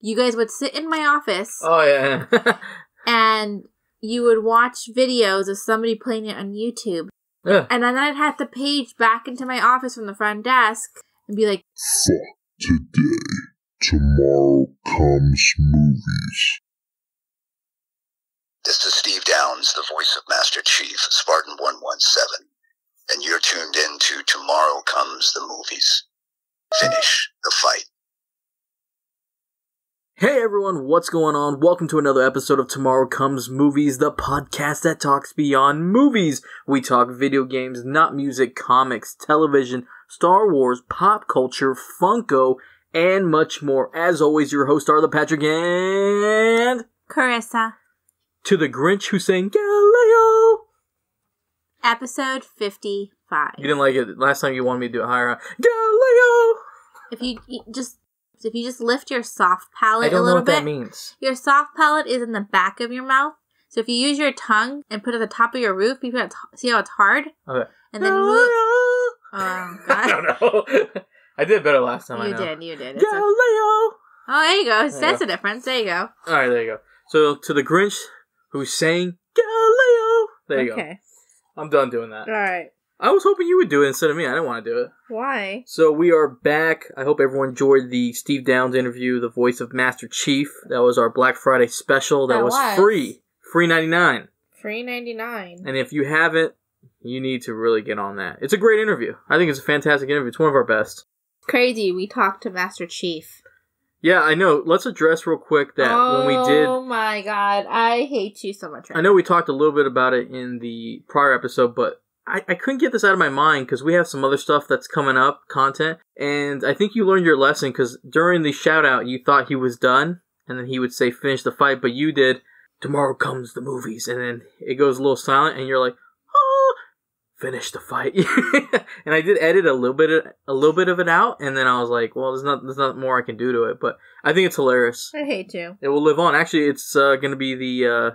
you guys would sit in my office Oh yeah. and you would watch videos of somebody playing it on YouTube. yeah. And then I'd have to page back into my office from the front desk and be like, Fuck today. Tomorrow comes movies. This is Steve Downes, the voice of Master Chief, Spartan 117, and you're tuned in to Tomorrow Comes the Movies. Finish the fight. Hey everyone, what's going on? Welcome to another episode of Tomorrow Comes Movies, the podcast that talks beyond movies. We talk video games, not music, comics, television, Star Wars, pop culture, Funko, and much more. As always, your hosts are the Patrick and Carissa, to the Grinch who sang Galileo. episode 55. You didn't like it last time you wanted me to do it higher. Galileo! If you, you just if you just lift your soft palate I a little bit, that means. your soft palate is in the back of your mouth. So if you use your tongue and put it at the top of your roof, you put it, see how it's hard, Okay. and then move. Oh I don't know. I did better last time. I you know. did, you did. It's. Galileo! Oh, there you go. There you That's go. the difference. There you go. All right, there you go. So to the Grinch who sang Galileo. There you go. okay. I'm done doing that. All right. I was hoping you would do it instead of me. I didn't want to do it. Why? So we are back. I hope everyone enjoyed the Steve Downes interview, the voice of Master Chief. That was our Black Friday special. That, That was, was. free, free ninety nine. Free ninety nine. And if you haven't, you need to really get on that. It's a great interview. I think it's a fantastic interview. It's one of our best. Crazy. We talked to Master Chief. Yeah, I know. Let's address real quick that when we did Oh my god, I hate you so much. Right I know we talked a little bit about it in the prior episode, but I, I couldn't get this out of my mind because we have some other stuff that's coming up, content, and I think you learned your lesson because during the shout out, you thought he was done, and then he would say, finish the fight, but you did, tomorrow comes the movies, and then it goes a little silent, and you're like, oh, finish the fight. and I did edit a little bit, of, a little bit of it out, and then I was like, well, there's not, there's not more I can do to it, but I think it's hilarious. I hate you. It will live on. Actually, it's uh, going to be the uh,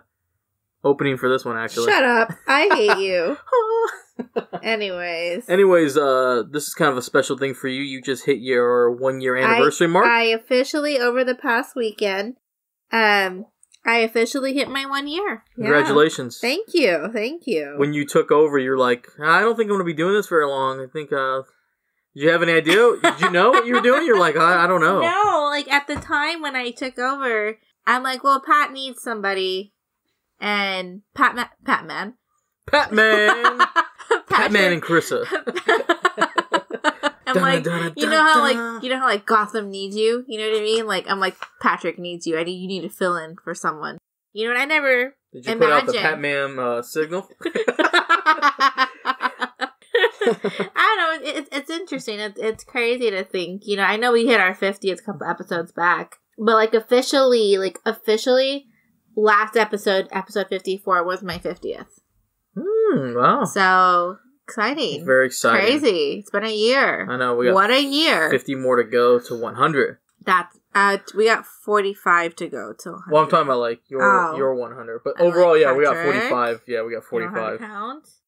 opening for this one. Actually, Shut up. I hate you. Anyways. Anyways, uh, this is kind of a special thing for you. You just hit your one year anniversary mark. I officially over the past weekend, um, I officially hit my one year. Yeah. Congratulations! Thank you. Thank you. When you took over, you're like, I don't think I'm going to be doing this very long. I think, uh, did you have any idea? did you know what you were doing? You're like, I, I don't know. No, like at the time when I took over, I'm like, well, Pat needs somebody, and Pat, Ma- Pat Man, Patman, Batman and Carissa. I'm like, dun, dun, you know how like you know how like Gotham needs you. You know what I mean? Like I'm like Patrick needs you. I need you need to fill in for someone. You know what? I never did you put out the Batman uh, signal? I don't know. It, it's interesting. It, it's crazy to think. You know, I know we hit our 50th couple episodes back, but like officially, like officially, last episode, episode 54, was my 50th. Mm, wow. So exciting. Very exciting. Crazy. It's been a year. I know. We what a year. 50 more to go to 100. That's uh, we got 45 to go to 100. Well, I'm talking about like your oh. your 100, but I overall, like yeah, we got 45. Yeah, we got 45 pounds.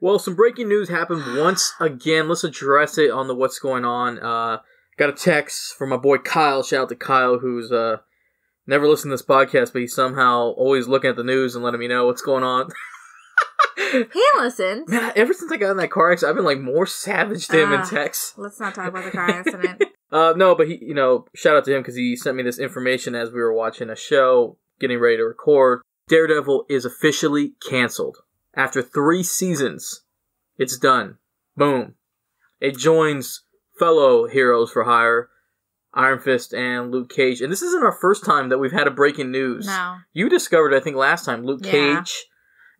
Well, some breaking news happened once again. Let's address it on the what's going on. Uh, got a text from my boy Kyle. Shout out to Kyle, who's uh never listened to this podcast, but he's somehow always looking at the news and letting me know what's going on. He listens. Man, ever since I got in that car accident, I've been like more savage to him in Ah. text. Let's not talk about the car accident. Uh, no, but he, you know, shout out to him because he sent me this information as we were watching a show, getting ready to record. Daredevil is officially canceled after three seasons. It's done. Boom. It joins fellow heroes for hire, Iron Fist and Luke Cage. And this isn't our first time that we've had a breaking news. no. You discovered, I think, last time Luke Yeah. Cage,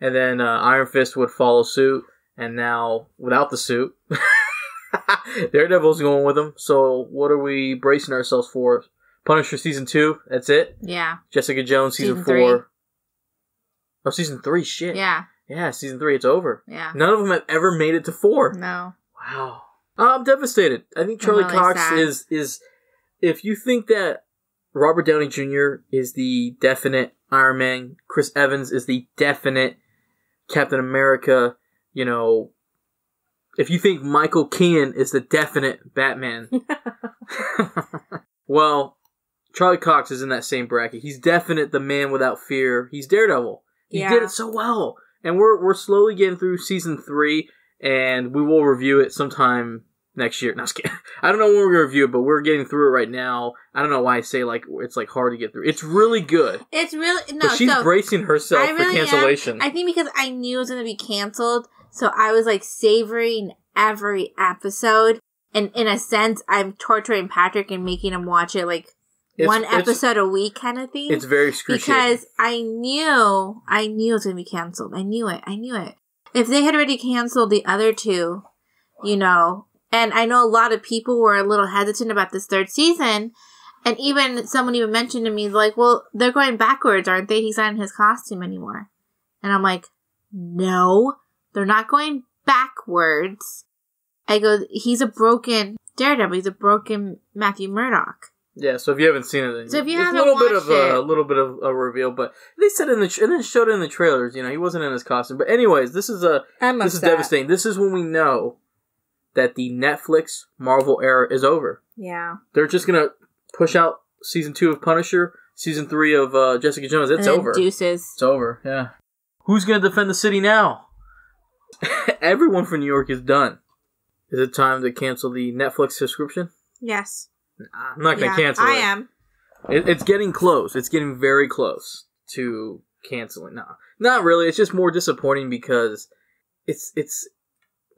and then uh, Iron Fist would follow suit, and now without the suit, Daredevil's going with him. So what are we bracing ourselves for? Punisher season two. That's it. Yeah. Jessica Jones season, Season four. three. Oh, season three. Shit. Yeah. Yeah, season three. It's over. Yeah. None of them have ever made it to four. No. Wow. I'm devastated. I think Charlie really Cox sad. is is if you think that Robert Downey Jr. is the definite Iron Man, Chris Evans is the definite Captain America, you know, if you think Michael Keaton is the definite Batman, well, Charlie Cox is in that same bracket. He's definite the man without fear. He's Daredevil. He Yeah. did it so well. And we're we're slowly getting through season three and we will review it sometime next year. No. I don't know when we're gonna review it, but we're getting through it right now. I don't know why I say like it's like hard to get through. It's really good. It's really no. but she's so bracing herself I really for am. cancellation. I think because I knew it was going to be canceled, so I was like savoring every episode. And in a sense, I'm torturing Patrick and making him watch it like It's- one episode a week kind of thing. It's very because I knew, I knew it was going to be canceled. I knew it. I knew it. If they had already canceled the other two, you know, and I know a lot of people were a little hesitant about this third season. And even someone even mentioned to me, like, well, they're going backwards, aren't they? He's not in his costume anymore. And I'm like, no, they're not going backwards. I go, he's a broken Daredevil. He's a broken Matthew Murdock. Yeah, so if you haven't seen it, then So if you it's haven't a little bit watched of a, it- little bit of a reveal, but they said in the tr- and then showed it in the trailers. You know, he wasn't in his costume. But anyways, this is a I'm this is devastating. This is when we know that the Netflix Marvel era is over. Yeah. They're just gonna push out season two of Punisher, season three of uh, Jessica Jones. It's over. Deuces. It's over. Yeah. Who's gonna defend the city now? Everyone from New York is done. Is it time to cancel the Netflix subscription? Yes. Nah, I'm not gonna Yeah, cancel I it. am. It, it's getting close. It's getting very close to canceling. No, not really. It's just more disappointing because it's it's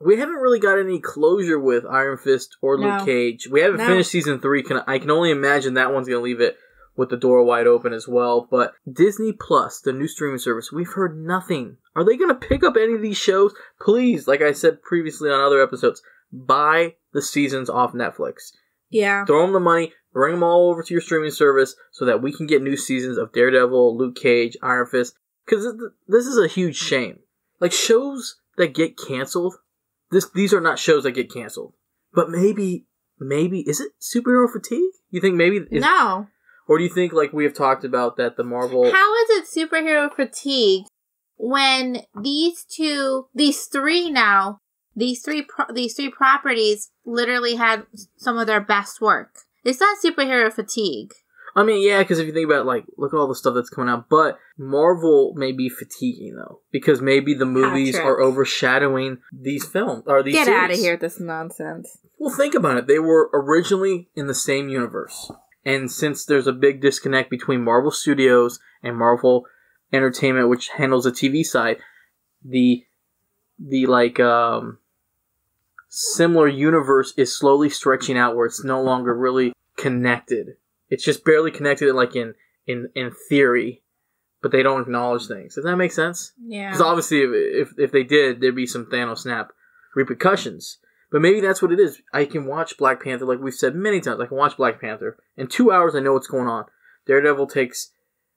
we haven't really got any closure with Iron Fist or Luke Cage. We haven't No. finished season three. Can I can only imagine that one's gonna leave it with the door wide open as well. But Disney Plus, the new streaming service, we've heard nothing. Are they gonna pick up any of these shows? Please, like I said previously on other episodes, buy the seasons off Netflix Yeah. throw them the money, bring them all over to your streaming service so that we can get new seasons of Daredevil, Luke Cage, Iron Fist. Because this is a huge shame. Like shows that get canceled, this these are not shows that get canceled. But maybe, maybe is it superhero fatigue? You think maybe, no. or do you think like we have talked about that the Marvel? How is it superhero fatigue when these two, these three now, these three, pro- these three properties literally had some of their best work? It's not superhero fatigue. I mean, yeah, because if you think about it, like, look at all the stuff that's coming out. But Marvel may be fatiguing though, because maybe the movies Patrick. are overshadowing these films or these. Get out of here with this nonsense. Well, think about it. They were originally in the same universe. And since there's a big disconnect between Marvel Studios and Marvel Entertainment, which handles the TV side, the the like um similar universe is slowly stretching out where it's no longer really connected. It's just barely connected like in in in theory, but they don't acknowledge things. Does that make sense? Yeah. Because obviously, if, if if they did, there'd be some Thanos snap repercussions. But maybe that's what it is. I can watch Black Panther, like we've said many times. I can watch Black Panther in two hours. I know what's going on. Daredevil takes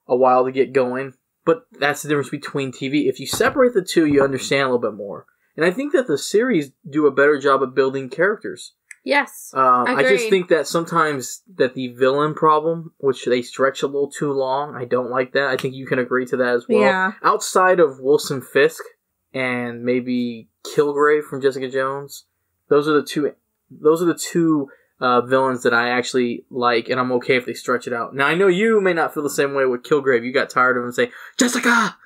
a while to get going, but that's the difference between TV. If you separate the two, you understand a little bit more. And I think that the series do a better job of building characters. Yes. Uh, I just think that sometimes that the villain problem, which they stretch a little too long, I don't like that. I think you can agree to that as well. Yeah. Outside of Wilson Fisk and maybe Kilgrave from Jessica Jones, those are the two. Those are the two uh, villains that I actually like, and I'm okay if they stretch it out. Now I know you may not feel the same way with Kilgrave. You got tired of him saying Jessica.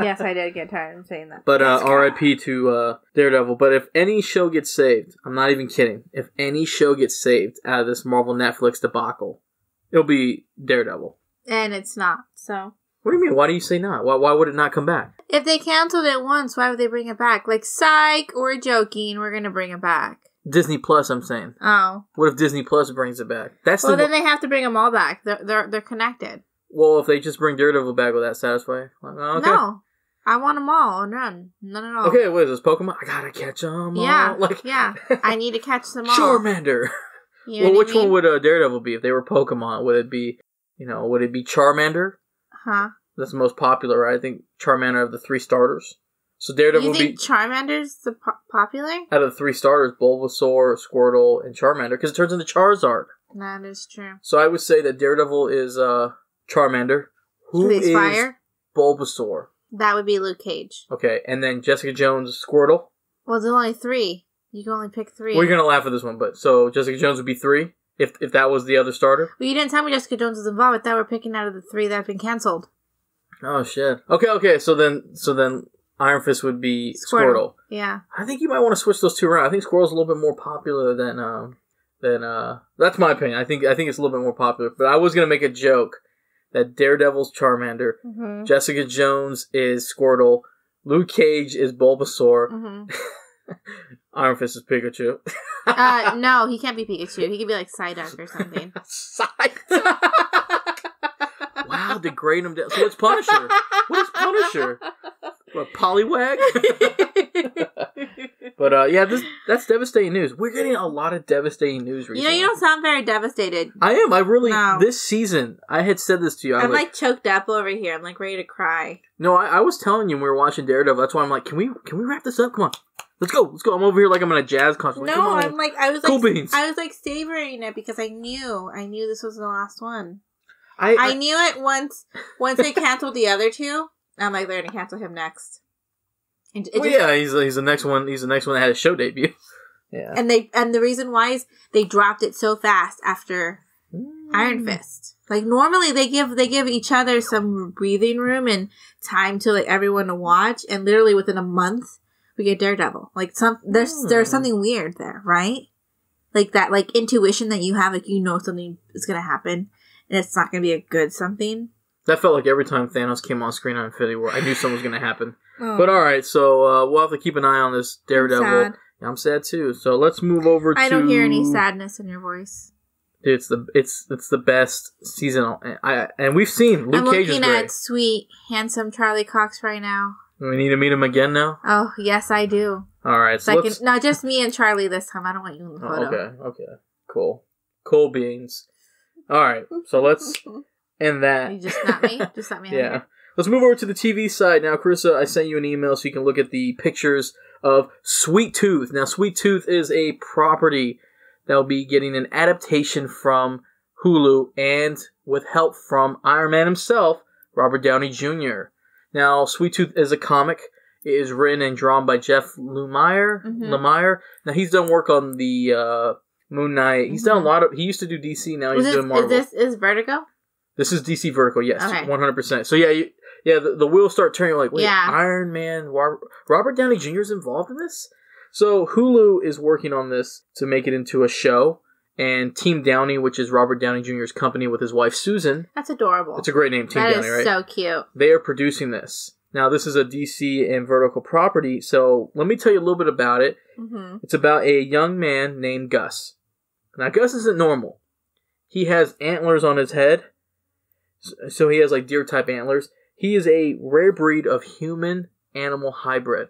Yes, I did get tired of saying that. But uh, R.I.P. to uh, Daredevil. But if any show gets saved, I'm not even kidding. If any show gets saved out of this Marvel Netflix debacle, it'll be Daredevil. And it's not. So What do you mean? Why do you say not? Why, why would it not come back? if they canceled it once, why would they bring it back? Like psych, we're joking. We're gonna bring it back. Disney Plus, I'm saying. Oh. What if Disney Plus brings it back? That's Well, the then they have to bring them all back. They're they're, they're connected. Well. If they just bring Daredevil back, will that satisfy? Like, oh, okay. No, I want them all. None, none at all. Okay, what is this Pokemon? I gotta catch them. Yeah, like yeah. I need to catch them all. Charmander. You know well, which I mean? one would uh, Daredevil be if they were Pokemon? Would it be, you know, would it be Charmander? Huh? That's the most popular, right? I think Charmander of the three starters. So Daredevil You would think be Charmander's the po- popular? out of the three starters: Bulbasaur, Squirtle, and Charmander, because it turns into Charizard. That is true. So I would say that Daredevil is uh Charmander. Who is fire. Bulbasaur? That would be Luke Cage. Okay, and then Jessica Jones, Squirtle. Well, there's only three. You can only pick three. We're gonna laugh at this one, but so Jessica Jones would be three. If if that was the other starter. Well, you didn't tell me Jessica Jones was involved. I thought we're picking out of the three that have been canceled. Oh shit. Okay, okay. So then, so then, Iron Fist would be Squirtle. Yeah. I think you might want to switch those two around. I think Squirtle's a little bit more popular than um than uh. That's my opinion. I think I think it's a little bit more popular. But I was gonna make a joke that Daredevil's Charmander, Mm-hmm. Jessica Jones is Squirtle, Luke Cage is Bulbasaur, Mm-hmm. Iron Fist is Pikachu. Uh, no, he can't be Pikachu. He could be like Psyduck or something. Side. wow, degrade him down. So what's Punisher? What is Punisher? What Poliwag? but uh, yeah, this that's devastating news. We're getting a lot of devastating news you know, you don't sound very devastated. I am. I really. No. This season, I had said this to you. I I'm was like choked up over here. I'm like ready to cry. no, I, I was telling you when we were watching Daredevil. That's why I'm like, can we can we wrap this up? Come on, let's go, let's go. I'm over here like I'm in a jazz concert. Like, no. I'm like I was Cool like beans. I was like savoring it because I knew I knew this was the last one. I, I knew it once once they canceled the other two. I'm like they're gonna cancel him next. And, it well, just- yeah, he's he's the next one. He's the next one that had a show debut. Yeah. and they and the reason why is they dropped it so fast after Mm. Iron Fist. Like normally they give they give each other some breathing room and time to like everyone to watch, and literally within a month we get Daredevil. Like some there's Hmm. there's something weird there, right? Like that like intuition that you have, like you know something is gonna happen, and it's not gonna be a good something. That felt like every time Thanos came on screen on Infinity War, I knew something was going to happen. Oh, But all right, so uh, we'll have to keep an eye on this I'm Daredevil. sad. I'm sad too. So let's move over to. I don't hear any sadness in your voice. It's the it's it's the best season. I and we've seen Luke I'm Cage is looking great. at sweet, handsome Charlie Cox right now. We need to meet him again now. Oh yes, I do. All right, so Second, no, just me and Charlie this time. I don't want you in the Oh, photo. okay, okay, cool, cool beans. All right, so let's end that. You just not me. Just not me. Yeah. Let's move over to the TV side now. Carissa, I sent you an email so you can look at the pictures of Sweet Tooth. Now, Sweet Tooth is a property that will be getting an adaptation from Hulu and with help from Iron Man himself, Robert Downey Jr. Now, Sweet Tooth is a comic. It is written and drawn by Jeff Lemire. Mhm. Lemire. Now, he's done work on the uh, Moon Knight. He's done a Mhm. lot of. He used to do DC. Now he's this, doing Marvel. is this is Vertigo? This is DC Vertigo, yes, one hundred percent. So yeah, you, yeah, the, the wheels start turning. Like, wait, Yeah. Iron Man, Robert Downey Jr. is involved in this. So Hulu is working on this to make it into a show, and Team Downey, which is Robert Downey Jr.'s company with his wife Susan, That's adorable. it's a great name, Team That Downey, is right? so cute. they are producing this. Now, this is a DC and Vertigo property, so let me tell you a little bit about it. hmm It's about a young man named Gus. Now, Gus isn't normal. He has antlers on his head, so he has like deer type antlers. He is a rare breed of human animal hybrid.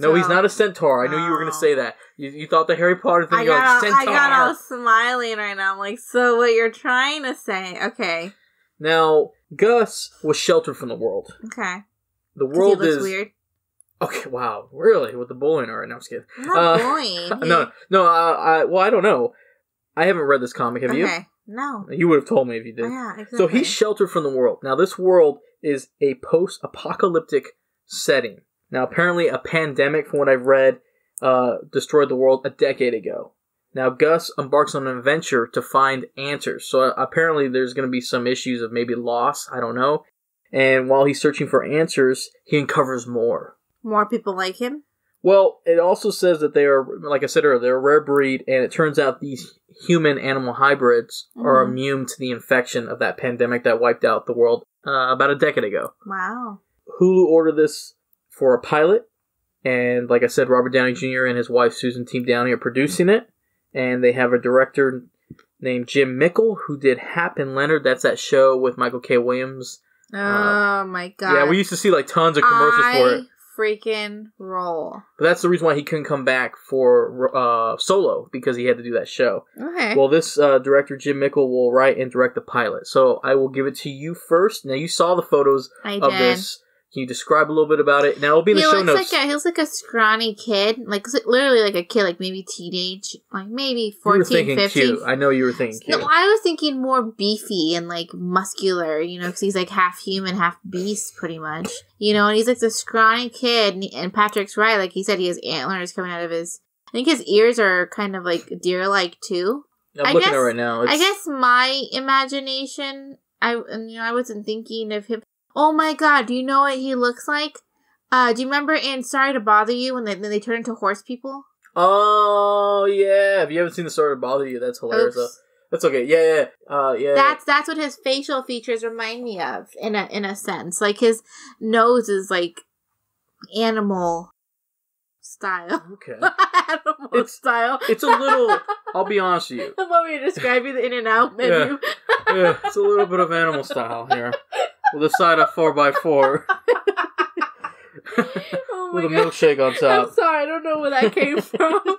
No, he's not a centaur. I knew you were going to say that. You, you thought the Harry Potter thing. I got, like, all, I got all smiling right now. I'm like, so what you're trying to say? Okay, Now, Gus was sheltered from the world. okay. The world is weird. okay. Wow, really? With the bullying? Right, no, I'm just kidding. I'm not Uh. He- No, no. Uh, I well, I don't know. I haven't read this comic. Have you? No. You would have told me if you did. Oh, yeah. Exactly. So he's sheltered from the world. Now, this world is a post apocalyptic setting. Now, apparently, a pandemic, from what I've read, uh, destroyed the world a decade ago. Now, Gus embarks on an adventure to find answers. So, uh, apparently, there's going to be some issues of maybe loss. I don't know. And while he's searching for answers, he uncovers more. more people like him. Well, it also says that they are, like I said earlier, they're a rare breed, and it turns out these human animal hybrids are Mhm. immune to the infection of that pandemic that wiped out the world uh, about a decade ago. Wow. Hulu ordered this for a pilot, and like I said, Robert Downey Jr. and his wife Susan Team Downey are producing it, and they have a director named Jim Mickle who did Hap and Leonard. That's that show with Michael K. Williams. Oh my god. Uh, Yeah, we used to see like tons of commercials I for it. Freaking roll. But that's the reason why he couldn't come back for uh, Solo because he had to do that show. Okay. Well, this uh, director Jim Mickle will write and direct the pilot. So I will give it to you first. Now you saw the photos I of did. this. Can you describe a little bit about it? Now it'll be in the he show looks notes. like a he looks like a scrawny kid, like literally like a kid, like maybe teenage, like maybe you were 14, thinking 15. cute. I know you were thinking cute. No, I was thinking more beefy and like muscular, you know, because he's like half human, half beast, pretty much. You know, and he's like the scrawny kid. And, and Patrick's right, like he said, he has antlers coming out of his. I think his ears are kind of like deer-like too. I'm I looking guess- at it right now. It's, I guess my imagination, I you know, I wasn't thinking of him. Oh my god, do you know what he looks like? Uh, do you remember in Sorry to Bother You when they when they turn into horse people? Oh yeah. If you haven't seen the Sorry to Bother You, that's hilarious. Oops. That's okay. Yeah, yeah, uh, yeah. That's that's what his facial features remind me of in a in a sense. Like his nose is like animal style. okay. animal It's- style. It's a little. I'll be honest with you. I'm over here describing the In-N-Out menu. Yeah, it's a little bit of animal style here, with a side of four x four, oh with a milkshake on top. I'm sorry, I don't know where that came from.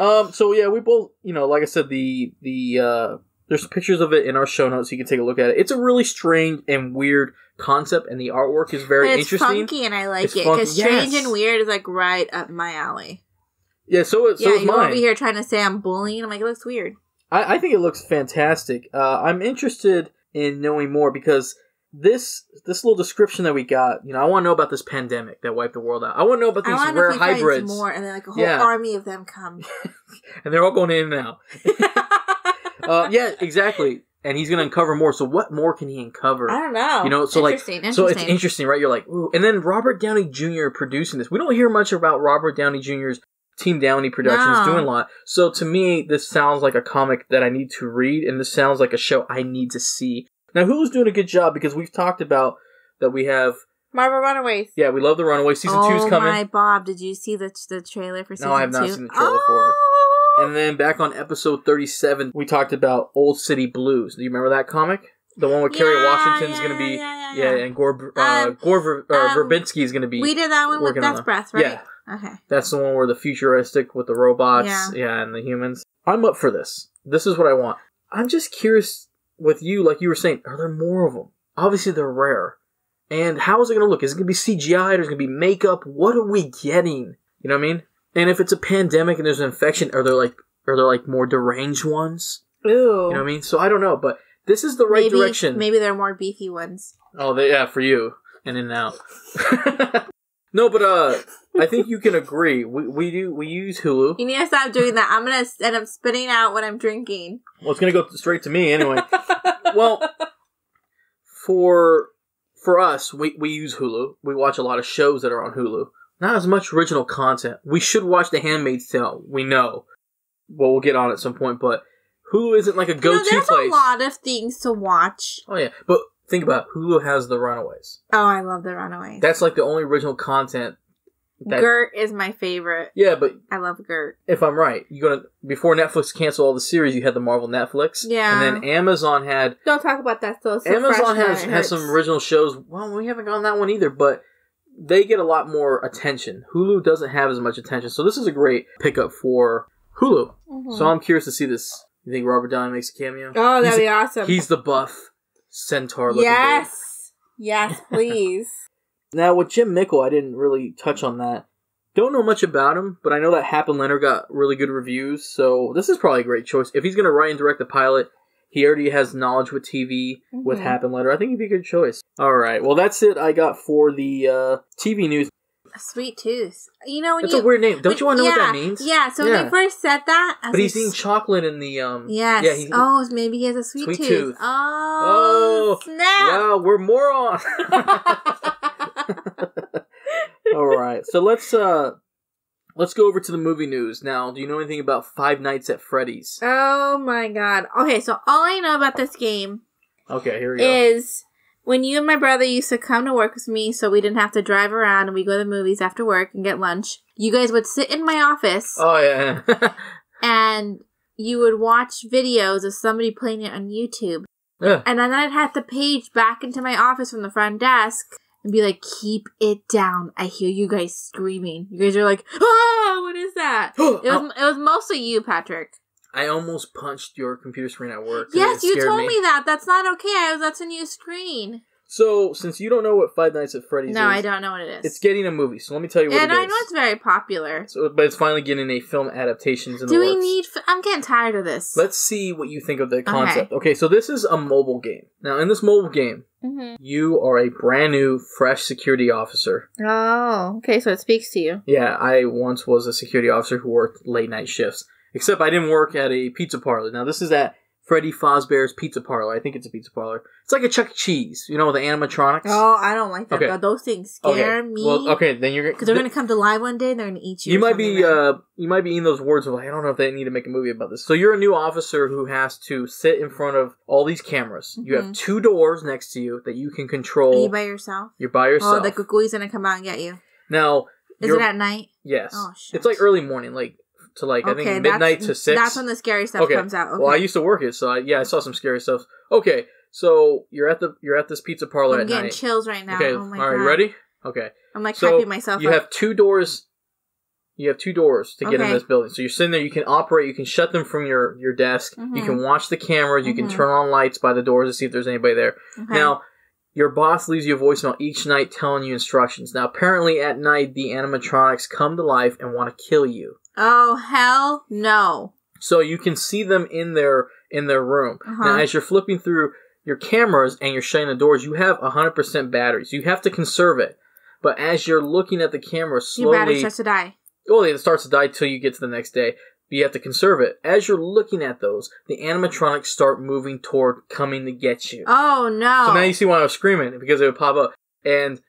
Um. So yeah, we both, you know, like I said, the the uh, there's pictures of it in our show notes. You can take a look at it. It's a really strange and weird concept, and the artwork is very But it's interesting. funky and I like It's it because strange yes. and weird is like right up my alley. Yeah. So it, so yeah, is you're mine. over here trying to say I'm bullying. I'm like, it looks weird. I, I think it looks fantastic. Uh, I'm interested in knowing more because this this little description that we got, you know, I want to know about this pandemic that wiped the world out. I want to know about these know rare if he finds hybrids, more, and then like a whole Yeah. army of them come. and they're all going in and out. Uh, yeah, exactly. And he's going to uncover more. So what more can he uncover? I don't know. You know, so, like- interesting, So it's interesting. interesting, right? You're like, ooh. And then Robert Downey Jr. producing this. We don't hear much about Robert Downey Jr.'s Team Downey Productions No. doing a lot. So to me, this sounds like a comic that I need to read, and this sounds like a show I need to see. Now, Hulu's doing a good job because we've talked about that we have. Marvel Runaways. Yeah, we love the Runaways. Season oh two's coming. my Bob! Did you see the the trailer for season two? No, I have not two? seen the trailer for it. Oh! And then back on episode 37, we talked about Old City Blues. Do you remember that comic? The one Kerry Yeah, Washington's yeah, going to be. yeah, Yeah, yeah, and Gore, uh, Um, Gore Ver, uh, um, Verbinski is going to be. We did that one with working on Breath, right? Yeah, Okay. that's the one where the futuristic with the robots, Yeah. yeah. and the humans. I'm up for this. This is what I want. I'm just curious with you, like you were saying, are there more of them? Obviously, they're rare. And how is it going to look? Is it going to be CGI? There's going to be makeup? What are we getting? You know what I mean? And if it's a pandemic and there's an infection, are there like are there like more deranged ones? Ooh. You know what I mean? So I don't know, but this is the right maybe, direction. Maybe there are more beefy ones. Oh, they, yeah, for you. And in and out. no, but uh, I think you can agree. We we do we use Hulu. You need to stop doing that. I'm gonna end up spitting out what I'm drinking. Well, it's gonna go straight to me anyway. well, for for us, we we use Hulu. We watch a lot of shows that are on Hulu. Not as much original content. We should watch The Handmaid's Tale. We know. Well, we'll get on at some point, but Hulu isn't like a go-to know, there's place. a lot of things to watch. Oh yeah, but think about it. Hulu has The Runaways. Oh, I love the Runaways. That's like the only original content. That, Gert is my favorite. yeah, but I love Gert. if I'm right, you gonna before Netflix canceled all the series, you had the Marvel Netflix. Yeah. And then Amazon had Don't talk about that still. So Amazon has has some original shows. Well, we haven't gotten that one either, but they get a lot more attention. Hulu doesn't have as much attention, so this is a great pickup for Hulu. Mhm. So I'm curious to see this. You think Robert Downey makes a cameo? Oh, that'd He's- be awesome. He's the buff centaur looking dude. yes, yes, please. Now with Jim Mickle, I didn't really touch on that. Don't know much about him, but I know that Hap and Leonard got really good reviews, so this is probably a great choice. If he's going to write and direct the pilot, he already has knowledge with TV with Mhm. Hap and Leonard. I think he'd be a good choice. All right, well that's it. I got for the uh, TV news. Sweet tooth. You know when That's you a weird name. Don't you want to know what that means? Yeah. So when Yeah. they first said that, But he's eating chocolate in the um. Yes. Yeah. He's, oh, maybe he has a sweet, Sweet tooth. tooth. Oh, Oh, snap! Wow, we're morons. All right, so let's uh, let's go over to the movie news now. Do you know anything about Five Nights at Freddy's? oh my god. Okay, so all I know about this game Okay, here we go. is when you and my brother used to come to work with me so we didn't have to drive around and we go to the movies after work and get lunch, you guys would sit in my office oh yeah. and you would watch videos of somebody playing it on YouTube. yeah. And then I'd have to page back into my office from the front desk and be like, keep it down. I hear you guys screaming. You guys are like, ah, what is that? It was, it was mostly you, Patrick. I almost punched your computer screen at work. Yes, you told me. that. That's not okay. I was, that's a new screen. So, since you don't know what Five Nights at Freddy's No, is, I don't know what it is. it's getting a movie. So let me tell you what it is. and it I is. know it's very popular. So, but it's finally getting a film adaptation. Do we works. need? F- I'm getting tired of this. Let's see what you think of the concept. Okay. so this is a mobile game. Now, in this mobile game, hmm you are a brand new, fresh security officer. Oh, okay. So it speaks to you. Yeah, I once was a security officer who worked late night shifts. Except I didn't work at a pizza parlor. Now this is at Freddy Fazbear's Pizza Parlor. I think it's a pizza parlor. It's like a Chuck E. Cheese, you know, the animatronics. Oh, I don't like that. Okay. Those things okay. scare me. Well, okay, then you're Because they're gonna come to live one day and they're gonna eat you. You might be uh you might be in those words of like I don't know if they need to make a movie about this. So you're a new officer who has to sit in front of all these cameras. You have Mhm. two doors next to you that you can Are control. you by yourself? you're by yourself. Oh, the cuckoo's gonna come out and get you. now Is it at night? yes. Oh, shit. It's like early morning, like to like I think midnight to six. That's when the scary stuff Okay. comes out. Okay. Well, I used to work it, so I, yeah, I saw some scary stuff. Okay, so you're at the you're at this pizza parlor I'm at getting night. chills right now. Okay, oh my all right, god. ready? Okay, I'm like so myself you up. have two doors. You have two doors to get in this building. So you're sitting there. You can operate. You can shut them from your your desk. You Mhm. can watch the cameras. You can Mhm. turn on lights by the doors to see if there's anybody there. Okay. Now, your boss leaves you a voicemail each night telling you instructions. Now, apparently, at night the animatronics come to life and want to kill you. Oh hell no. So you can see them in their in their room. Uh-huh. Now, as you're flipping through your cameras and you're shutting the doors, you have 100% batteries. You have to conserve it. But as you're looking at the camera slowly Your battery starts to die. well, it starts to die till you get to the next day. But you have to conserve it. As you're looking at those, the animatronics start moving toward coming to get you. Oh no. So now you see why I was screaming because it would pop up. And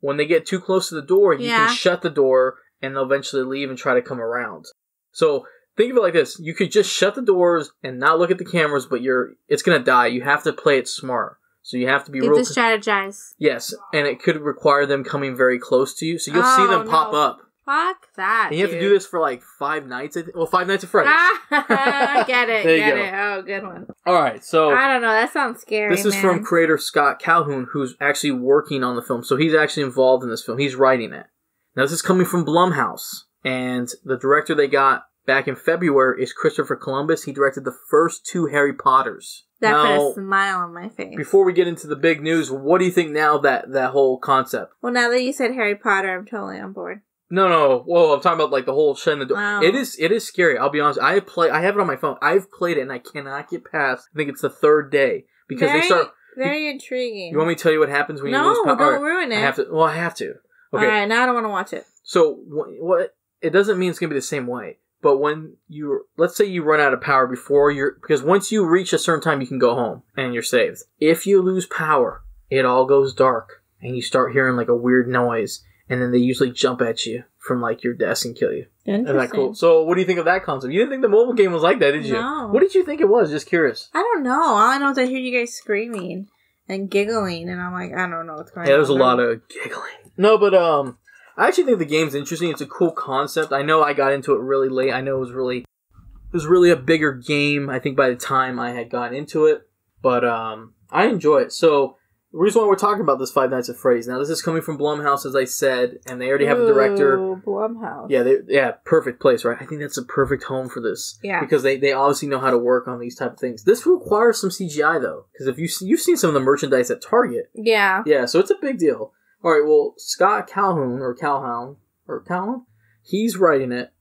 when they get too close to the door, you Yeah. can shut the door and they'll eventually leave and try to come around. So think of it like this: you could just shut the doors and not look at the cameras, but you're it's gonna die. You have to play it smart. So you have to be you real. to strategize. yes, and it could require them coming very close to you, so you'll see Oh, them pop up. Fuck that. And you have to do this for like five nights. Well, five nights of Freddy's. Ah, get it, get go. it. Oh, good one. All right, so I don't know. That sounds scary. This is man. from creator Scott Cawthon, who's actually working on the film. So he's actually involved in this film. He's writing it. Now, this is coming from Blumhouse. And the director they got back in February is Christopher Columbus. He directed the first two Harry Potters. That put a smile on my face. before we get into the big news, what do you think now that that whole concept? well, now that you said Harry Potter, I'm totally on board. No, no, whoa! I'm talking about like the whole shutting the door. Wow. It is, it is scary. I'll be honest. I play, I have it on my phone. I've played it, and I cannot get past. I think it's the third day because very, they start. very intriguing. You want me to tell you what happens when you no, lose power? don't ruin it. I have to. Well, I have to. Okay. All right, now I don't want to watch it. So what? It doesn't mean it's gonna be the same way. But when you let's say you run out of power before you're because once you reach a certain time you can go home and you're saved. If you lose power, it all goes dark and you start hearing like a weird noise and then they usually jump at you from like your desk and kill you. Isn't that cool? So what do you think of that concept? You didn't think the mobile game was like that, did you? No. What did you think it was? Just curious. I don't know. All I know is I hear you guys screaming and giggling, and I'm like, I don't know what's going Yeah, on. there's a lot of giggling. No, but um, I actually think the game's interesting. It's a cool concept. I know I got into it really late. I know it was really, it was really a bigger game. I think by the time I had gotten into it, but um, I enjoy it. So the reason why we're talking about this Five Nights at Freddy's now, this is coming from Blumhouse, as I said, and they already have a director. Ooh, Blumhouse. Yeah, they, yeah, perfect place, right? I think that's a perfect home for this. Yeah. because they, they obviously know how to work on these type of things. This requires some CGI though, because if you see- you've seen some of the merchandise at Target, Yeah. yeah, so it's a big deal. All right, well, Scott Cawthon or Calhoun or Calhoun, he's writing it,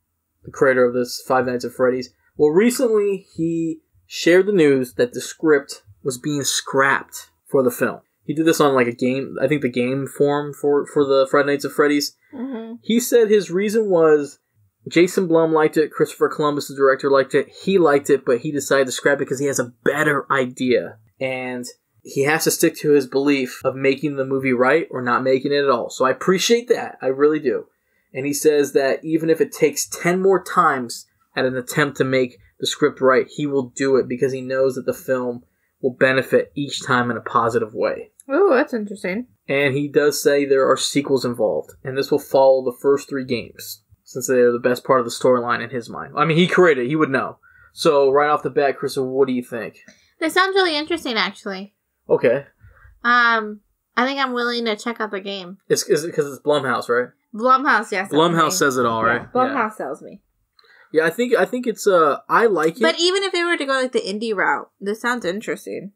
the creator of this Five Nights at Freddy's. Well, recently he shared the news that the script was being scrapped for the film. He did this on like a game, I think the game forum for for the Five Nights at Freddy's. hmm He said his reason was Jason Blum liked it, Christopher Columbus, the director, liked it. He liked it, but he decided to scrap it because he has a better idea. And he has to stick to his belief of making the movie right or not making it at all. So I appreciate that. I really do. And he says that even if it takes 10 more times at an attempt to make the script right, he will do it because he knows that the film will benefit each time in a positive way. Oh, that's interesting. And he does say there are sequels involved, and this will follow the first three games, since they are the best part of the storyline in his mind. I mean, he created it, he would know. So, right off the bat, Chris, what do you think? This sounds really interesting, actually. Okay. Um, I think I'm willing to check out the game. It's because it's Blumhouse, right? Blumhouse, yes. Blumhouse says it all, right? Yeah, Blumhouse sells me. Yeah. yeah, I think I think it's uh I like it. But even if it were to go like the indie route, this sounds interesting.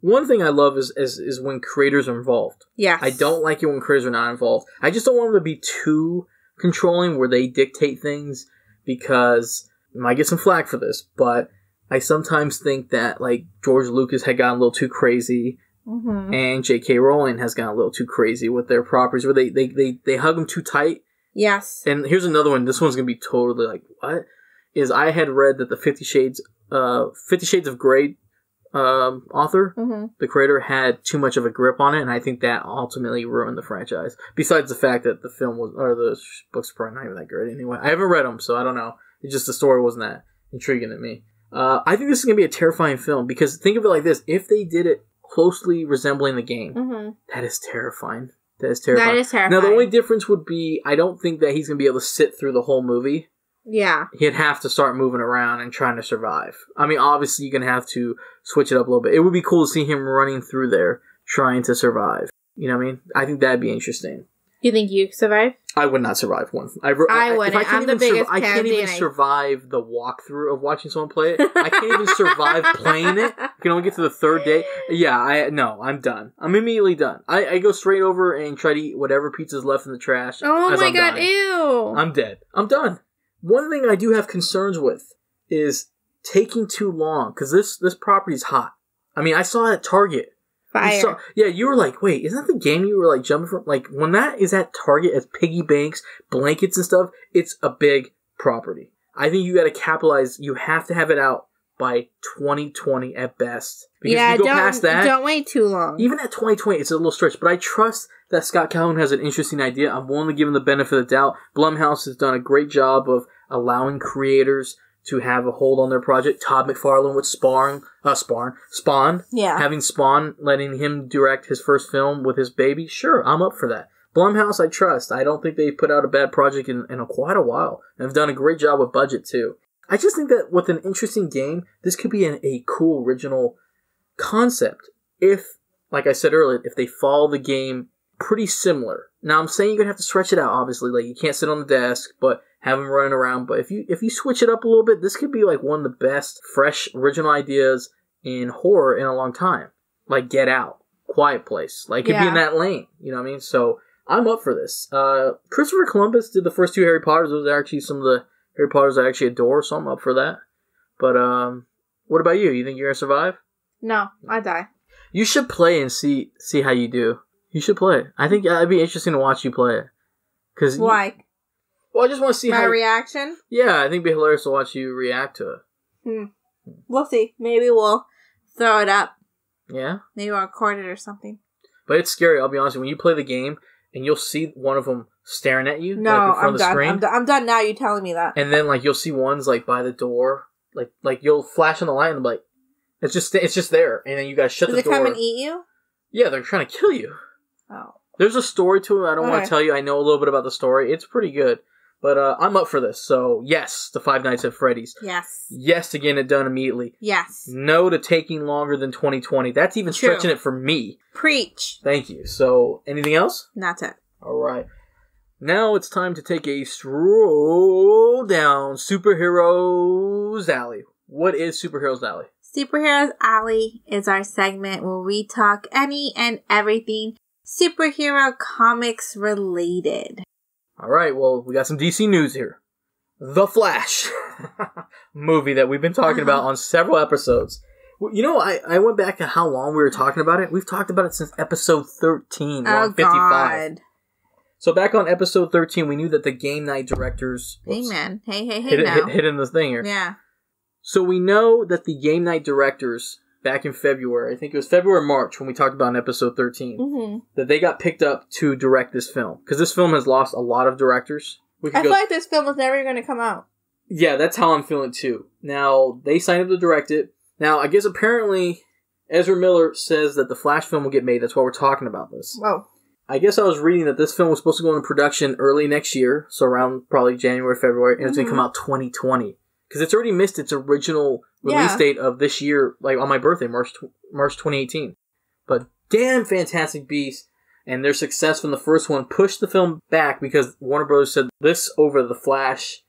One thing I love is, is is when creators are involved. Yes. I don't like it when creators are not involved. I just don't want them to be too controlling where they dictate things because I might get some flack for this, but I sometimes think that like George Lucas had gotten a little too crazy Mm-hmm. and J.K. Rowling has gotten a little too crazy with their properties where they, they, they, they hug them too tight. Yes. And here's another one. This one's gonna be totally like what? is I had read that the Fifty Shades, uh, Fifty Shades of Grey, um, author, Mm-hmm. the creator had too much of a grip on it, and I think that ultimately ruined the franchise. Besides the fact that the film was, or the books probably not even that great anyway. I haven't read them, so I don't know. It's just the story wasn't that intriguing to me. Uh, I think this is gonna be a terrifying film because think of it like this: if they did it closely resembling the game, Mm-hmm. that is terrifying. That is terrifying. That is terrifying. Now the only difference would be I don't think that he's gonna be able to sit through the whole movie. yeah. He'd have to start moving around and trying to survive. I mean, obviously you're gonna have to switch it up a little bit. It would be cool to see him running through there trying to survive. You know what I mean? I think that'd be interesting. You think you survive? I would not survive one. I, I wouldn't. I can't I'm the even sur- I can't even survive the walkthrough of watching someone play it. I can't even survive playing it. I can only get to the third day. Yeah, I no, I'm done. I'm immediately done. I, I go straight over and try to eat whatever pizza's left in the trash. Oh as my I'm god! dying. Ew. I'm dead. I'm done. One thing I do have concerns with is taking too long because this this property's hot. I mean, I saw it at Target. Fire. saw- yeah, you were like, wait, isn't that the game you were like jumping from? Like when that is at Target as piggy banks, blankets and stuff, it's a big property. I think you got to capitalize. You have to have it out by 2020 at best. Because yeah, if you go don't past that, don't wait too long. even at 2020, it's a little stretch, but I trust that Scott Cawthon has an interesting idea. I'm willing to give him the benefit of the doubt. Blumhouse has done a great job of allowing creators to have a hold on their project. Todd McFarlane with Spawn, uh, Spawn, Spawn, yeah. having Spawn, letting him direct his first film with his baby. Sure, I'm up for that. Blumhouse, I trust. I don't think they've put out a bad project in, in a, quite a while, and have done a great job with budget too. I just think that with an interesting game, this could be an, a cool original concept. If, like I said earlier, if they follow the game pretty similar. Now I'm saying you're gonna have to stretch it out. Obviously, like you can't sit on the desk, but have them running around. But if you if you switch it up a little bit, this could be like one of the best fresh original ideas in horror in a long time. Like Get Out, Quiet Place, like it could be in that lane. You know what I mean? So I'm up for this. Uh, Christopher Columbus did the first two Harry Potters. Those are actually some of the Harry Potters I actually adore, so I'm up for that. But um, what about you? You think you're gonna survive? No, I die. You should play and see see how you do. You should play. I think uh, it'd be interesting to watch you play it. Cause you- Why? Well, I just want to see My how. reaction? yeah, I think it'd be hilarious to watch you react to it. Hmm. We'll see. Maybe we'll throw it up. Yeah, Maybe we'll record it or something. but it's scary. I'll be honest. When you play the game and you'll see one of them staring at you, No, like in front I'm of the done. screen, I'm, done. I'm done now. You telling me that? and then like you'll see ones like by the door, like like you'll flash on the light and be like, it's just it's just there, and then you gotta shut Does the it door. come and eat you? yeah, they're trying to kill you. Oh. There's a story to it. I don't want to tell you. I know a little bit about the story. It's pretty good. But uh, I'm up for this. So, yes, the Five Nights at Freddy's. Yes. Yes to getting it done immediately. Yes. No to taking longer than 2020. That's even True. stretching it for me. Preach. Thank you. So, anything else? That's it. All right. Now it's time to take a stroll down Superheroes Alley. What is Superheroes Alley? Superheroes Alley is our segment where we talk any and everything superhero comics related. All right, well, we got some DC news here. The Flash movie that we've been talking about on several episodes. You know, I, I went back to how long we were talking about it. We've talked about it since episode 13, Oh 155. God. So back on episode 13, we knew that the game night directors Hey man. Hey hey hey hit, now. hit, hit in the thing here. Yeah. So we know that the game night directors back in February, I think it was February or March when we talked about in episode 13, hmm that they got picked up to direct this film because this film has lost a lot of directors. We I feel like this film was never going to come out. Yeah, that's how I'm feeling too. Now they signed up to direct it. Now I guess apparently Ezra Miller says that the Flash film will get made. That's why we're talking about this. Whoa. I guess I was reading that this film was supposed to go into production early next year, so around probably January, February, and it's gonna Mhm. come out 2020 because it's already missed its original release Yeah. date of this year, like on my birthday, March tw- March 2018. But damn, Fantastic Beasts and their success from the first one pushed the film back because Warner Brothers said this over the Flash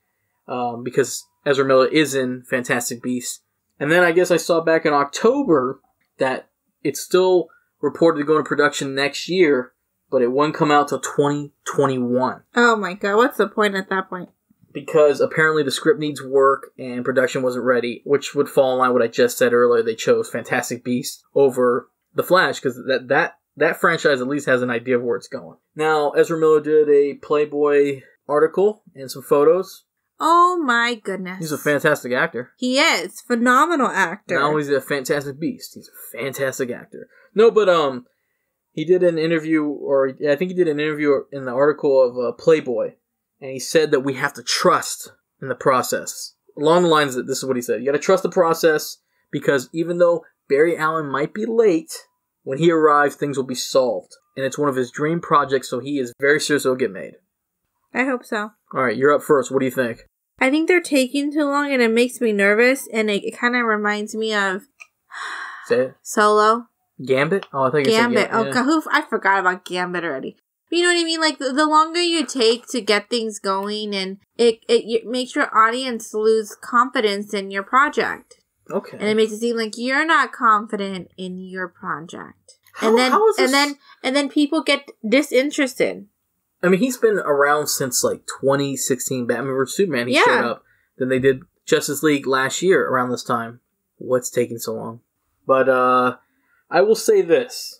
um, because Ezra Miller is in Fantastic Beasts. And then I guess I saw back in October that it's still reported to go into production next year, but it won't come out till 2021 Oh my god. What's the point at that point? Because apparently the script needs work and production wasn't ready, which would fall in line with what I just said earlier. They chose Fantastic Beasts over The Flash because that that that franchise at least has an idea of where it's going. Now Ezra Miller did a Playboy article and some photos. Oh my goodness. He's a fantastic actor. He is phenomenal actor. Not only is he a fantastic beast, he's a fantastic actor. No, but um, he did an interview, or I think he did an interview in the article of uh, Playboy, and he said that we have to trust in the process. Along the lines that this is what he said: you got to trust the process because even though Barry Allen might be late, when he arrives, things will be solved, and it's one of his dream projects, so he is very serious it'll get made. I hope so. All right, you're up first. What do you think? I think they're taking too long, and it makes me nervous, and it, it kind of reminds me of Say it. Solo. Gambit. Oh, I think Gambit. It's a, Oh, yeah. God, who, I forgot about Gambit already. But you know what I mean? Like the, the longer you take to get things going, and it it, it makes your audience lose confidence in your project, Okay. and it makes it seem like you're not confident in your project. How- and then and then and then people get disinterested. I mean, he's been around since like 2016 Batman vs Superman. He Yeah. showed up. Then they did Justice League last year around this time. What's taking so long? But uh I will say this.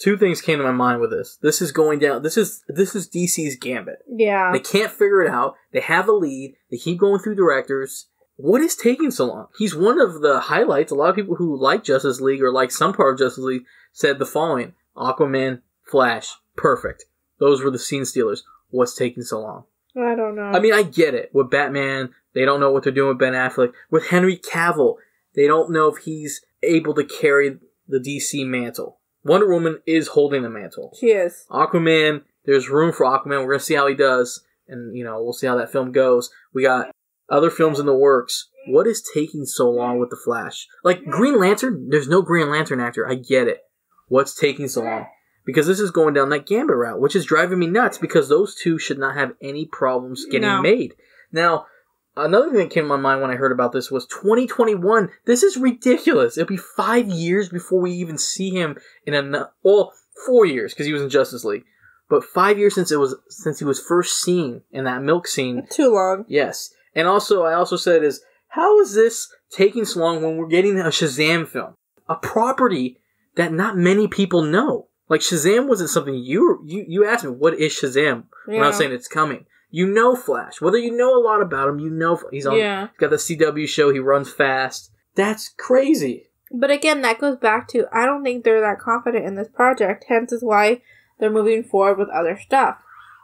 Two things came to my mind with this. This is going down. This is this is DC's gambit. Yeah. They can't figure it out. They have a lead. They keep going through directors. What is taking so long? He's one of the highlights. A lot of people who like Justice League or like some part of Justice League said the following Aquaman, Flash, perfect. Those were the scene stealers. What's taking so long? I don't know. I mean, I get it. With Batman, they don't know what they're doing with Ben Affleck. With Henry Cavill, they don't know if he's able to carry the DC mantle. Wonder Woman is holding the mantle. she is. Aquaman, there's room for Aquaman. We're gonna see how he does, and you know we'll see how that film goes. We got other films in the works. What is taking so long with the Flash? Like Green Lantern, there's no Green Lantern actor. I get it. What's taking so long? Because this is going down that Gambit route, which is driving me nuts. Because those two should not have any problems getting No. made. Now, another thing that came to my mind when I heard about this was 2021. This is ridiculous. It'll be five years before we even see him in a well, four years because he was in Justice League, but five years since it was since he was first seen in that milk scene. Too long. Yes, and also I also said is how is this taking so long when we're getting a Shazam film, a property that not many people know. Like Shazam wasn't something you you you asked me what is Shazam when I was Yeah. saying it's coming. You know Flash, whether you know a lot about him, you know he's on. Yeah. He's got the CW show. He runs fast. That's crazy. But again, that goes back to I don't think they're that confident in this project. Hence, is why they're moving forward with other stuff.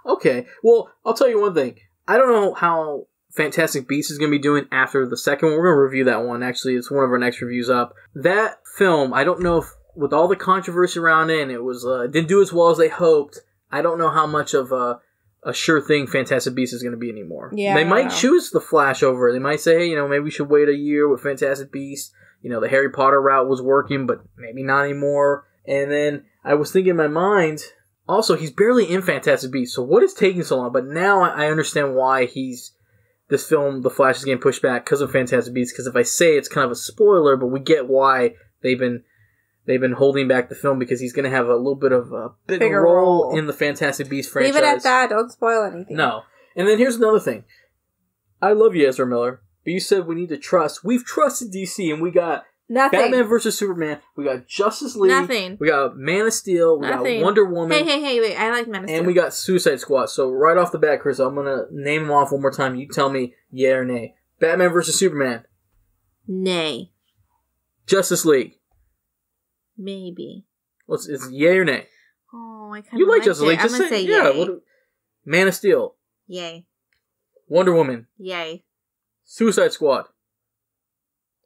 Okay. Well, I'll tell you one thing. I don't know how Fantastic Beasts is going to be doing after the second one. We're going to review that one. Actually, it's one of our next reviews up. That film, I don't know if with all the controversy around it, and it was uh, didn't do as well as they hoped. I don't know how much of a a sure thing Fantastic Beasts is going to be anymore. Yeah, they might choose the Flash over. They might say, hey, you know, maybe we should wait a year with Fantastic Beasts. You know, the Harry Potter route was working, but maybe not anymore. And then I was thinking in my mind, also he's barely in Fantastic Beasts, so what is taking so long? But now I understand why he's this film, The Flash, is getting pushed back because of Fantastic Beasts. Because if I say it's kind of a spoiler, but we get why they've been they've been holding back the film because he's going to have a little bit of a big Bigger role, role. in the Fantastic Beasts franchise. Leave it at that. Don't spoil anything. No. And then here's another thing. I love you, Ezra Miller, but you said we need to trust. We've trusted DC, and we got nothing. Batman versus Superman. We got Justice League. Nothing. We got Man of Steel. We Nothing. got Wonder Woman. Hey, hey, hey! Wait, I like Man of Steel. And we got Suicide Squad. So right off the bat, Chris, I'm gonna name them off one more time. You tell me yeah or nay. Batman versus Superman. Nay, Justice League. Maybe. What's it's yay or nay? Oh, I kind of You like Justice. League? Just say, say, yeah. What, Man of Steel. Yay, Wonder Woman. yay, Suicide Squad.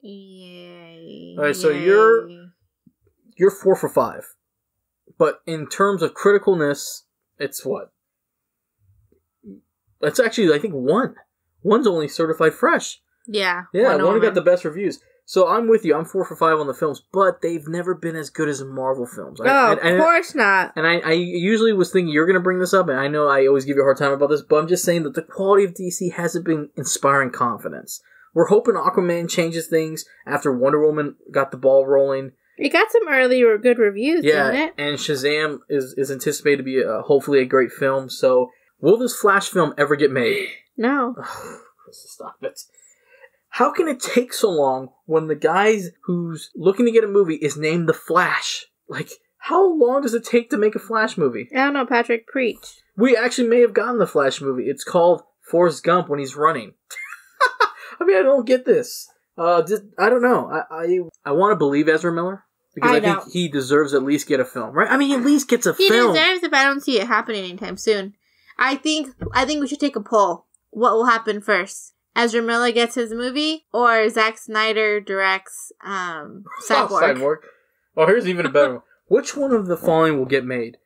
yay. All right, so yay. you're- You're four for five. But in terms of criticalness, it's what? That's actually I think one. One's only certified fresh. yeah, Yeah, one got the best reviews. So I'm with you. I'm four for five on the films, but they've never been as good as Marvel films. I- Oh, and, and- of course not. And I, I usually was thinking you're going to bring this up, and I know I always give you a hard time about this, but I'm just saying that the quality of DC hasn't been inspiring confidence. We're hoping Aquaman changes things after Wonder Woman got the ball rolling. It got some early or good reviews, Yeah, didn't it? and Shazam is, is anticipated to be a, hopefully a great film. So, will this Flash film ever get made? No. Stop it. How can it take so long when the guy who's looking to get a movie is named The Flash? Like, how long does it take to make a Flash movie? I don't know, Patrick. Preach. We actually may have gotten the Flash movie. It's called Forrest Gump when he's running. I mean, I don't get this. Uh, just, I don't know. I I, I want to believe Ezra Miller because I I, think he deserves at least get a film, right? I mean, he at least gets a He film. He deserves it, but I don't see it happening anytime soon. I think I think we should take a poll. What will happen first? Ezra Miller gets his movie, or Zack Snyder directs um, Oh, Cyborg? Cyborg. Oh, here's even a better one. Which one of the following will get made?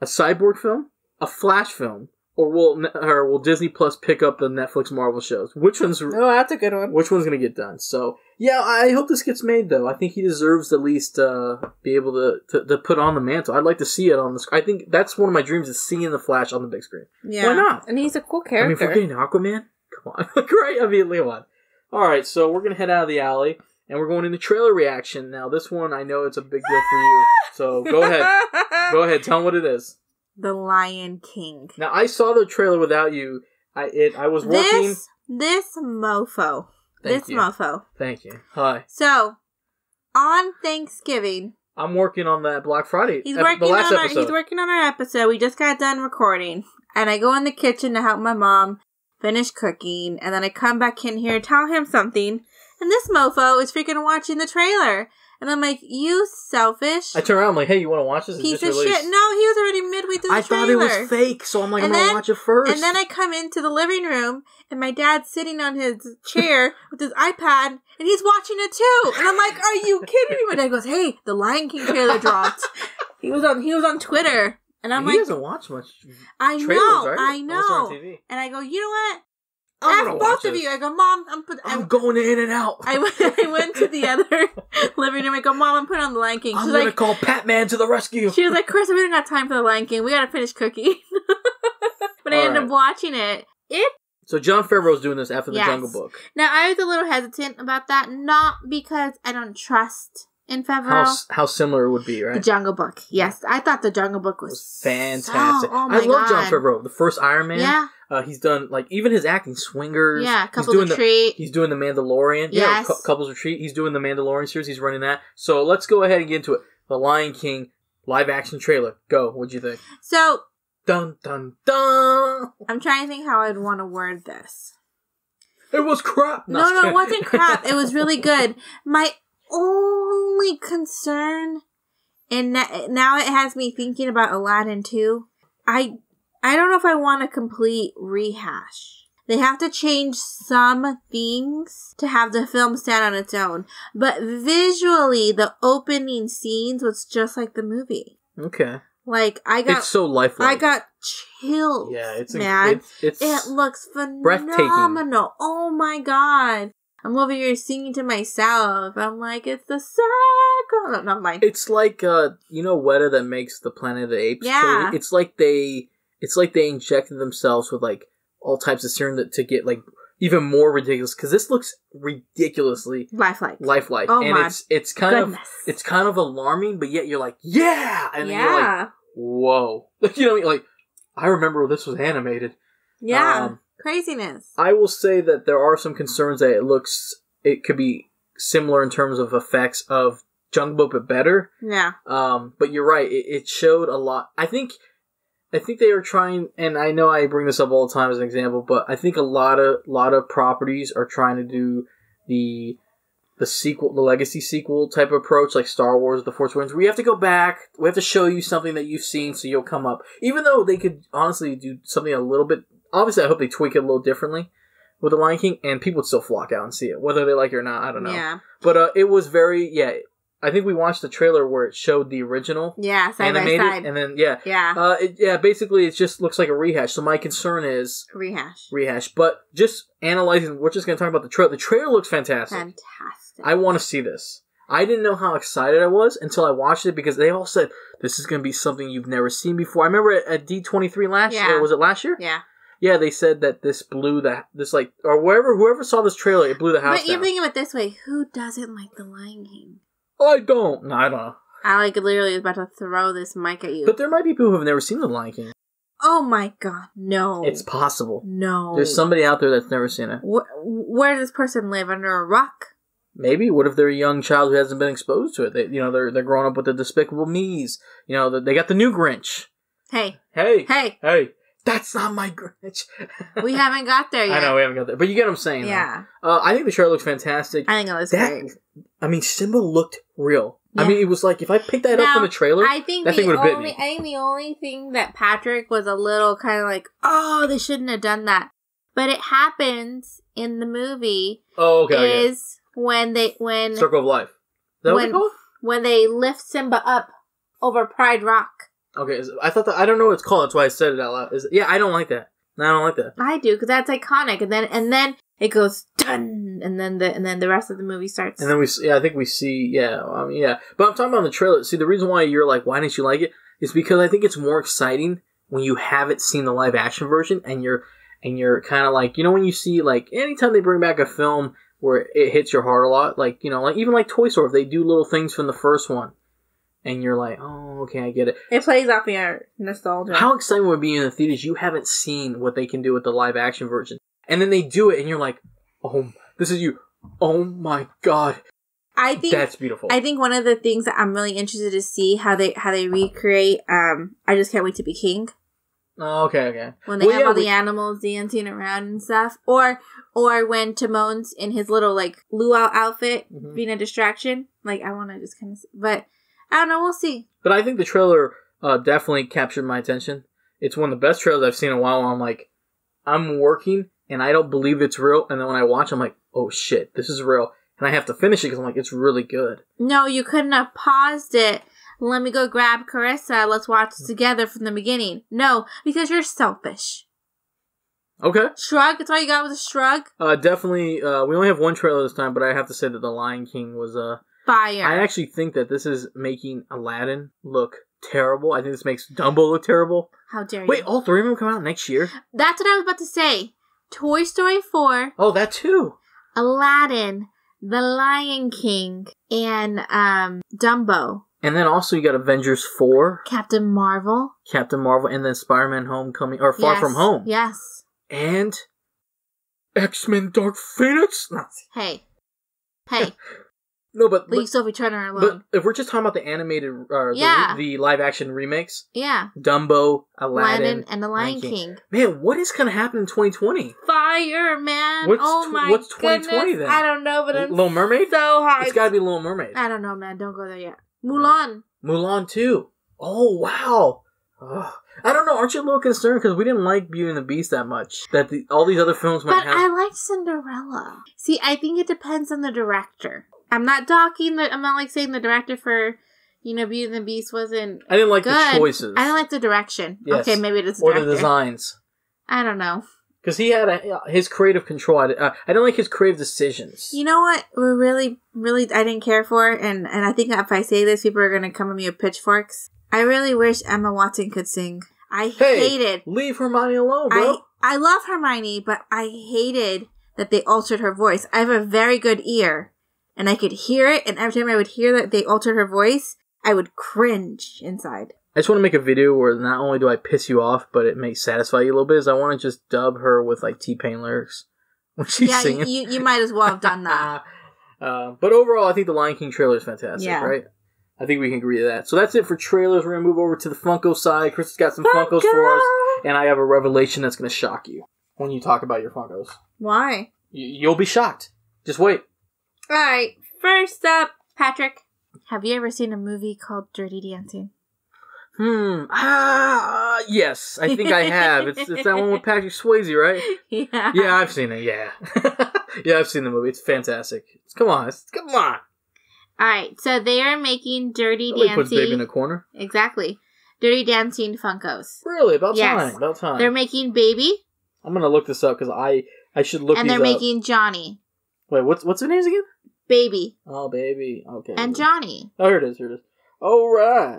A Cyborg film, a Flash film, or will or will Disney Plus pick up the Netflix Marvel shows? Which one's Oh, that's a good one. which one's gonna get done? So yeah, I hope this gets made though. I think he deserves at least uh, be able to, to to put on the mantle. I'd like to see it on the. sc- I think that's one of my dreams is seeing the Flash on the big screen. Yeah, Why not? And he's a cool I mean, if character. we're getting Aquaman, come on, great. I mean, come on. All right, so we're gonna head out of the alley and we're going into trailer reaction. Now, this one I know it's a big deal for you, so go ahead, go ahead, tell them what it is. the Lion King. Now, I saw the trailer without you. I it I was working. This this mofo. Thank this you. mofo. Thank you. Hi, So on Thanksgiving, I'm working on that Black Friday. he's working the last on our, episode. he's working on our episode. We just got done recording, and I go in the kitchen to help my mom finish cooking, and then I come back in here tell him something, and this mofo is freaking watching the trailer, and I'm like, "You selfish I turn around, I'm like, "Hey, you want to watch this?" Piece of released. shit!" No, he was already midway through the I thought it was fake, so I'm like, And I'm gonna watch it first. And then I come into the living room, and my dad's sitting on his chair with his iPad, and he's watching it too. And I'm like, "Are you kidding me?" My dad goes, "Hey, the Lion King trailer dropped." he was on. He was on Twitter, and I'm he like, doesn't watch much "I know, right? I Unless they're on know." And I go, "You know what? I'm F both of you." I go, "Mom, I'm put." I, I'm going in and out. I went. I went to the other living room. I go, "Mom, I'm putting on the Lion King." I'm She's gonna like, call Patman to the rescue. She was like, Chris, we don't got time for the Lion King. We gotta finish cooking. but I All ended right. up watching it. It So Jon Favreau's doing this after the Yes. Jungle Book. now I was a little hesitant about that, not because I don't trust in How Favreau. s- how similar it would be, right? The? Jungle Book, yes, I thought the Jungle Book was, was fantastic. So, oh my I love Jon God. Favreau. The first Iron Man. Yeah, Uh, he's done like even his acting, Swingers. yeah. he's Couples doing the Retreat. he's doing the Mandalorian. Yeah, Yes. Cou- Couples Retreat. He's doing the Mandalorian series. He's running that. So let's go ahead and get into it. The Lion King live action trailer. Go. What'd you think? so Dun dun dun. I'm trying to think how I'd want to word this. It was crap. No, just no, it wasn't crap. It was really good. My only concern, and now it has me thinking about Aladdin too. I, I don't know if I want a complete rehash. They have to change some things to have the film stand on its own. But visually, the opening scenes was just like the movie. Okay. Like I got, it's so lifelike. I got chills. Yeah, it's man. It's, it's It looks breathtaking. phenomenal. Oh my god. I'm over here singing to myself. I'm like, it's the circle. No, not mine. It's like uh, you know, Weta that makes the Planet of the Apes. Yeah. trilogy? It's like they, it's like they injected themselves with like all types of serum to, to get like even more ridiculous because this looks ridiculously Lifelike. lifelike, Oh and my it's it's kind Goodness. of it's kind of alarming, but yet you're like, yeah, and then you're like, yeah. whoa, you know, what I mean? like I remember this was animated. yeah. um, Craziness. I will say that there are some concerns that it looks it could be similar in terms of effects of Jungle Book, but better. yeah. Um, but you're right; it, it showed a lot. I think, I think they were trying, and I know I bring this up all the time as an example, but I think a lot of lot of properties are trying to do the the sequel, the legacy sequel type of approach, like Star Wars: The Force Awakens. We have to go back. We have to show you something that you've seen, so you'll come up. Even though they could honestly do something a little bit. Obviously, I hope they tweak it a little differently with the Lion King, and people would still flock out and see it, whether they like it or not. I don't know. Yeah. But uh, it was very yeah. I think we watched the trailer where it showed the original Yeah. Side animated, by side. and then yeah, yeah. uh, it, yeah. Basically, it just looks like a rehash. So my concern is Rehash. rehash. But just analyzing, we're just going to talk about the trailer. The trailer looks fantastic. Fantastic. I want to see this. I didn't know how excited I was until I watched it because they all said this is going to be something you've never seen before. I remember at, D twenty three last Yeah. year. Was it last year? yeah. Yeah, they said that this blew the this like or wherever whoever saw this trailer, it blew the house But you're down. thinking of it this way: Who doesn't like the Lion King? I don't. No, I don't know. I like literally was about to throw this mic at you. But there might be people who have never seen The Lion King. oh my god, no! It's possible. no. There's somebody out there that's never seen it. Wh- where does this person live under a rock? Maybe. What if they're a young child who hasn't been exposed to it? They, you know, they're they're growing up with the Despicable Me's. You know, they got the new Grinch. Hey, Hey, hey, hey, That's not my Grinch. We haven't got there yet. I know we haven't got there, but you get what I'm saying. Yeah, Uh, I think the trailer looks fantastic. I think it was That- great. I mean, Simba looked real. I mean, it was like if I picked that up from the trailer, I think that thing would've bit me. I think the only thing that Patrick was a little kind of like, oh, they shouldn't have done that. But it happens in the movie oh, okay, is when they when Circle of Life. Is that what when- they call it? when they lift Simba up over Pride Rock. Okay, I thought that I don't know what it's called. That's why I said it out loud. Is, yeah, I don't like that. I don't like that. I do because that's iconic, and then and then it goes done, and then the and then the rest of the movie starts. And then we, yeah, I think we see, yeah, mean, yeah. But I'm talking about the trailer. See, the reason why you're like, why didn't you like it? Is because I think it's more exciting when you haven't seen the live action version, and you're, and you're kind of like, you know, when you see like anytime they bring back a film where it hits your heart a lot, like you know, like even like Toy Story, they do little things from the first one, and you're like, oh, okay, I get it. it plays off your nostalgia. How exciting would it be in the theaters? You haven't seen what they can do with the live action version, and then they do it, and you're like, oh, this is you. Oh my god, I think that's beautiful. I think one of the things that I'm really interested to see how they how they recreate. Um, I just can't wait to be king oh, okay, okay. when they Well, have yeah, all we- the animals dancing around and stuff, or or when Timon's in his little like luau outfit Mhm. being a distraction. Like I want to just kind of, but I don't know. We'll see. But I think the trailer uh, definitely captured my attention. It's one of the best trailers I've seen in a while. I'm like, I'm working and I don't believe it's real. And then when I watch, I'm like, oh shit, this is real. And I have to finish it because I'm like, it's really good. No, you couldn't have paused it. Let me go grab Carissa. Let's watch it together from the beginning. No, because you're selfish. Okay. Shrug. That's all you got was a shrug. Uh, definitely. Uh, we only have one trailer this time, but I have to say that The Lion King was. Uh, Fire. I actually think that this is making Aladdin look terrible. I think this makes Dumbo look terrible. How dare you? Wait, all three of them come out next year? That's what I was about to say. Toy Story 4, Oh, that too. Aladdin, The Lion King, and um Dumbo, And then also you got Avengers 4, Captain Marvel. Captain Marvel, and then Spider Man Homecoming, or Far Yes, From Home. Yes. and X Men Dark Phoenix. No, Hey. Hey, no but, leave but Sophie Turner but if we're just talking about the animated, uh, Yeah. the, the live action remakes, yeah. Dumbo, Aladdin, Aladdin, and The Lion King. King. man, what is gonna happen in 2020? Fire, man. What's oh tw- my what's 2020 goodness. then? I don't know, but I'm Little Mermaid? so high. It's gotta be Little Mermaid. I don't know, man. Don't go there yet. Mulan. Mulan too. Oh wow. Ugh. I don't know. Aren't you a little concerned because we didn't like Beauty and the Beast that much? That the, all these other films might But have. I like Cinderella. See, I think it depends on the director. I'm not docking the. I'm not like saying the director for, you know, Beauty and the Beast wasn't I didn't like good. the choices. I don't like the direction. Yes. Okay, maybe it is the or the designs. I don't know. Because he had a, his creative control. I, uh, I don't like his creative decisions. You know what? We're really, really. I didn't care for, and and I think if I say this, people are gonna come at me with pitchforks. I really wish Emma Watson could sing. I Hey, hated. leave Hermione alone, bro. I I love Hermione, but I hated that they altered her voice. I have a very good ear, and I could hear it. And every time I would hear that they altered her voice, I would cringe inside. I just want to make a video where not only do I piss you off, but it may satisfy you a little bit. Is I want to just dub her with like T Pain lyrics when she's yeah, singing. you you might as well have done that. uh, but overall, I think the Lion King trailer is fantastic. Yeah. Right? I think we can agree to that. So that's it for trailers. We're gonna move over to the Funko side. Chris has got some Funkos for us, and I have a revelation that's gonna shock you when you talk about your Funkos. Why? You, you'll be shocked. Just wait. All right. First up, Patrick. Have you ever seen a movie called Dirty Dancing? Hmm. Ah, yes, I think I have. It's it's that one with Patrick Swayze, right? yeah. Yeah, I've seen it. Yeah, yeah, I've seen the movie. It's fantastic. It's, come on, it's, come on. All right. So they are making Dirty Nobody puts baby in Dancing. a corner. Exactly. Dirty Dancing Funkos. Really? About Yes. time. About time. They're making Baby I'm gonna look this up because I I should look. and these they're up. making Johnny. Wait, what's what's their names again? Baby Oh, baby. Okay. and Johnny. Oh, here it is. Here it is. All right.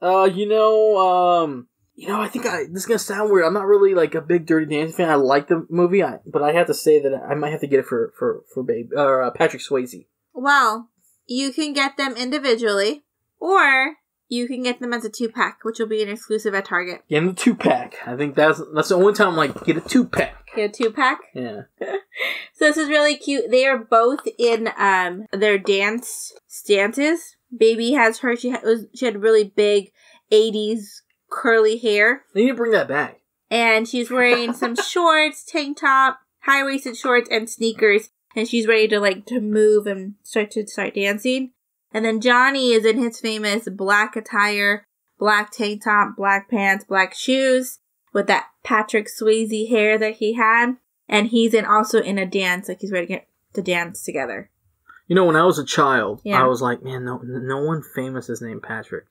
Uh, you know, um, you know, I think I this is gonna sound weird. I'm not really like a big Dirty Dancing fan. I like the movie, I, but I have to say that I might have to get it for for for baby uh, Patrick Swayze. Well, you can get them individually, or you can get them as a two pack, which will be an exclusive at Target. Get the two pack. I think that's that's the only time I'm like get a two pack. A two pack. Yeah. So this is really cute. They are both in um their dance stances. Baby has her. She had, was she had really big '80s curly hair. They need to bring that back. and she's wearing some shorts, tank top, high waisted shorts, and sneakers, and she's ready to like to move and start to start dancing. And then Johnny is in his famous black attire, black tank top, black pants, black shoes, with that Patrick Swayze hair that he had, and he's in also in a dance, like he's ready to get to dance together. You know, when I was a child, Yeah. I was like, man, no, no one famous is named Patrick.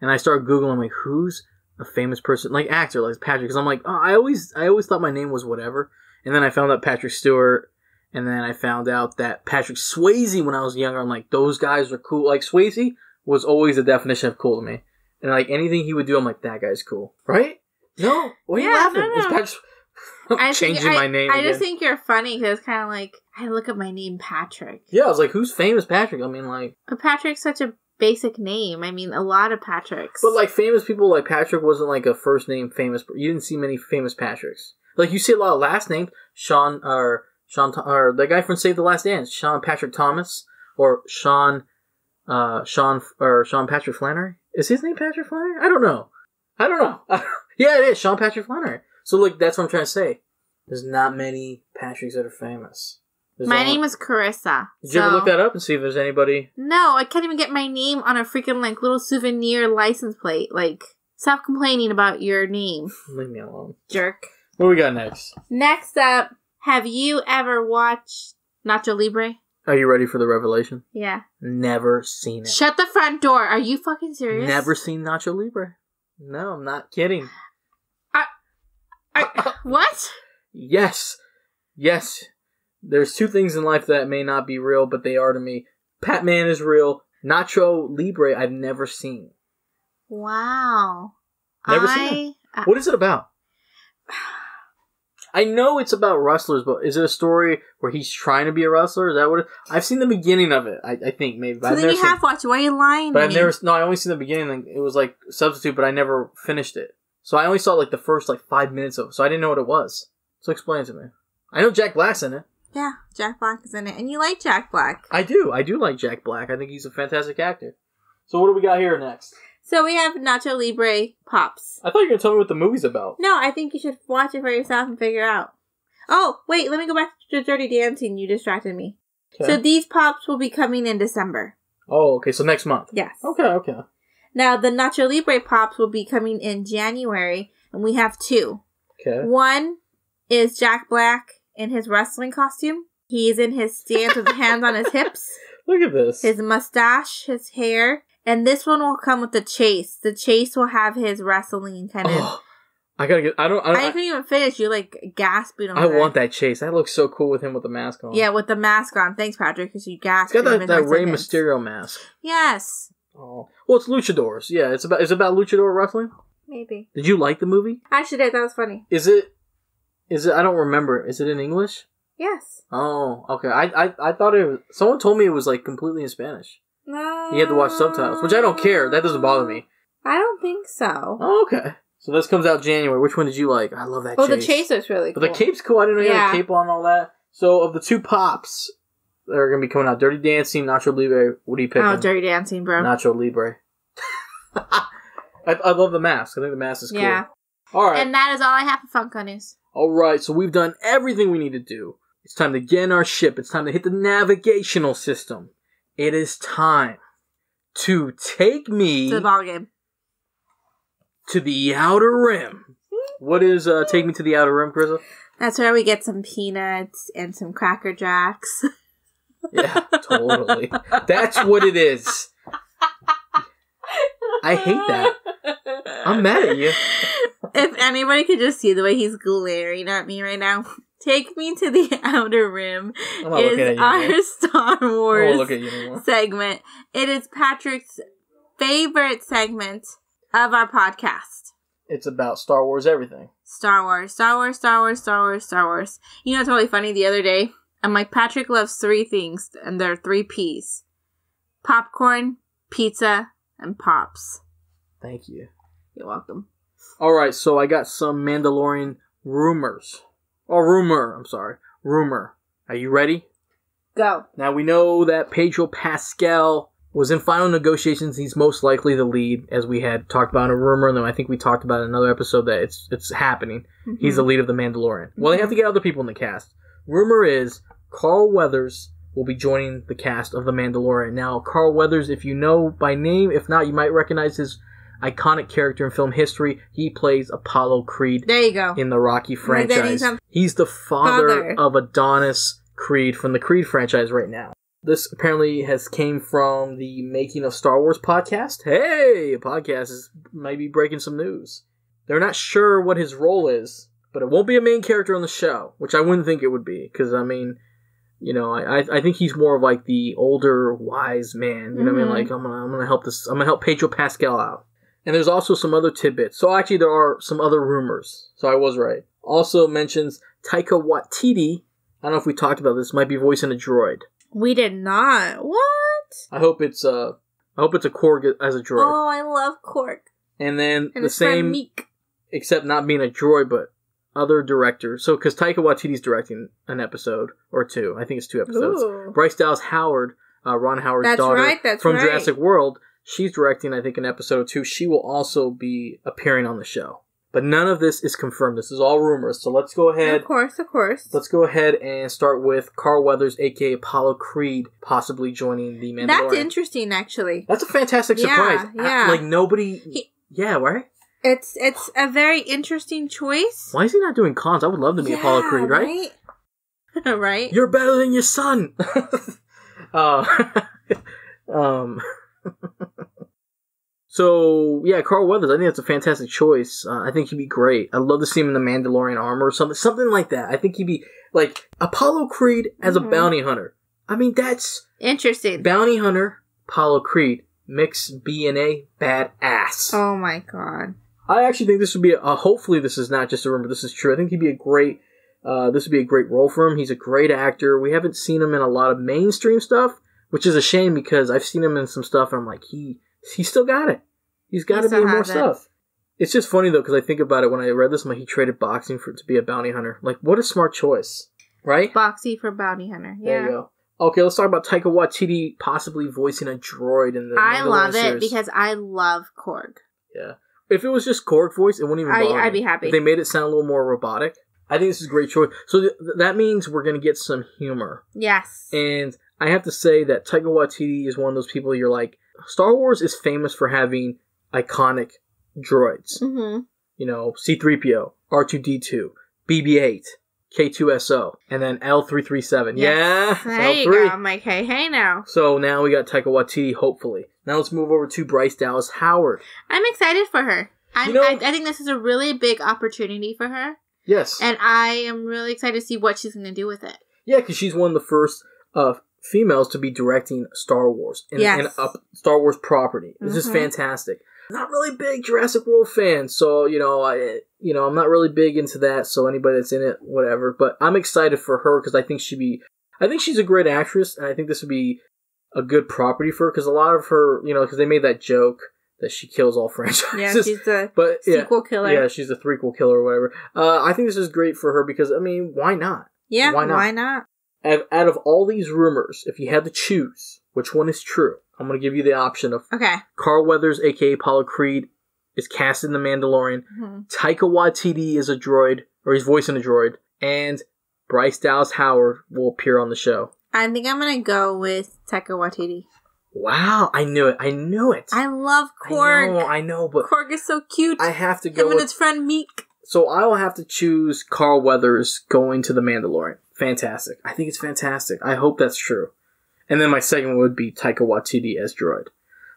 And I started googling, like, who's a famous person, like actor, like Patrick? Because I'm like, oh, I always, I always thought my name was whatever. And then I found out Patrick Stewart, and then I found out that Patrick Swayze when I was younger. I'm like, those guys are cool. Like Swayze was always the definition of cool to me. And like anything he would do, I'm like, that guy's cool, right? No, what are you laughing? no, It's no. Patrick. I'm I think- changing I- my name. I again. just think you're funny because it's kind of like I look at my name Patrick. Yeah, I was like, who's famous Patrick? I mean, like, But Patrick's such a basic name. I mean, a lot of Patricks. but like famous people, like Patrick wasn't like a first name famous. You didn't see many famous Patricks. Like you see a lot of last names, Sean or Sean or the guy from Save the Last Dance, Sean Patrick Thomas or Sean, uh, Sean or Sean Patrick Flanery. Is his name Patrick Flanery? I don't know. I don't know. yeah, it is Sean Patrick Flanery. So like that's what I'm trying to say. There's not many Patricks that are famous. There's my name is Carissa. Did you ever look that up and see if there's anybody? No, I can't even get my name on a freaking like little souvenir license plate. Like, stop complaining about your name, Leave me alone. jerk. What we got next? Next up, have you ever watched Nacho Libre? Are you ready for the revelation? Yeah. Never seen it. Shut the front door. Are you fucking serious? Never seen Nacho Libre. No, I'm not kidding. I- I what? Yes. Yes. There's two things in life that may not be real, but they are to me. Patman is real. Nacho Libre, I've never seen. Wow. Never I, seen uh, What is it about? I know it's about wrestlers, but is it a story where he's trying to be a wrestler? Is that what it, I've seen the beginning of it? I, I think maybe. But So I've then you seen, have watched. Why are you lying? But I've never. No, I only seen the beginning. Like, it was like substitute, but I never finished it. So I only saw like the first like five minutes of. it. So I didn't know what it was. So explain it to me. I know Jack Black's in it. Yeah, Jack Black is in it, and you like Jack Black. I do. I do like Jack Black. I think he's a fantastic actor. So what do we got here next? So we have Nacho Libre Pops. I thought you were gonna tell me what the movie's about. No, I think you should watch it for yourself and figure out. Oh, wait, let me go back to Dirty Dancing. You distracted me. Okay. So these pops will be coming in December. oh, okay. So next month. Yes. Okay. Okay. Now the Nacho Libre pops will be coming in January, and we have two. Okay. One is Jack Black in his wrestling costume. He's in his stance with hands on his hips, Look at this. his mustache, his hair, and this one will come with the chase. The chase will have his wrestling kind of. Oh, I gotta get. I don't. I, I don't, couldn't even finish. You're like gasping I, it. want that chase. That looks so cool with him with the mask on. Yeah, with the mask on. Thanks, Patrick, because you It's gasped. got that, that Rey. Mysterio mask. Yes, Oh. Well, it's luchadors. Yeah, it's about. It's about luchador wrestling. maybe. Did you like the movie? I actually did. That was funny. Is it? Is it? I don't remember. Is it in English? Yes. Oh, okay. I I, I thought it was. Someone told me it was like completely in Spanish. Uh, no. You had to watch subtitles, which I don't care. That doesn't bother me. I don't think so. Oh, okay. So this comes out January. Which one did you like? I love that. Oh, chase. the chase looks really But the cape's cool. I didn't know you had a cape on and all that. So of the two pops that are gonna be coming out, Dirty Dancing, Nacho Libre. What do you pick? Oh, dirty dancing, bro. Nacho Libre. I, I love the mask. I think the mask is cool. Yeah. All right. And that is all I have for Funko News. All right. So we've done everything we need to do. It's time to get in our ship. It's time to hit the navigational system. It is time to take me To the ball game. to the outer rim. What is uh, take me to the outer rim, Carissa? That's where we get some peanuts and some Cracker Jacks. Yeah, totally. That's what it is. I hate that. I'm mad at you. If anybody could just see the way he's glaring at me right now, take me to the outer rim I'm not looking at is our. Star Wars won't look at you anymore. segment. It is Patrick's favorite segment of our podcast. It's about Star Wars everything. Star Wars, Star Wars, Star Wars, Star Wars, Star Wars. You know, it's really funny. The other day, I'm like, Patrick loves three things, and they're three P's popcorn, pizza, and pops. Thank you. You're welcome. All right, so I got some Mandalorian rumors. Oh, rumor. I'm sorry. Rumor. Are you ready? Go. Now we know that Pedro Pascal was in final negotiations. He's most likely the lead, as we had talked about in a rumor, and then I think we talked about in another episode that it's it's happening. Mm-hmm. He's the lead of the Mandalorian. Well, they mm-hmm. have to get other people in the cast. Rumor is Carl Weathers will be joining the cast of the Mandalorian. Now, Carl Weathers, if you know by name, if not, you might recognize his iconic character in film history. He plays Apollo Creed There you go. in the Rocky franchise. He's the father, Father. of Adonis Creed from the Creed franchise right now. This apparently has came from the Making of Star Wars podcast. Hey, a podcast is maybe breaking some news. They're not sure what his role is, but it won't be a main character on the show, which I wouldn't think it would be, because I mean, you know, I I- think he's more of like the older wise man. You know what I mean? Mhm. Like I'm gonna I'm gonna help this I'm gonna help Pedro Pascal out. And there's also some other tidbits. So actually, there are some other rumors. So I was right. Also mentions Taika Waititi. I don't know if we talked about this. Might be voicing a droid. We did not. What? I hope it's uh I hope it's a Korg as a droid. Oh, I love Korg. and then And the same, Miek. except not being a droid, but other directors. So because Taika Waititi's directing an episode or two. I think it's two episodes. Ooh. Bryce Dallas Howard, uh, Ron Howard's That's daughter right, that's from right. Jurassic World, she's directing, I think, an episode two. She will also be appearing on the show. But none of this is confirmed. This is all rumors. So let's go ahead. Of course, of course. Let's go ahead and start with Carl Weathers, aka Apollo Creed, possibly joining the Mandalorian. That's interesting, actually. That's a fantastic Yeah, surprise. I- yeah. like nobody. He- yeah, right? It's it's a very interesting choice. Why is he not doing cons? I would love to be Apollo Creed, right? Right. right? You're better than your son. uh, um. So yeah, Carl Weathers. I think that's a fantastic choice. Uh, I think he'd be great. I'd love to see him in the Mandalorian armor or something, something like that. I think he'd be like Apollo Creed as Mhm. a bounty hunter. I mean, that's Interesting. bounty hunter Apollo Creed mix B and A badass. Oh my god. I actually think this would be a, uh, hopefully this is not just a rumor. This is true. I think he'd be a great. Uh, this would be a great role for him. He's a great actor. We haven't seen him in a lot of mainstream stuff, which is a shame because I've seen him in some stuff and I'm like, he he still got it. He's got He to be in more it. stuff. It's just funny though because I think about it when I read this. I'm like, he traded boxing for to be a bounty hunter. Like, what a smart choice, right? Boxy for bounty hunter. There Yeah. you go. Okay, let's talk about Taika Waititi possibly voicing a droid in the. I love it because I love Korg. Yeah. If it was just Korg voice, it wouldn't even I- I'd be happy. If they made it sound a little more robotic, I think this is a great choice. So th- that means we're going to get some humor. Yes. And I have to say that Taika Waititi is one of those people you're like, Star Wars is famous for having iconic droids. hmm You know, C3PO, R2D2, BB 8, K2SO, and then L337. Yeah, There you L3. go. I'm like, hey, hey now. So now we got Taika Waititi, hopefully. Now let's move over to Bryce Dallas Howard. I'm excited for her. You know- I, I think this is a really big opportunity for her, Yes. and I am really excited to see what she's going to do with it. Yeah, because she's one of the first uh, females to be directing Star Wars and, Yes. and a Star Wars property. This is Mhm. fantastic. Not really big Jurassic World fan, so you know, I you know, I'm not really big into that. So anybody that's in it, whatever. But I'm excited for her because I think she'd be, I think she's a great actress, and I think this would be a good property for her because a lot of her, you know, because they made that joke that she kills all franchises. Yeah, she's a but yeah, sequel killer. yeah, she's a threequel killer or whatever. Uh, I think this is great for her because I mean, why not? Yeah, why why not? Out of all these rumors, if you had to choose which one is true, I'm going to give you the option of Okay. Carl Weathers, aka Apollo Creed, is cast in The Mandalorian. Mhm. Taika Waititi is a droid, or he's voicing a droid, and Bryce Dallas Howard will appear on the show. I think I'm going to go with Taika Waititi. Wow, I knew it. I knew it. I love I Korg. know, I know, but Korg is so cute. I have to go Him go and with his friend Miek. So I'll have to choose Carl Weathers going to the Mandalorian. Fantastic. I think it's fantastic. I hope that's true. And then my second one would be Taika Waititi as droid.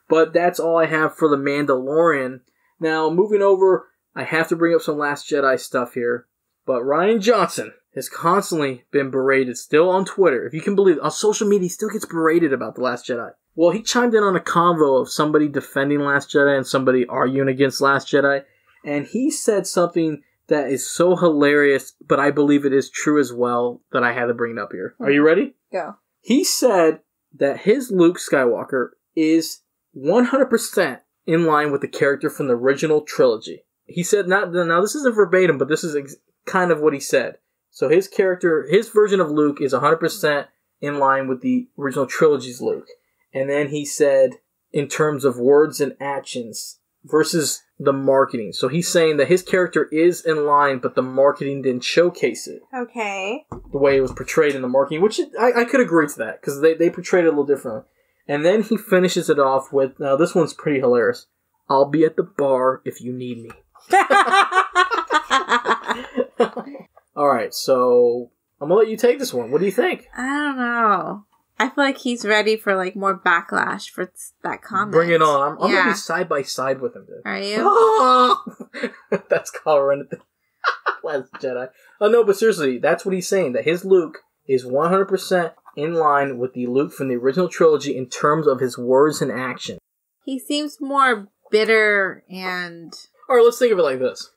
But that's all I have for the Mandalorian. Now, moving over, I have to bring up some Last Jedi stuff here. But Rian Johnson has constantly been berated, still on Twitter, if you can believe it. On social media, he still gets berated about The Last Jedi. Well, he chimed in on a convo of somebody defending Last Jedi and somebody arguing against Last Jedi and he said something that is so hilarious, but I believe it is true as well that I had to bring it up here. Are you ready? Go. He said that his Luke Skywalker is 100% in line with the character from the original trilogy. He said, not now this isn't verbatim, but this is ex- kind of what he said. So his character, his version of Luke is 100% in line with the original trilogy's Luke. and then he said in terms of words and actions versus the marketing. So he's saying that his character is in line, but the marketing didn't showcase it Okay. the way it was portrayed in the marketing, which I, I could agree to that because they, they portrayed it a little differently. And then he finishes it off with now this one's pretty hilarious. I'll be at the bar if you need me. All right, so I'm gonna let you take this one. What do you think? I don't know. I feel like he's ready for like more backlash for that comment. Bring it on. I'm, I'm yeah. gonna be side by side with him. Dude. Are you? that's Kylo Ren. Last Jedi. Oh no, but seriously, that's what he's saying. That his Luke is 100% in line with the Luke from the original trilogy in terms of his words and action. He seems more bitter and All right, let's think of it like this.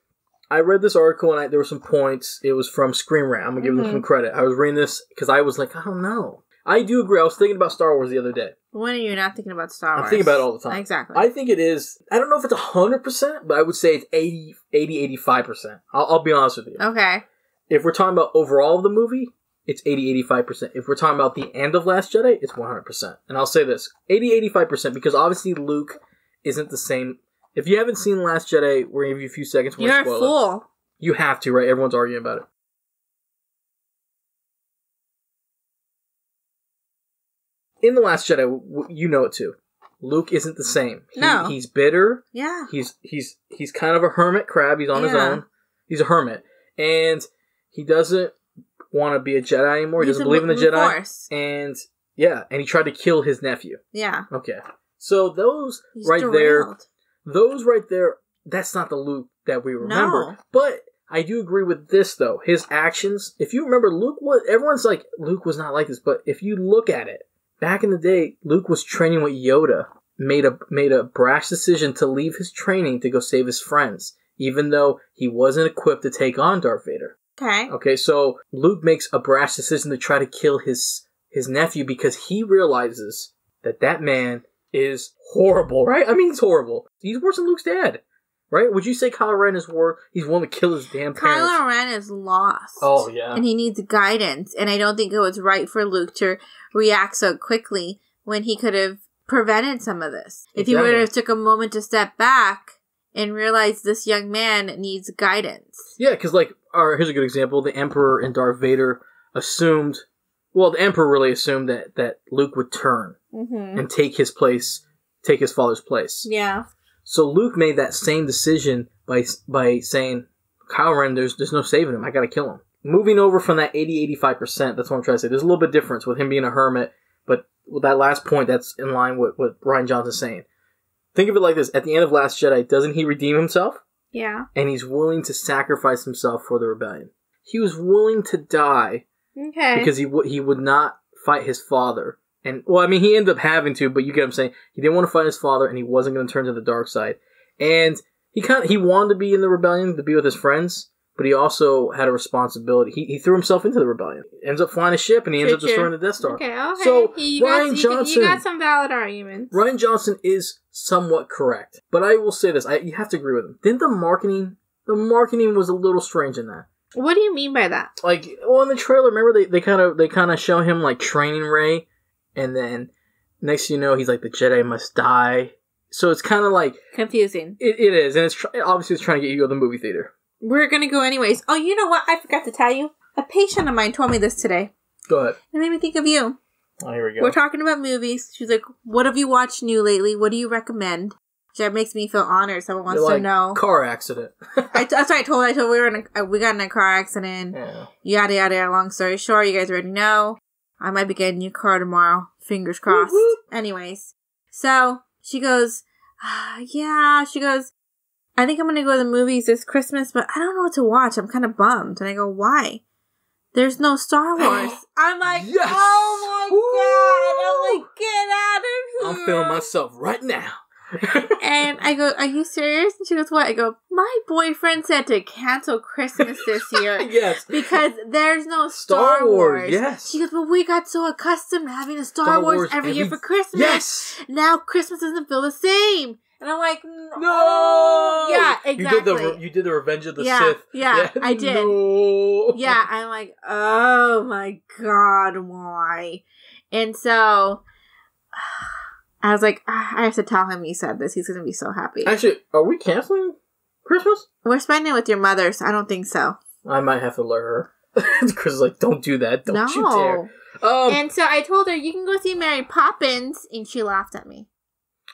I read this article and I, there were some points. It was from Screen Rant. I'm gonna give them Mhm. some credit. I was reading this because I was like, I don't know. I do agree. I was thinking about Star Wars the other day. when are you not thinking about Star Wars? I'm thinking about it all the time. Exactly. I think it is. I don't know if it's 100%, but I would say it's 80, 80 85%. I'll, I'll be honest with you. okay. If we're talking about overall of the movie, it's 80 85%. If we're talking about the end of Last Jedi, it's 100%. And I'll say this 80 85% because obviously Luke isn't the same. If you haven't seen Last Jedi, we're going to give you a few seconds. You're a fool. You have to, right? Everyone's arguing about it. In the Last Jedi, you know it too. Luke isn't the same. He- No. he's bitter. Yeah. He's he's he's kind of a hermit crab. He's on his Yeah. own. He's a hermit, and he doesn't want to be a Jedi anymore. He He's doesn't believe in the Jedi, Force. and yeah, and he tried to kill his nephew. Yeah. Okay, so those He's right there, those right there, that's not the Luke that we remember. No. But I do agree with this though. His actions, if you remember Luke was everyone's like Luke was not like this, but if you look at it, back in the day, Luke was training with Yoda, made a made a brash decision to leave his training to go save his friends, even though he wasn't equipped to take on Darth Vader. Okay. Okay, so Luke makes a brash decision to try to kill his his nephew because he realizes that that man is horrible, right? I mean, he's horrible. He's worse than Luke's dad, right? Would you say Kylo Ren is worse? He's willing to kill his damn parents. Kylo Ren is lost. Oh yeah. And he needs guidance. And I don't think it was right for Luke to react so quickly when he could have prevented some of this. If he would have took a moment to step back and realize this young man needs guidance. Yeah, because like, or here's a good example: the Emperor and Darth Vader assumed. Well, the Emperor really assumed that that Luke would turn Mm-hmm. and take his place, take his father's place. Yeah. So Luke made that same decision by by saying, "Kylo Ren, there's there's no saving him. I got to kill him." Moving over from that 80 85 percent, that's what I'm trying to say. There's a little bit difference with him being a hermit, but with that last point, that's in line with what Rian Johnson's saying. Think of it like this: at the end of Last Jedi, doesn't he redeem himself? Yeah. And he's willing to sacrifice himself for the rebellion. He was willing to die Okay. because he would he would not fight his father. And well, I mean, he ended up having to, but you get what I'm saying. He didn't want to fight his father, and he wasn't going to turn to the dark side. And he kind of he wanted to be in the rebellion to be with his friends, but he also had a responsibility. He, he threw himself into the rebellion. Ends up flying a ship, and he ends True, up destroying true. the Death Star. Okay, okay. So, you, Rian got, Johnson- you got some valid arguments. Rian Johnson is somewhat correct, but I will say this: I, you have to agree with him. Didn't the marketing the marketing was a little strange in that? What do you mean by that? like well in the trailer remember they they kind of they kind of show him like training ray and then next thing you know he's like the jedi must die so it's kind of like Confusing. it, it is and it's tr- obviously it's trying to get you to go to the movie theater We're gonna go anyways. Oh, you know what? I forgot to tell you. A patient of mine told me this today. go ahead It made me think of you. oh here we go We're talking about movies. She's like, "What have you watched new lately? What do you recommend?" That makes me feel honored. Someone wants You're to know. car accident I, that's what I told. her. I told we were in a, uh, we got in a car accident. yeah. Yada yada. yada. Long story short, you guys already know. I might be getting a new car tomorrow. Fingers crossed. Whoop, whoop. Anyways, so she goes, ah, yeah. She goes, I think I'm gonna go to the movies this Christmas, but I don't know what to watch. I'm kind of bummed. And I go, why? There's no Star Wars. I'm like, Yes! oh my god! I'm like, get out of here! i'm feeling myself right now And I go, Are you serious? And she goes, What? I go, My boyfriend said to cancel Christmas this year yes because there's no Star, Star Wars, Wars. yes. She goes, But we got so accustomed to having a Star, Star Wars, Wars every, year for Christmas. yes Now Christmas doesn't feel the same. And I'm like, No. no Yeah, you did the you did the revenge of the Yeah, sith yeah, I did. no. yeah, I'm like, Oh my God, why? And so I was like, ah, I have to tell him you said this. He's gonna be so happy. Actually, are we canceling Christmas? We're spending it with your mother, so I don't think so. I might have to lure her. Chris is like, don't do that. Don't no. you dare. Um, And so I told her you can go see Mary Poppins, and she laughed at me.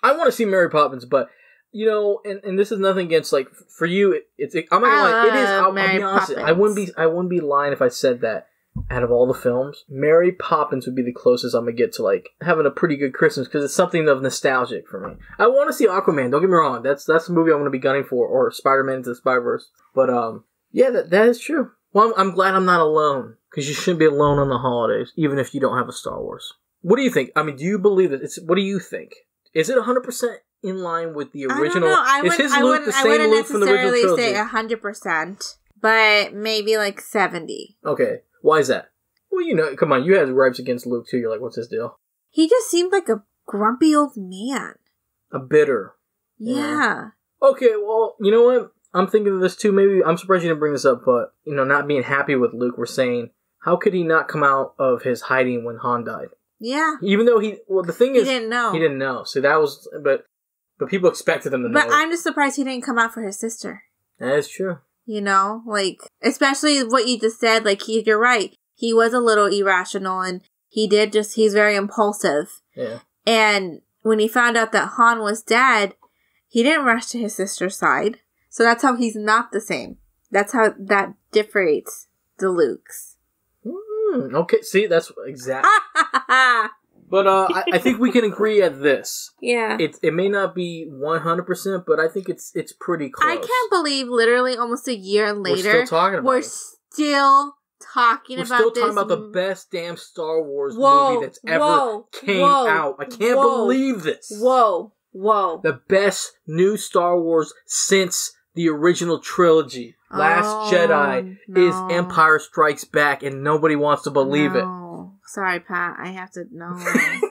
I want to see Mary Poppins, but you know, and, and this is nothing against like for you. It, it's I'm not gonna lie. It is. I'll, I'll be honest. I wouldn't be. I wouldn't be lying if I said that. Out of all the films, Mary Poppins would be the closest I'm gonna get to like having a pretty good Christmas because it's something of nostalgic for me. I want to see Aquaman. Don't get me wrong. That's that's the movie I'm gonna be gunning for, or Spider Man into the Spider Verse. But um, yeah, that that is true. Well, I'm, I'm glad I'm not alone because you shouldn't be alone on the holidays, even if you don't have a Star Wars. What do you think? I mean, do you believe that it's? What do you think? Is it 100 percent in line with the original? I don't know. I is wouldn't, his I Luke wouldn't, the same Luke from the original necessarily say hundred percent, but maybe like seventy. Okay, why is that? Well, you know, come on, you had gripes against Luke too. You're like, what's his deal? He just seemed like a grumpy old man. A bitter. Yeah. Yeah. Okay, well, you know what? I'm thinking of this too. Maybe I'm surprised you didn't bring this up, but you know, not being happy with Luke, we're saying, how could he not come out of his hiding when Han died? Yeah. Even though he, well, the thing He is, he didn't know. he didn't know. So that was, but, but people expected him to But know. But I'm just surprised he didn't come out for his sister. that is true. You know, like especially what you just said. Like he, you're right. He was a little irrational, and he did just. He's very impulsive. Yeah. And when he found out that Han was dead, he didn't rush to his sister's side. So that's how he's not the same. That's how that differentiates the Lukes. Hmm, okay, see, that's exact. But uh, I, I think we can agree at this. yeah. It it may not be 100, percent but I think it's it's pretty close. I can't believe literally almost a year later, We're still talking about we're still talking We're about still this. talking about the best damn Star Wars Whoa, movie that's ever whoa, came whoa, out. I can't believe this. Whoa, whoa. The best new Star Wars since the original trilogy. Last Oh, Jedi is. Empire Strikes Back, and nobody wants to believe no. Sorry, Pat. I have to no.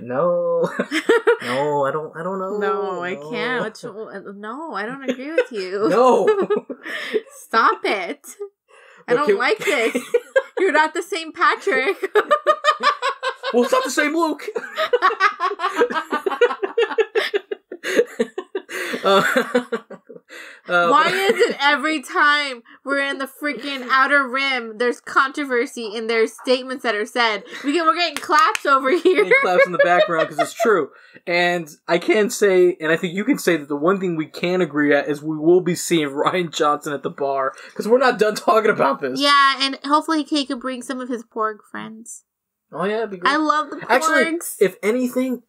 No, no, I don't. I don't know. no, I can't. What's- No, I don't agree with you. No. Stop it. I don't like this. You're not the same Patrick. well, it's not the same Luke. uh, uh, Why is it every time we're in the freaking outer rim, there's controversy and there's statements that are said? We get, we're getting claps over here. Claps in the background because it's true. And I can say, and I think you can say that the one thing we can agree at is we will be seeing Rian Johnson at the bar because we're not done talking about this. Yeah, and hopefully he could bring some of his Porg friends. Oh yeah, it'd be great. I love the Porgs. Actually, if anything,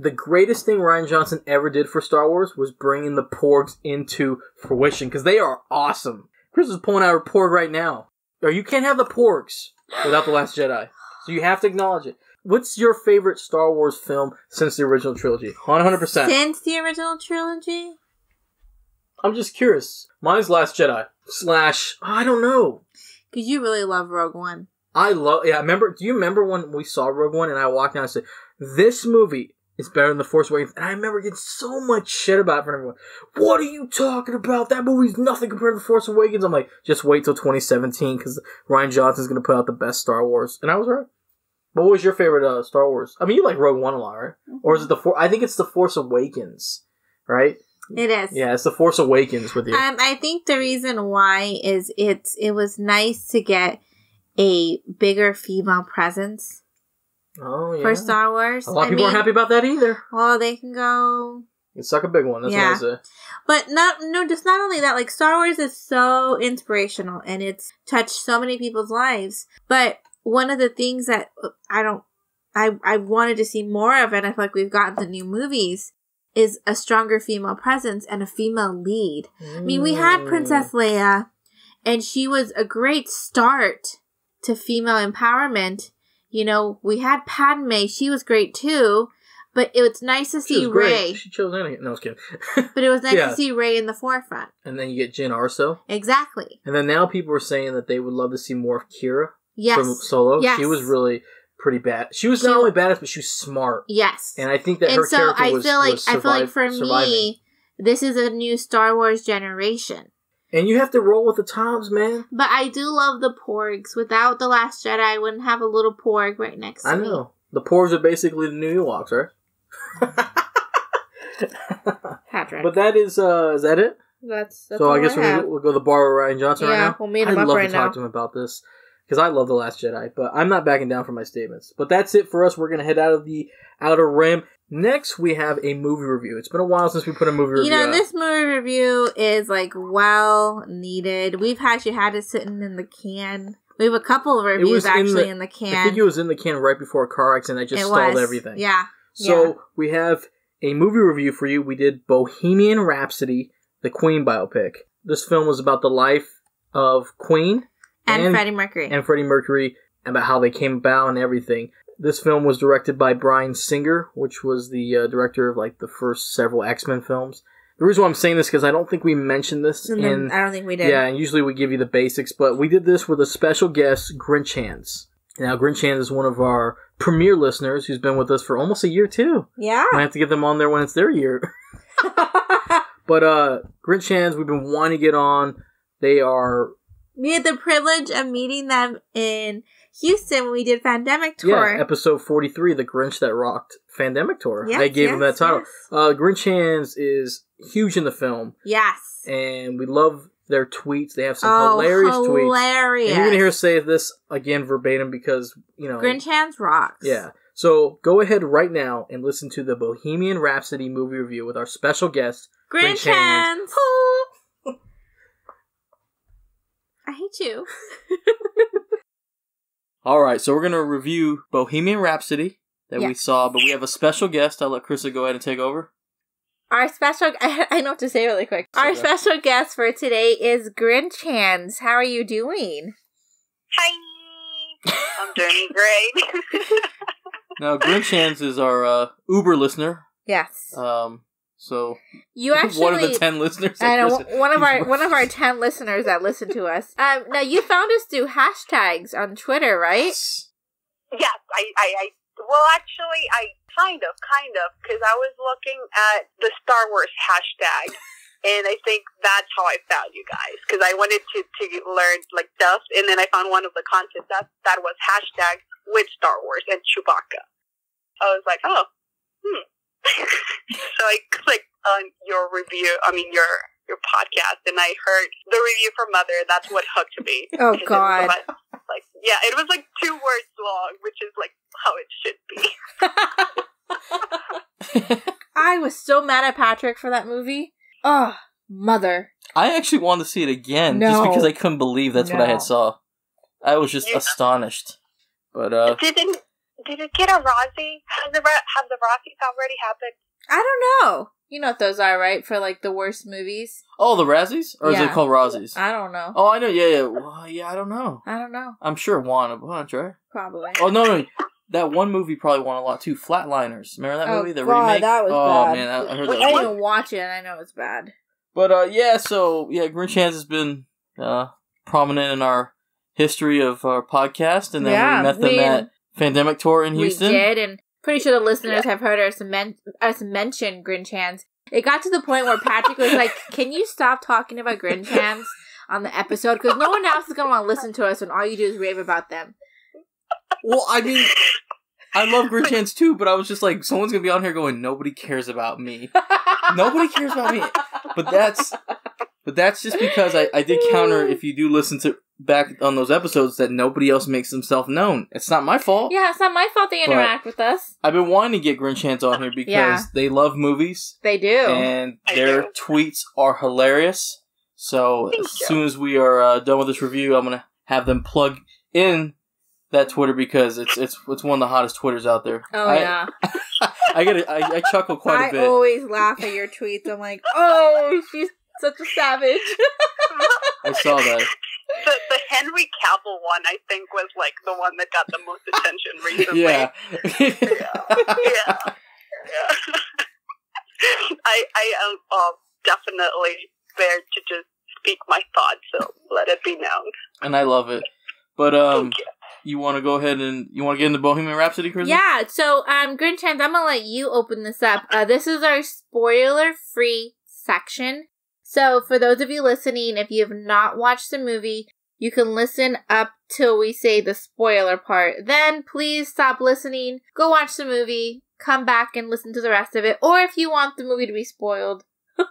the greatest thing Rian Johnson ever did for Star Wars was bringing the Porgs into fruition because they are awesome. Chris is pulling out a Porg right now. Or you can't have the Porgs without the Last Jedi, so you have to acknowledge it. What's your favorite Star Wars film since the original trilogy? One hundred percent. Since the original trilogy? I'm just curious. Mine's Last Jedi slash. I don't know. Because you really love Rogue One. I love. Yeah, I remember. Do you remember when we saw Rogue One and I walked out and said, "This movie is better than The Force Awakens"? And I remember getting so much shit about it from everyone. What are you talking about? That movie's nothing compared to The Force Awakens. I'm like, just wait till 2017 because Rian Johnson's gonna put out the best Star Wars, and I was right. But What was your favorite uh, Star Wars? I mean, you like Rogue One a lot, right? Or is it the For? I think it's The Force Awakens, right? It is. Yeah, it's The Force Awakens with you. Um, I think the reason why is it's it was nice to get a bigger female presence oh yeah. for Star Wars. a lot of I people mean, aren't happy about that either. Well, they can go, You suck a big one. That's Yeah. what I say. but not no. Just not only that, like Star Wars is so inspirational and it's touched so many people's lives. But one of the things that I don't, I I wanted to see more of, and I feel like we've gotten the new movies. Is a stronger female presence and a female lead. I mean, we had Mm. Princess Leia, and she was a great start to female empowerment. You know, we had Padme; she was great too. But it was nice to see. Rey. She chose Anakin. No, I was kidding. But it was nice Yeah. to see Rey in the forefront. and then you get Jyn Erso. Exactly. And then now people are saying that they would love to see more of Qi'ra Yes. from Solo. Yes. She was really pretty bad. She was not only badass, but she was smart. yes. And I think that her so character I was, feel like was I feel like for surviving. me, this is a new Star Wars generation. And you have to roll with the times, man. But I do love the Porgs. Without the Last Jedi, I wouldn't have a little Porg right next to me. I me. know. The Porgs are basically the New Ewoks, right? Patrick. but that is uh is that it? that's, that's so I guess have. we'll, we'll go to the bar with Rian Johnson right now. we'll meet him I'd love right to talk to him about this because I love the Last Jedi, but I'm not backing down from my statements. But that's it for us. We're gonna head out of the outer rim. Next, we have a movie review. It's been a while since we put a movie review. You know, out. this movie review is like well needed. We've actually had it sitting in the can. We have a couple of reviews in actually the- in the, can. I think it was in the can right before a car accident. I just It stalled was. everything. Yeah. So Yeah. we have a movie review for you. We did Bohemian Rhapsody, the Queen biopic. This film was about the life of Queen And, and- Freddie Mercury. and Freddie Mercury, about how they came about and everything. This film was directed by Bryan Singer, which was the uh, director of like the first several X Men films. The reason why I'm saying this because I don't think we mentioned this And then- in I don't think we did. yeah, and usually we give you the basics, but we did this with a special guest, Grinch Hands. Now, Grinch Hands is one of our premier listeners who's been with us for almost a year too. Yeah. I have to get them on there when it's their year. But uh Grinch Hands, we've been wanting to get on. They are we had the privilege of meeting them in Houston when we did Pandemic Tour. yeah, episode forty three, the Grinch that rocked Pandemic Tour. Yes, they gave him that title. yes. Uh Grinch Hands is huge in the film, yes. and we love their tweets. They have some oh, hilarious tweets. hilarious. And you're gonna hear us say this again verbatim because you know Grinch Hands rocks. Yeah. So go ahead right now and listen to the Bohemian Rhapsody movie review with our special guest. Grinch, Grinch Hands. I hate you. All right, so we're gonna review Bohemian Rhapsody that we saw, but we have a special guest. I'll let Krista go ahead and take over. Our special, I, I know what to say really quick. Our Okay. special guest for today is Grinch Hands. How are you doing? Hi. I'm doing great. Now, Grinch Hands is our uh, Uber listener. Yes, Um, so you actually. one of the ten listeners. that I know one of our one of our ten listeners that listen to us. Um, now you found us through hashtags on Twitter, right? yes, I, I, I, well, actually, I kind of, kind of, because I was looking at the Star Wars hashtag, and I think that's how I found you guys, because I wanted to, to learn, like, stuff, and then I found one of the content that, that was hashtag with Star Wars and Chewbacca. I was like, oh, hmm. So I clicked on your review, I mean, your, your podcast, and I heard the review from Mother, that's what hooked me. Oh Because it was God. about- like yeah, it was like two words long, which is like how it should be. I was so mad at Patrick for that movie. Oh, mother. I actually wanted to see it again just because I couldn't believe that's what I had saw. I was just Yeah. astonished. But uh, Didn't did it get a Rossi? Has the Ra- have the Rossis already happened? I don't know. You know what those are, right? For like the worst movies. oh, the Razzies, or is it called Razzies? I don't know. Oh, I know. Yeah, yeah. Well, yeah, I don't know. I don't know. I'm sure it won a bunch, right? Probably. Oh no, no, that one movie probably won a lot too. Flatliners. Remember that Oh, movie? The God, remake. that was oh bad. man, I, I heard I that. didn't even watch it. I know it's bad. but uh, yeah. So yeah, Grinch Hands has been uh prominent in our history of our podcast, and then Yeah, we met them we- at Pandemic Tour in Houston. We did, and pretty sure the listeners have heard us, men- us mention Grinch Hands. It got to the point where Patrick was like, "Can you stop talking about Grinch Hands on the episode? Because no one else is gonna want to listen to us when all you do is rave about them." Well, I mean. I love Grinch Hands too, but I was just like, someone's gonna be on here going, nobody cares about me. Nobody cares about me. But that's but that's just because I, I did counter if you do listen to back on those episodes that nobody else makes themselves known. It's not my fault. Yeah, it's not my fault they interact with us. I've been wanting to get Grinch Hands on here because Yeah. they love movies They do. and I their do. tweets are hilarious. So Thank as you. soon as we are uh, done with this review, I'm gonna have them plug in that Twitter because it's it's it's one of the hottest Twitters out there. oh I, yeah, I get it. I, I chuckle quite a I bit. I always laugh at your tweets. I'm like, "Oh, she's such a savage." I saw that. The the Henry Cavill one, I think, was like the one that got the most attention recently. Yeah. yeah. yeah. I I am uh, definitely there to just speak my thoughts, so let it be known. and I love it. But um, you. you want to go ahead and you want to get into Bohemian Rhapsody, Chris? Yeah, so um Grinch Hands, I'm gonna let you open this up. Uh this is our spoiler free section. So for those of you listening, if you have not watched the movie, you can listen up till we say the spoiler part. Then please stop listening, go watch the movie, come back and listen to the rest of it. Or if you want the movie to be spoiled,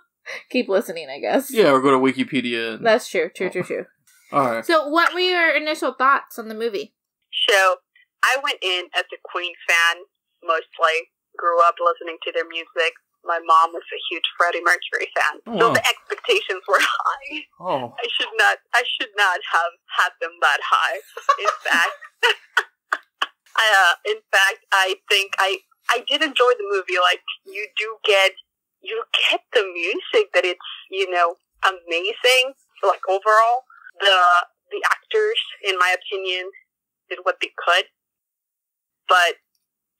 keep listening, I guess. Yeah, or go to Wikipedia. And... That's true, true, true, oh. true. All right. So, what were your initial thoughts on the movie? So I went in as a Queen fan, mostly. Grew up listening to their music. My mom was a huge Freddie Mercury fan, Oh, so wow. the expectations were high. Oh, I should not. I should not have had them that high. In fact, I, uh, in fact, I think I I did enjoy the movie. Like you do get you get the music that it's you know amazing. Like overall, the the actors, in my opinion, did what they could. But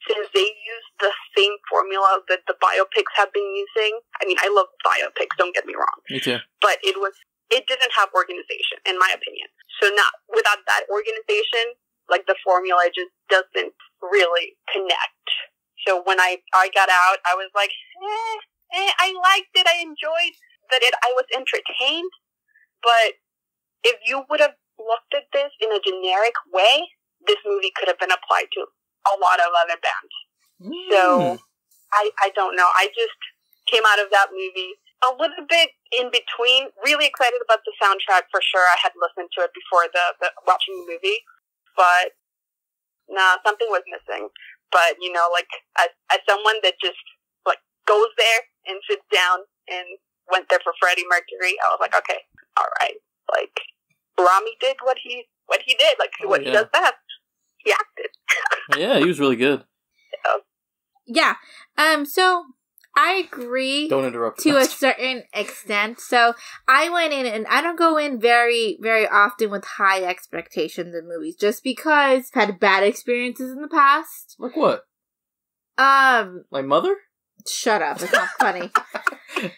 since they used the same formula that the biopics have been using, I mean, I love biopics. Don't get me wrong me too. but it was it didn't have organization in my opinion so not without that organization like the formula just doesn't really connect so when i i got out i was like eh, eh, i liked it i enjoyed that it i was entertained but if you would have looked at this in a generic way this movie could have been applied to a lot of other bands so Mm. I, I don't know. I just came out of that movie a little bit in between. Really excited about the soundtrack for sure. I had listened to it before the, the watching the movie, but nah, something was missing. But you know, like as as someone that just like goes there and sits down and went there for Freddie Mercury, I was like, okay, all right, like Rami did what he what he did, like Oh, what he does best. He acted. yeah, he was really good. Yeah. Um. So I agree Don't interrupt. to a certain extent. So I went in, and I don't go in very, very often with high expectations in movies, just because I've had bad experiences in the past. like what? Um. My mother? Shut up. It's not funny.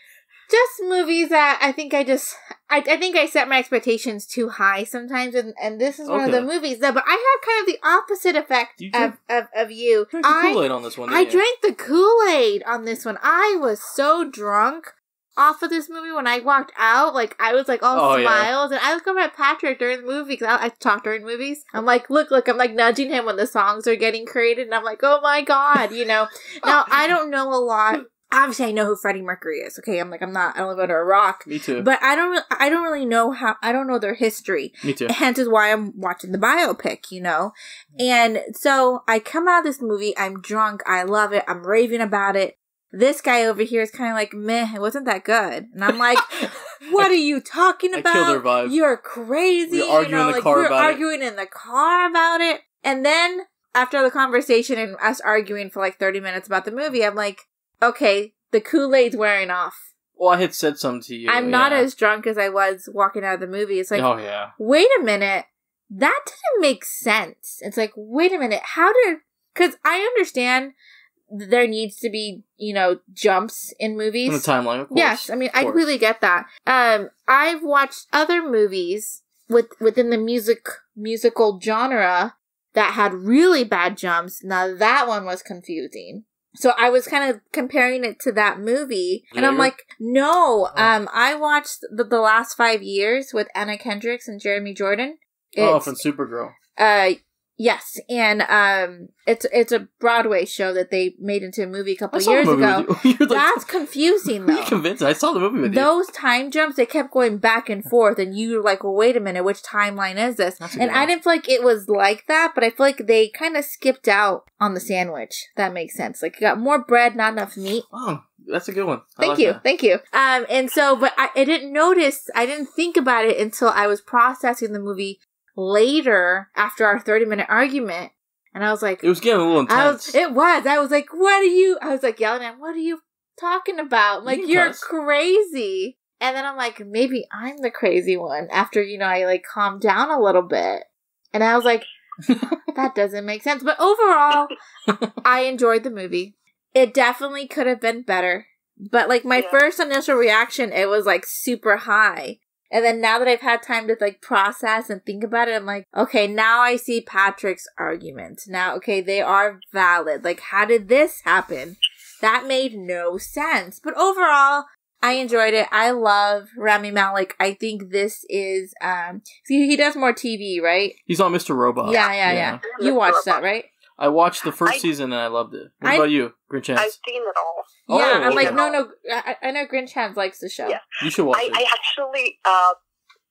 just movies that I think I just I, I think I set my expectations too high sometimes and, and this is one of the movies that but I had kind of the opposite effect of, of, of you. Drink the I Kool Aid on this one. I you? drank the Kool-Aid on this one. I was so drunk off of this movie when I walked out. Like I was like all Oh, yeah. smiles, and I look over at Patrick during the movie because I, I talk during movies. I'm like, look, look, I'm like nudging him when the songs are getting created, and I'm like, oh my god, you know. now I don't know a lot. Obviously, I know who Freddie Mercury is. Okay, I'm like, I'm not. I don't live under a rock. Me too. But I don't. Re- I don't really know how. I don't know their history Me too. hence is why I'm watching the biopic, you know? And so I come out of this movie, I'm drunk, I love it, I'm raving about it. This guy over here is kind of like, meh, it wasn't that good. And I'm like, what are you talking about? killed their vibe. You're crazy. Were arguing you know, in the like car we were about it. arguing in the car about it. And then after the conversation and us arguing for like 30 minutes about the movie, I'm like, okay, the Kool-Aid's wearing off. Well, I had said something to you. I'm not as drunk as I was walking out of the movie. It's like, oh yeah. wait a minute, that didn't make sense. It's like, wait a minute, how did, because I understand there needs to be, you know, jumps in In movies. the timeline, of course. Yes, I mean, I completely get that. Um, I've watched other movies with within the music musical genre that had really bad jumps. Now that one was confusing. So I was kind of comparing it to that movie, and I'm like, no. Oh. Um, I watched the, the last five years with Anna Kendricks and Jeremy Jordan. Oh, from Supergirl. uh, yes, and um, it's it's a Broadway show that they made into a movie a couple years ago. you. You're like, That's confusing you though. convinced. I saw the movie with you. Those time jumps, they kept going back and forth, and you were like, well, wait a minute, which timeline is this? And I didn't feel like it was like that, but I feel like they kind of skipped out on the sandwich. That makes sense. Like, you got more bread, not enough meat. Oh, that's a good one. I Thank like you, that. thank you. Um, and so, but I, I didn't notice, I didn't think about it until I was processing the movie later after our 30 minute argument. And I was like, It was getting a little I intense. was, it was. I was like, what are you? I was like yelling at, him, what are you talking about? I'm like, can you're cuss. crazy. And then I'm like, maybe I'm the crazy one after, you know, I like calmed down a little bit. And I was like, that doesn't make sense. But overall, I enjoyed the movie. It definitely could have been better. But like my Yeah. first initial reaction, it was like super high. And then now that I've had time to like process and think about it, I'm like, okay, now I see Patrick's argument. Now, okay, they are valid. Like, how did this happen? That made no sense. But overall, I enjoyed it. I love Rami Malek. I think this is um see he does more TV, right? He's on Mr. Robot. yeah, yeah, yeah. You watched that, right? I watched the first I- season and I loved it. What I- about you, Grinch I've seen it all. Oh, yeah, I'm like, no, no. I, I know Grinch Hands likes the show. Yeah. You should watch I, it. I actually, uh,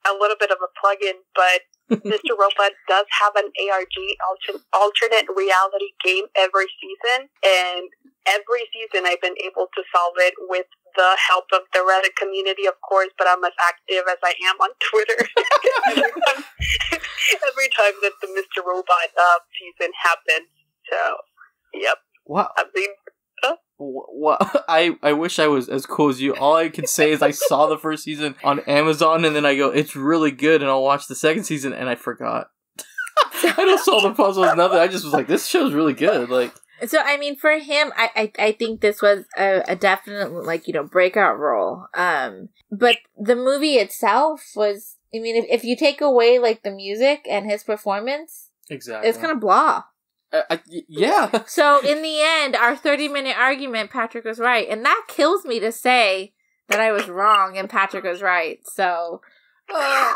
a little bit of a plug-in, but Mr. Robot does have an ARG alter- alternate reality game every season, and every season I've been able to solve it with the help of the Reddit community, of course. But I'm as active as I am on Twitter. every, time, every time that the Mr. Robot uh, season happens, so yep, wow. I mean, What? I, I wish I was as cool as you. All I can say is I saw the first season on Amazon and then I go, it's really good, and I'll watch the second season and I forgot. I don't solve the puzzles, nothing. I just was like, this show's really good. Like, So I mean, for him, I I, I think this was a, a definite like you know breakout role. Um, but the movie itself was. I mean, if, if you take away like the music and his performance, exactly. it's kind of blah. I, yeah. So in the end, our thirty minute argument, Patrick was right, and that kills me to say that I was wrong and Patrick was right. So Uh,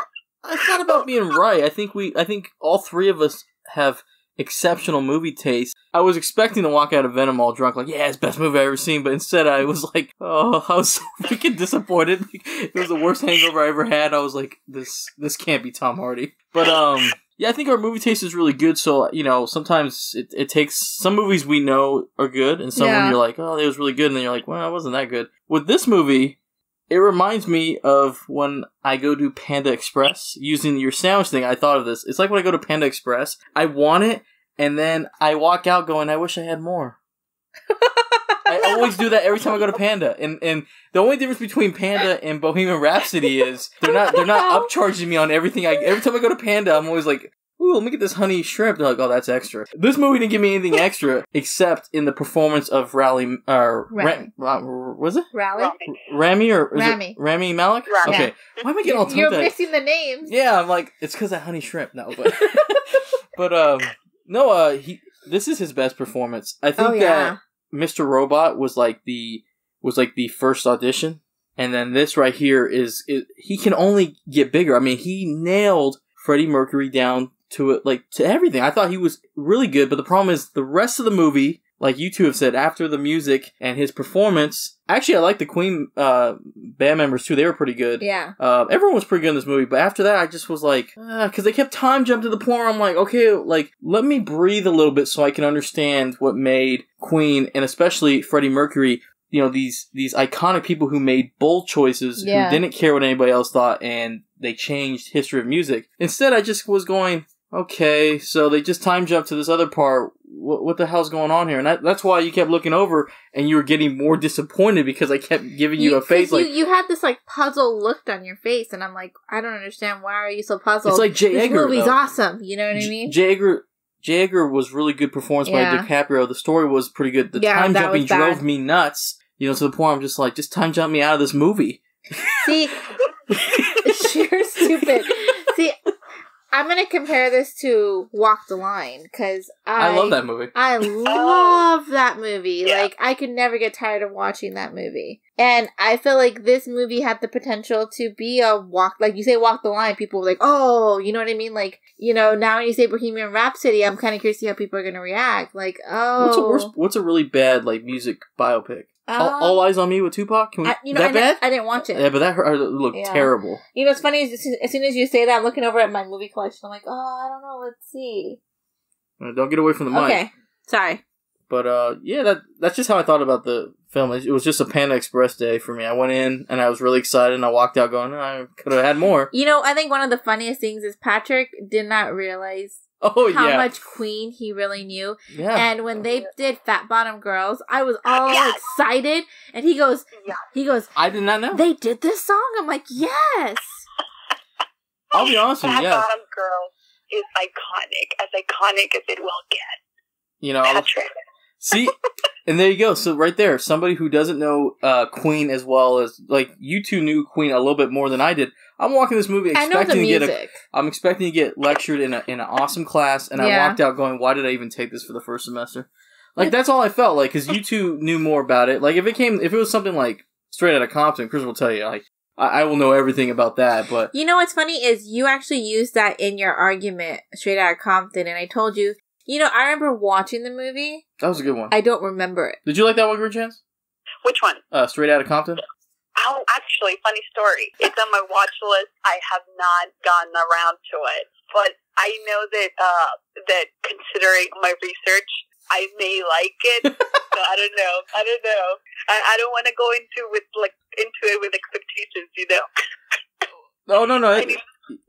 it's not about being right. I think we, I think all three of us have exceptional movie taste. I was expecting to walk out of Venom all drunk, like, yeah, it's the best movie I've ever seen, but instead I was like, oh, I was so freaking disappointed. it was the worst hangover I ever had. I was like, this, this can't be Tom Hardy. But, um, yeah, I think our movie taste is really good. So, you know, sometimes it, it takes some movies we know are good, and some Yeah. you're like, oh, it was really good, and then you're like, well, it wasn't that good. With this movie, it reminds me of when I go to Panda Express using your sandwich thing. I thought of this. It's like when I go to Panda Express, I want it, and then I walk out going, I wish I had more. I always do that every time I go to Panda, and and the only difference between Panda and Bohemian Rhapsody is they're not they're not upcharging me on everything. I every time I go to Panda, I'm always like, ooh, let me get this honey shrimp. They're like, oh, that's extra. This movie didn't give me anything extra except in the performance of Rally, uh, Rami. Ra- Ra- was it Rally, Rami. Rami or is Rami. it Rami Malek? Rami. Okay, why am I getting all you're tongue tied? missing the names. Yeah, I'm like, it's because of honey shrimp. No, but but um, no, uh, he this is his best performance. I think Oh, that yeah. Mr. Robot was like the was like the first audition, and then this right here is, is he can only get bigger. I mean, he nailed Freddie Mercury down to it, like to everything. I thought he was really good, but the problem is the rest of the movie. Like you two have said, after the music and his performance, actually, I like the Queen uh, band members too. They were pretty good. Yeah. Uh, everyone was pretty good in this movie, but after that, I just was like, because they kept time jumping to the point where I'm like, okay, like let me breathe a little bit so I can understand what made Queen and especially Freddie Mercury. You know these these iconic people who made bold choices, Yeah. who didn't care what anybody else thought, and they changed history of music. Instead, I just was going, okay, so they just time jumped to this other part. What, what the hell's going on here? And that, that's why you kept looking over, and you were getting more disappointed because I kept giving you, a face like you, you had this like puzzle look on your face, and I'm like, I don't understand. Why are you so puzzled? It's like J. this Edgar. movie's though. awesome. You know what I J- mean? J. Edgar, J. Edgar was really good performance Yeah. by DiCaprio. The story was pretty good. The Yeah, time jumping drove me nuts. You know, to the point I'm just like, just time jump me out of this movie. See, you're stupid. I'm gonna compare this to Walk the Line because I, I, love that movie. I love that movie. Yeah. Like I could never get tired of watching that movie. And I feel like this movie had the potential to be a walk like you say walk the line, people were like, Oh, you know what I mean? Like, you know, now when you say Bohemian Rhapsody, I'm kinda curious to see how people are gonna react. Like, oh What's a worst, oh. What's a really bad like music biopic? All, um, all Eyes on Me with Tupac. Can we, I, you know, that I, bad? I didn't watch it. yeah, but that hurt, looked Yeah. terrible. You know, it's funny as, as soon as you say that, I'm looking over at my movie collection. I'm like, oh, I don't know. Let's see. Uh, Don't get away from the mic. Okay, sorry. But uh, yeah, that that's just how I thought about the film. It, it was just a Panda Express day for me. I went in and I was really excited, and I walked out going, I could have had more. You know, I think one of the funniest things is Patrick did not realize Oh yeah how yeah, much Queen he really knew. yeah. And when they did Fat Bottom Girls, I was all Yes. excited. And he goes, Yeah. he goes, I did not know. they did this song. I'm like, yes. I'll be honest with you. Fat Yeah, Bottom Girl is iconic, as iconic as it will get. you know, Patrick. See, and there you go. So right there, somebody who doesn't know uh, Queen as well as like you two knew Queen a little bit more than I did. I'm walking this movie I know the expecting to get a. music. I'm expecting to get lectured in a in an awesome class, and I walked out going, "Why did I even take this for the first semester?" Like that's all I felt like because you two knew more about it. Like if it came, if it was something like straight out of Compton, Chris will tell you, like I, I will know everything about that. But You know what's funny is you actually used that in your argument straight out of Compton, and I told you You know, I remember watching the movie. That was a good one. I don't remember it. Did you like that one, Grinch Hands? Which one? Uh, Straight of Compton. Oh, actually, funny story. It's on my watch list. I have not gotten around to it, but I know that uh, that considering my research, I may like it. so I don't know. I don't know. I, I don't want to go into with like into it with expectations. You know. Oh no no it- need-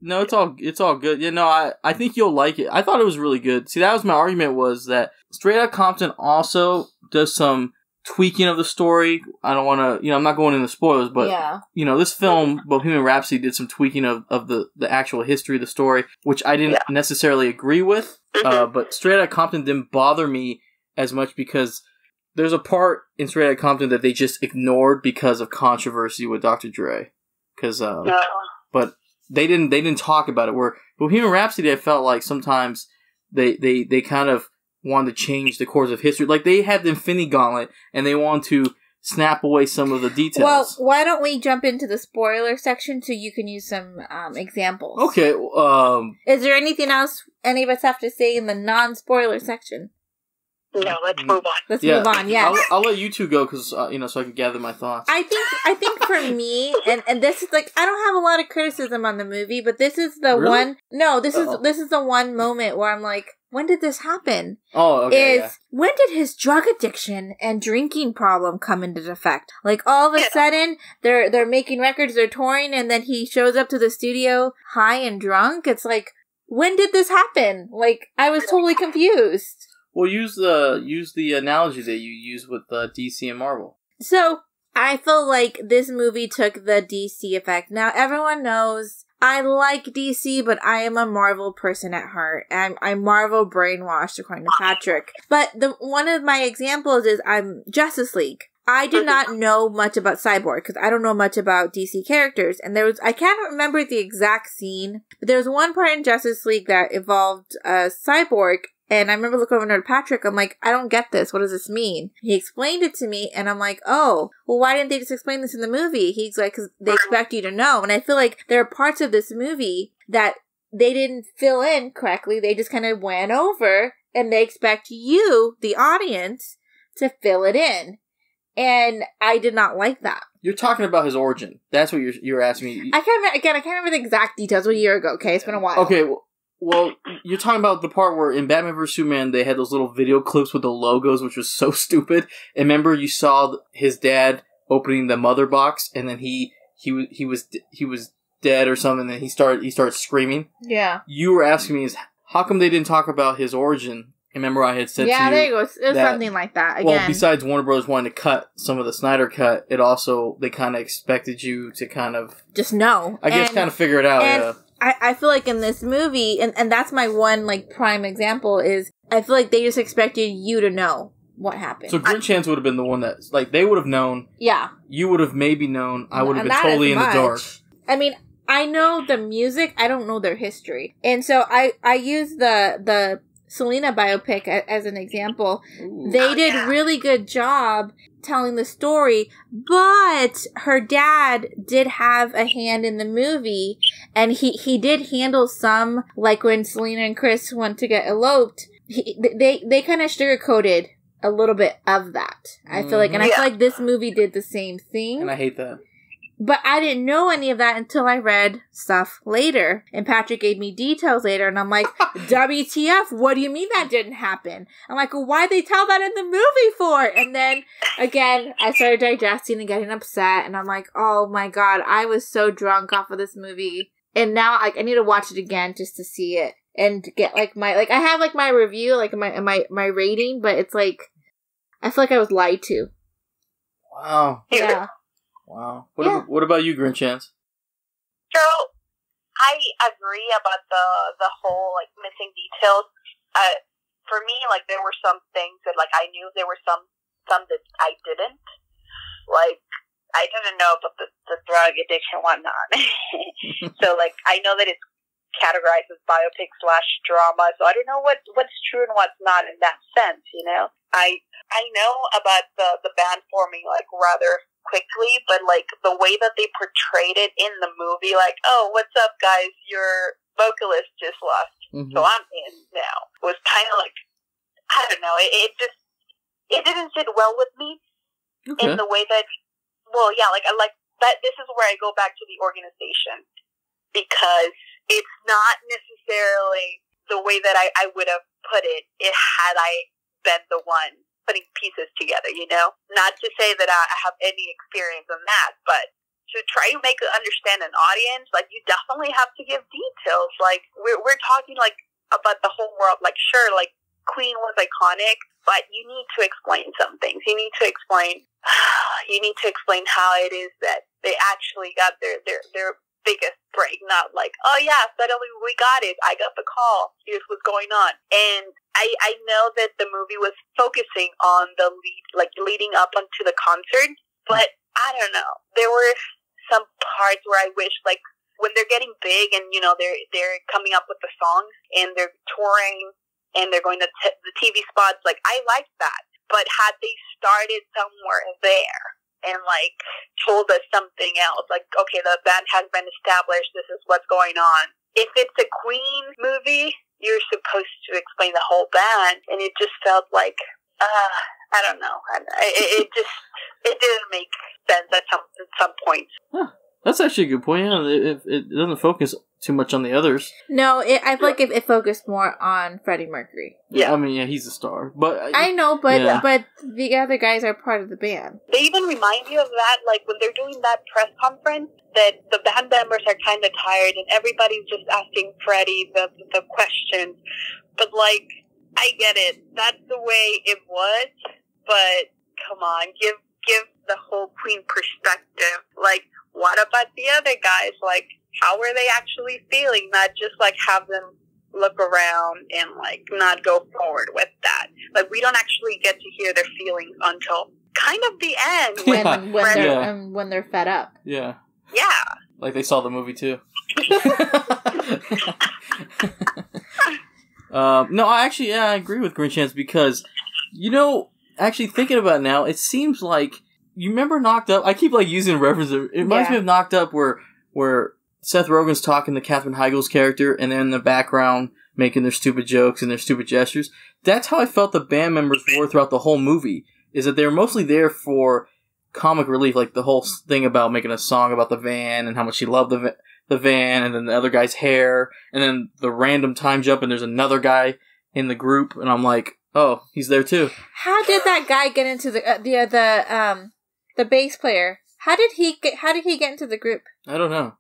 no it's all it's all good. Yeah no I I think you'll like it. I thought it was really good. See that was my argument was that Straight Outta Compton also does some tweaking of the story. I don't want to you know I'm not going into spoilers, but yeah. you know this film Bohemian Rhapsody did some tweaking of of the the actual history of the story, which I didn't Yeah. necessarily agree with. Uh, but Straight Outta Compton didn't bother me as much because there's a part in Straight Outta Compton that they just ignored because of controversy with Dr. Dre. Because um, No. but they didn't they didn't talk about it. Where Bohemian Rhapsody, I felt like sometimes they they they kind of wanted to change the course of history. Like they had the Infinity Gauntlet, and they want to snap away some of the details. Well, why don't we jump into the spoiler section so you can use some um, examples? okay, um, Is there anything else any of us have to say in the non-spoiler section? No. Let's move on. Let's yeah, move on. Yeah, I'll, I'll let you two go because uh, you know so I can gather my thoughts. I think I think for me, and and this is like I don't have a lot of criticism on the movie, but this is the Really? one. No, this Uh-oh. is this is the one moment where I'm like, when did this happen? oh, okay. is yeah. when did his drug addiction and drinking problem come into effect? Like all of a sudden they're they're making records, they're touring, and then he shows up to the studio high and drunk. It's like when did this happen? Like I was totally confused. Well, use the use the analogy that you use with uh, DC and Marvel. So I feel like this movie took the DC effect. Now everyone knows I like DC, but I am a Marvel person at heart. I'm I'm Marvel brainwashed according to Patrick. But the one of my examples is I'm Justice League. I did not know much about Cyborg because I don't know much about DC characters. And there was, I can't remember the exact scene, but there was one part in Justice League that involved a cyborg. And I remember looking over to Patrick. I'm like, I don't get this. What does this mean? He explained it to me, and I'm like, oh, well, why didn't they just explain this in the movie? He's like, because they expect you to know. And I feel like there are parts of this movie that they didn't fill in correctly. They just kind of went over, and they expect you, the audience, to fill it in. And I did not like that. You're talking about his origin. That's what you're you're asking me. I can't remember, again. I can't remember the exact details. It was A year ago. Okay, it's been a while. Okay, well, well, you're talking about the part where in Batman vs Superman they had those little video clips with the logos, which was so stupid. And remember, you saw his dad opening the mother box, and then he he was he was he was dead or something, and then he started he started screaming. Yeah. You were asking me is how come they didn't talk about his origin? And remember, I had said yeah, there you go. It was that- something like that. Again. well, besides Warner Brothers wanting to cut some of the Snyder cut, it also they kind of expected you to kind of just know. I guess kind of figure it out. and- yeah. I, I feel like in this movie, and, and that's my one like prime example is I feel like they just expected you to know what happened. So Grinch Hands would have been the one that like they would have known. yeah, You would have maybe known. I would have been totally in the dark. I mean, I know the music. I don't know their history, and so I I use the the Selena biopic a, as an example. They Oh, did yeah. really good job telling the story, but her dad did have a hand in the movie, and he he did handle some like when Selena and Chris went to get eloped. He, they they kind of sugarcoated a little bit of that. I feel like, and I Mhm. feel like this movie did the same thing. and I hate that. But I didn't know any of that until I read stuff later. And Patrick gave me details later, and I'm like, WTF, what do you mean that didn't happen? I'm like, well, why'd they tell that in the movie for? And then again, I started digesting and getting upset, and I'm like, oh my god, I was so drunk off of this movie. And now like I need to watch it again just to see it and get like my like I have like my review, like my my my rating, but it's like I feel like I was lied to. Wow, Yeah. Wow. What, Yeah. about, what about you, Grinch Hands? So I agree about the the whole like missing details. Uh, for me, like there were some things that like I knew there were some some that I didn't. Like I didn't know about the, the drug addiction whatnot. so like I know that it's categorized as biopic slash drama. So I don't know what what's true and what's not in that sense. You know, I I know about the the band forming like rather quickly, but like the way that they portrayed it in the movie, like, oh, what's up, guys? Your vocalist just left, Mhm. so I'm in now. Was kind of like I don't know. It, it just it didn't sit well with me Okay. in the way that. Well, yeah, like I like that. This is where I go back to the organization because it's not necessarily the way that I, I would have put it. It had I been the one putting pieces together, you know. Not to say that I have any experience in that, but to try to make it understand an audience, like you definitely have to give details. Like we're we're talking like about the whole world. Like sure, like Queen was iconic, but you need to explain some things. You need to explain. You need to explain how it is that they actually got their their their biggest break. Not like oh yeah, suddenly we got it. I got the call. Here's what's going on. And I I know that the movie was focusing on the lead, like leading up onto the concert, but I don't know. There were some parts where I wish like when they're getting big and you know they're they're coming up with the songs and they're touring and they're going to t- the TV spots. Like I like that, but had they started somewhere there and like told us something else, like okay, the band has been established. This is what's going on. If it's a Queen movie, you're supposed to explain the whole band, and it just felt like. Uh, I don't know. I, it it just it didn't make sense at some at some points. That's actually a good point. Yeah, it, it, it doesn't focus too much on the others. No, it, I feel like it, it focused more on Freddie Mercury. Yeah. I mean, yeah, he's a star, but I know, but Yeah. but the other guys are part of the band. They even remind you of that, like when they're doing that press conference, that the band members are kind of tired and everybody's just asking Freddie the the questions. But like, I get it. That's the way it was. But come on, give give the whole Queen perspective. Like, what about the other guys? Like, how are they actually feeling? Not just like have them look around and like not go forward with that. Like, we don't actually get to hear their feelings until kind of the end. When Yeah. when they're Yeah. um, when they're fed up. yeah, Yeah. like they saw the movie too. um, no, I actually, yeah, I agree with Grinch Hands because, you know, actually thinking about it now, it seems like you remember Knocked Up. I keep like using references. It reminds Yeah. me of Knocked Up, where where Seth Rogen's talking to Katherine Heigl's character, and they're in the background making their stupid jokes and their stupid gestures. That's how I felt the band members were throughout the whole movie. Is that they were mostly there for comic relief, like the whole thing about making a song about the van and how much she loved the va- the van, and then the other guy's hair, and then the random time jump, and there's another guy in the group, and I'm like, oh, he's there too. How did that guy get into the uh, the uh, the um the bass player? How did he get? How did he get into the group? I don't know.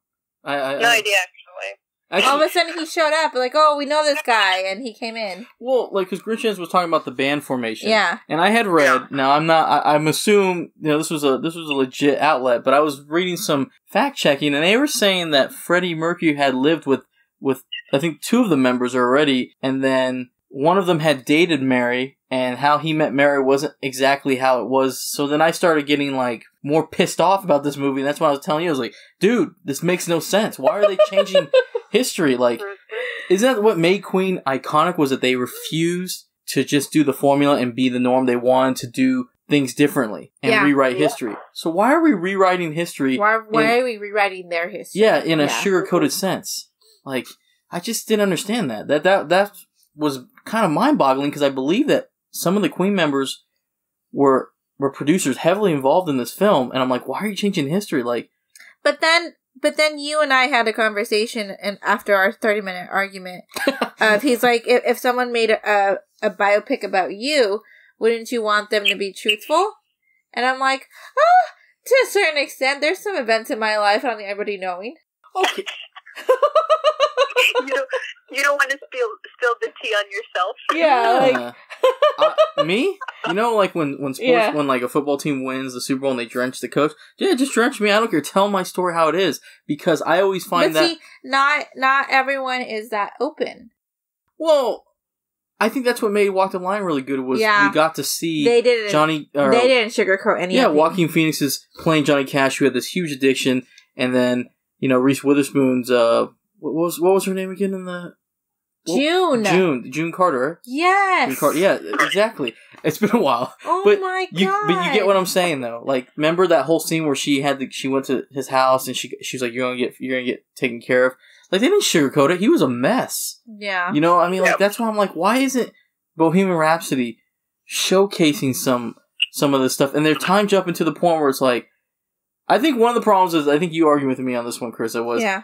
I, I, No I idea, actually. actually, All of a sudden, he showed up. Like, oh, we know this guy, and he came in. well, like because Grinch Hands was talking about the band formation, Yeah, And I had read. Now I'm not. I, I'm assume you know this was a this was a legit outlet, but I was reading some fact checking, and they were saying that Freddie Mercury had lived with with I think two of the members already, and then one of them had dated Mary, and how he met Mary wasn't exactly how it was. So then I started getting like more pissed off about this movie, and that's why I was telling you. I was like, dude, this makes no sense. Why are they changing history? Like, isn't that what made Queen iconic? Was that they refused to just do the formula and be the norm? They wanted to do things differently and Yeah. rewrite Yeah. history. So why are we rewriting history? why why in- are we rewriting their history? yeah, in a Yeah. sugar coated sense. Like I just didn't understand that. That that that was kind of mind boggling because I believe that some of the Queen members were were producers heavily involved in this film, and I'm like, why are you changing history? Like, But then, but then you and I had a conversation, and after our thirty minute argument, of he's like, if, if someone made a, a biopic about you, wouldn't you want them to be truthful? And I'm like, ah, to a certain extent, there's some events in my life I don't need everybody knowing. okay, you don't you don't want to spill spill the tea on yourself. Yeah, like Yeah. Uh, me? You know, like when when sports, Yeah. when like a football team wins the Super Bowl and they drench the coach. Yeah, just drench me. I don't care. Tell my story how it is because I always find but that. see, not not everyone is that open. well, I think that's what made Walk the Line really good was Yeah. we got to see They didn't. Johnny. Or, they didn't sugarcoat anything. yeah, Joaquin Phoenix is playing Johnny Cash, who had this huge addiction, and then you know Reese Witherspoon's. Uh, what was what was her name again in the June. June June Carter. right? Yes. June Carter. Yeah, exactly. It's been a while. Oh But my god. You, but you get what I'm saying though. Like, remember that whole scene where she had the, she went to his house and she she was like, "You're gonna get you're gonna get taken care of." Like they didn't sugarcoat it. He was a mess. Yeah. You know, I mean, like Yep. that's why I'm like, why isn't Bohemian Rhapsody showcasing some some of this stuff, and they're time jumping to the point where it's like, I think one of the problems is I think you argue with me on this one, Chris. It was yeah.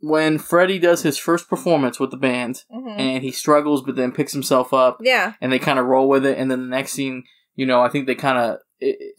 when Freddie does his first performance with the band, Mhm. and he struggles, but then picks himself up, Yeah. and they kind of roll with it, and then the next scene, you know, I think they kind of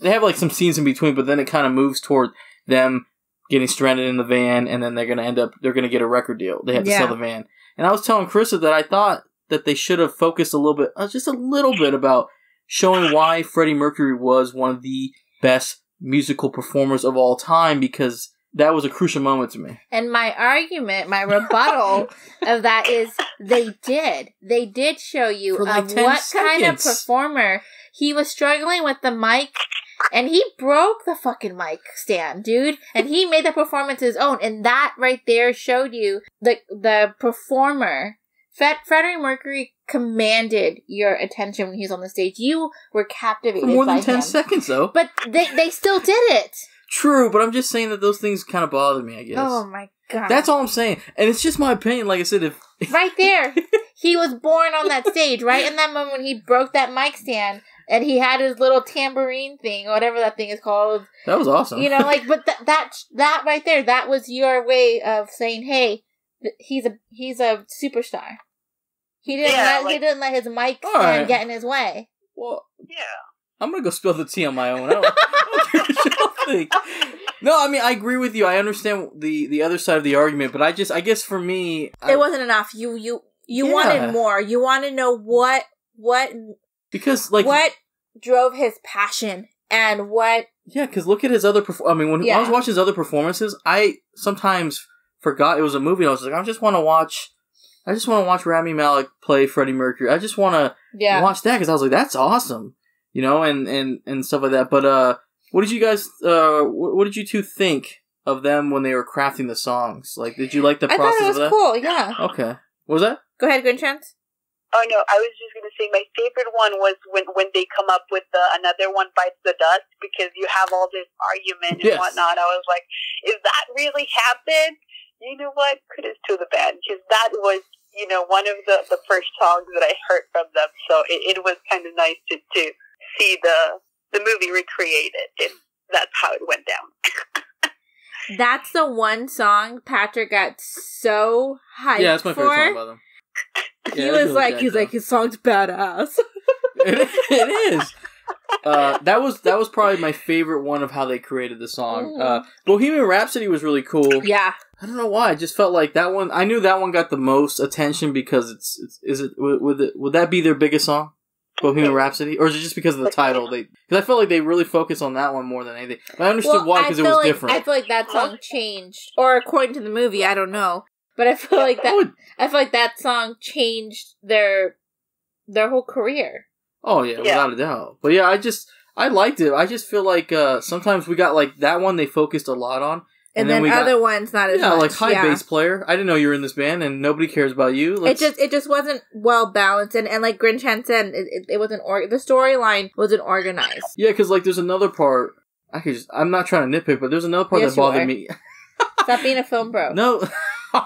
they have like some scenes in between, but then it kind of moves toward them getting stranded in the van, and then they're gonna end up they're gonna get a record deal. They have to Yeah. sell the van, and I was telling Chris that I thought that they should have focused a little bit, uh, just a little bit about showing why Freddie Mercury was one of the best musical performers of all time because that was a crucial moment to me. And my argument, my rebuttal of that is they did. They did show you like of 10 what kind of performer he was struggling with the mic and he broke the fucking mic stand, dude. And he made the performance his own. And that right there showed you the the performer. Fred, Freddie Mercury commanded your attention when he was on the stage. You were captivated For more than ten him. seconds, though. But they they still did it. True, but I'm just saying that those things kind of bother me. I guess. Oh my god. That's all I'm saying, and it's just my opinion. Like I said, if right there. he was born on that stage, right in that moment when he broke that mic stand and he had his little tambourine thing, or whatever that thing is called. that was awesome, You know, like, but th- that that right there, that was your way of saying, "Hey, he's a he's a superstar." He didn't Yeah, let he didn't let his mic stand right. get in his way. well, Yeah. I'm gonna go spill the tea on my own. I don't, I don't care what y'all think. No, I mean I agree with you. I understand the the other side of the argument, but I just I guess for me, I- it wasn't enough. You you you Yeah. wanted more. You want to know what what because like what drove his passion and what Yeah, because look at his other. Perf- I mean, when I was Yeah. watching his other performances, I sometimes forgot it was a movie. I was like, I just want to watch. I just want to watch Rami Malek play Freddie Mercury. I just want to yeah. watch that because I was like, that's awesome, you know, and and and stuff like that. But uh, what did you guys? Uh, what, what did you two think of them when they were crafting the songs? Like, did you like the I thought process it was cool. Yeah. Okay, what was that? Go ahead, Grinch Hands. Oh no, I was just gonna say my favorite one was when when they come up with the another one bites the dust because you have all this argument and Yes. whatnot. I was like, is that really happened? You know what? Kudos to the band because that was you know one of the the first songs that I heard from them. So it, it was kind of nice to to see the the movie recreated and that's how it went down. That's the one song Patrick got so hyped yeah, that's my for. favorite song by them. he was really like, he's up. like, his song's badass. it, it is. Uh, that was that was probably my favorite one of how they created the song. Mm. Uh, Bohemian Rhapsody was really cool. yeah, I don't know why. I just felt like that one. I knew that one got the most attention because it's. it's is it would would, it would that be their biggest song, Bohemian Rhapsody, or is it just because of the title? They because I felt like they really focused on that one more than anything. But I understood well, why I because it feel was like, different. I feel like that song changed, or according to the movie, I don't know, but I feel like that. I feel like that song changed their their whole career. Oh yeah, Yeah. without a doubt. But yeah, I just I liked it. I just feel like uh sometimes we got like that one they focused a lot on. And, And then then, we got- other ones not as Yeah, much. like high yeah. bass player. I didn't know you were in this band, and nobody cares about you. It Let's- just it just wasn't well balanced, and, and like Grinch Hands said, it, it, it wasn't or the storyline wasn't organized. yeah, because like there's another part. I could just. I'm not trying to nitpick, but there's another part Yes, that bothered me. Stop being a film bro. no.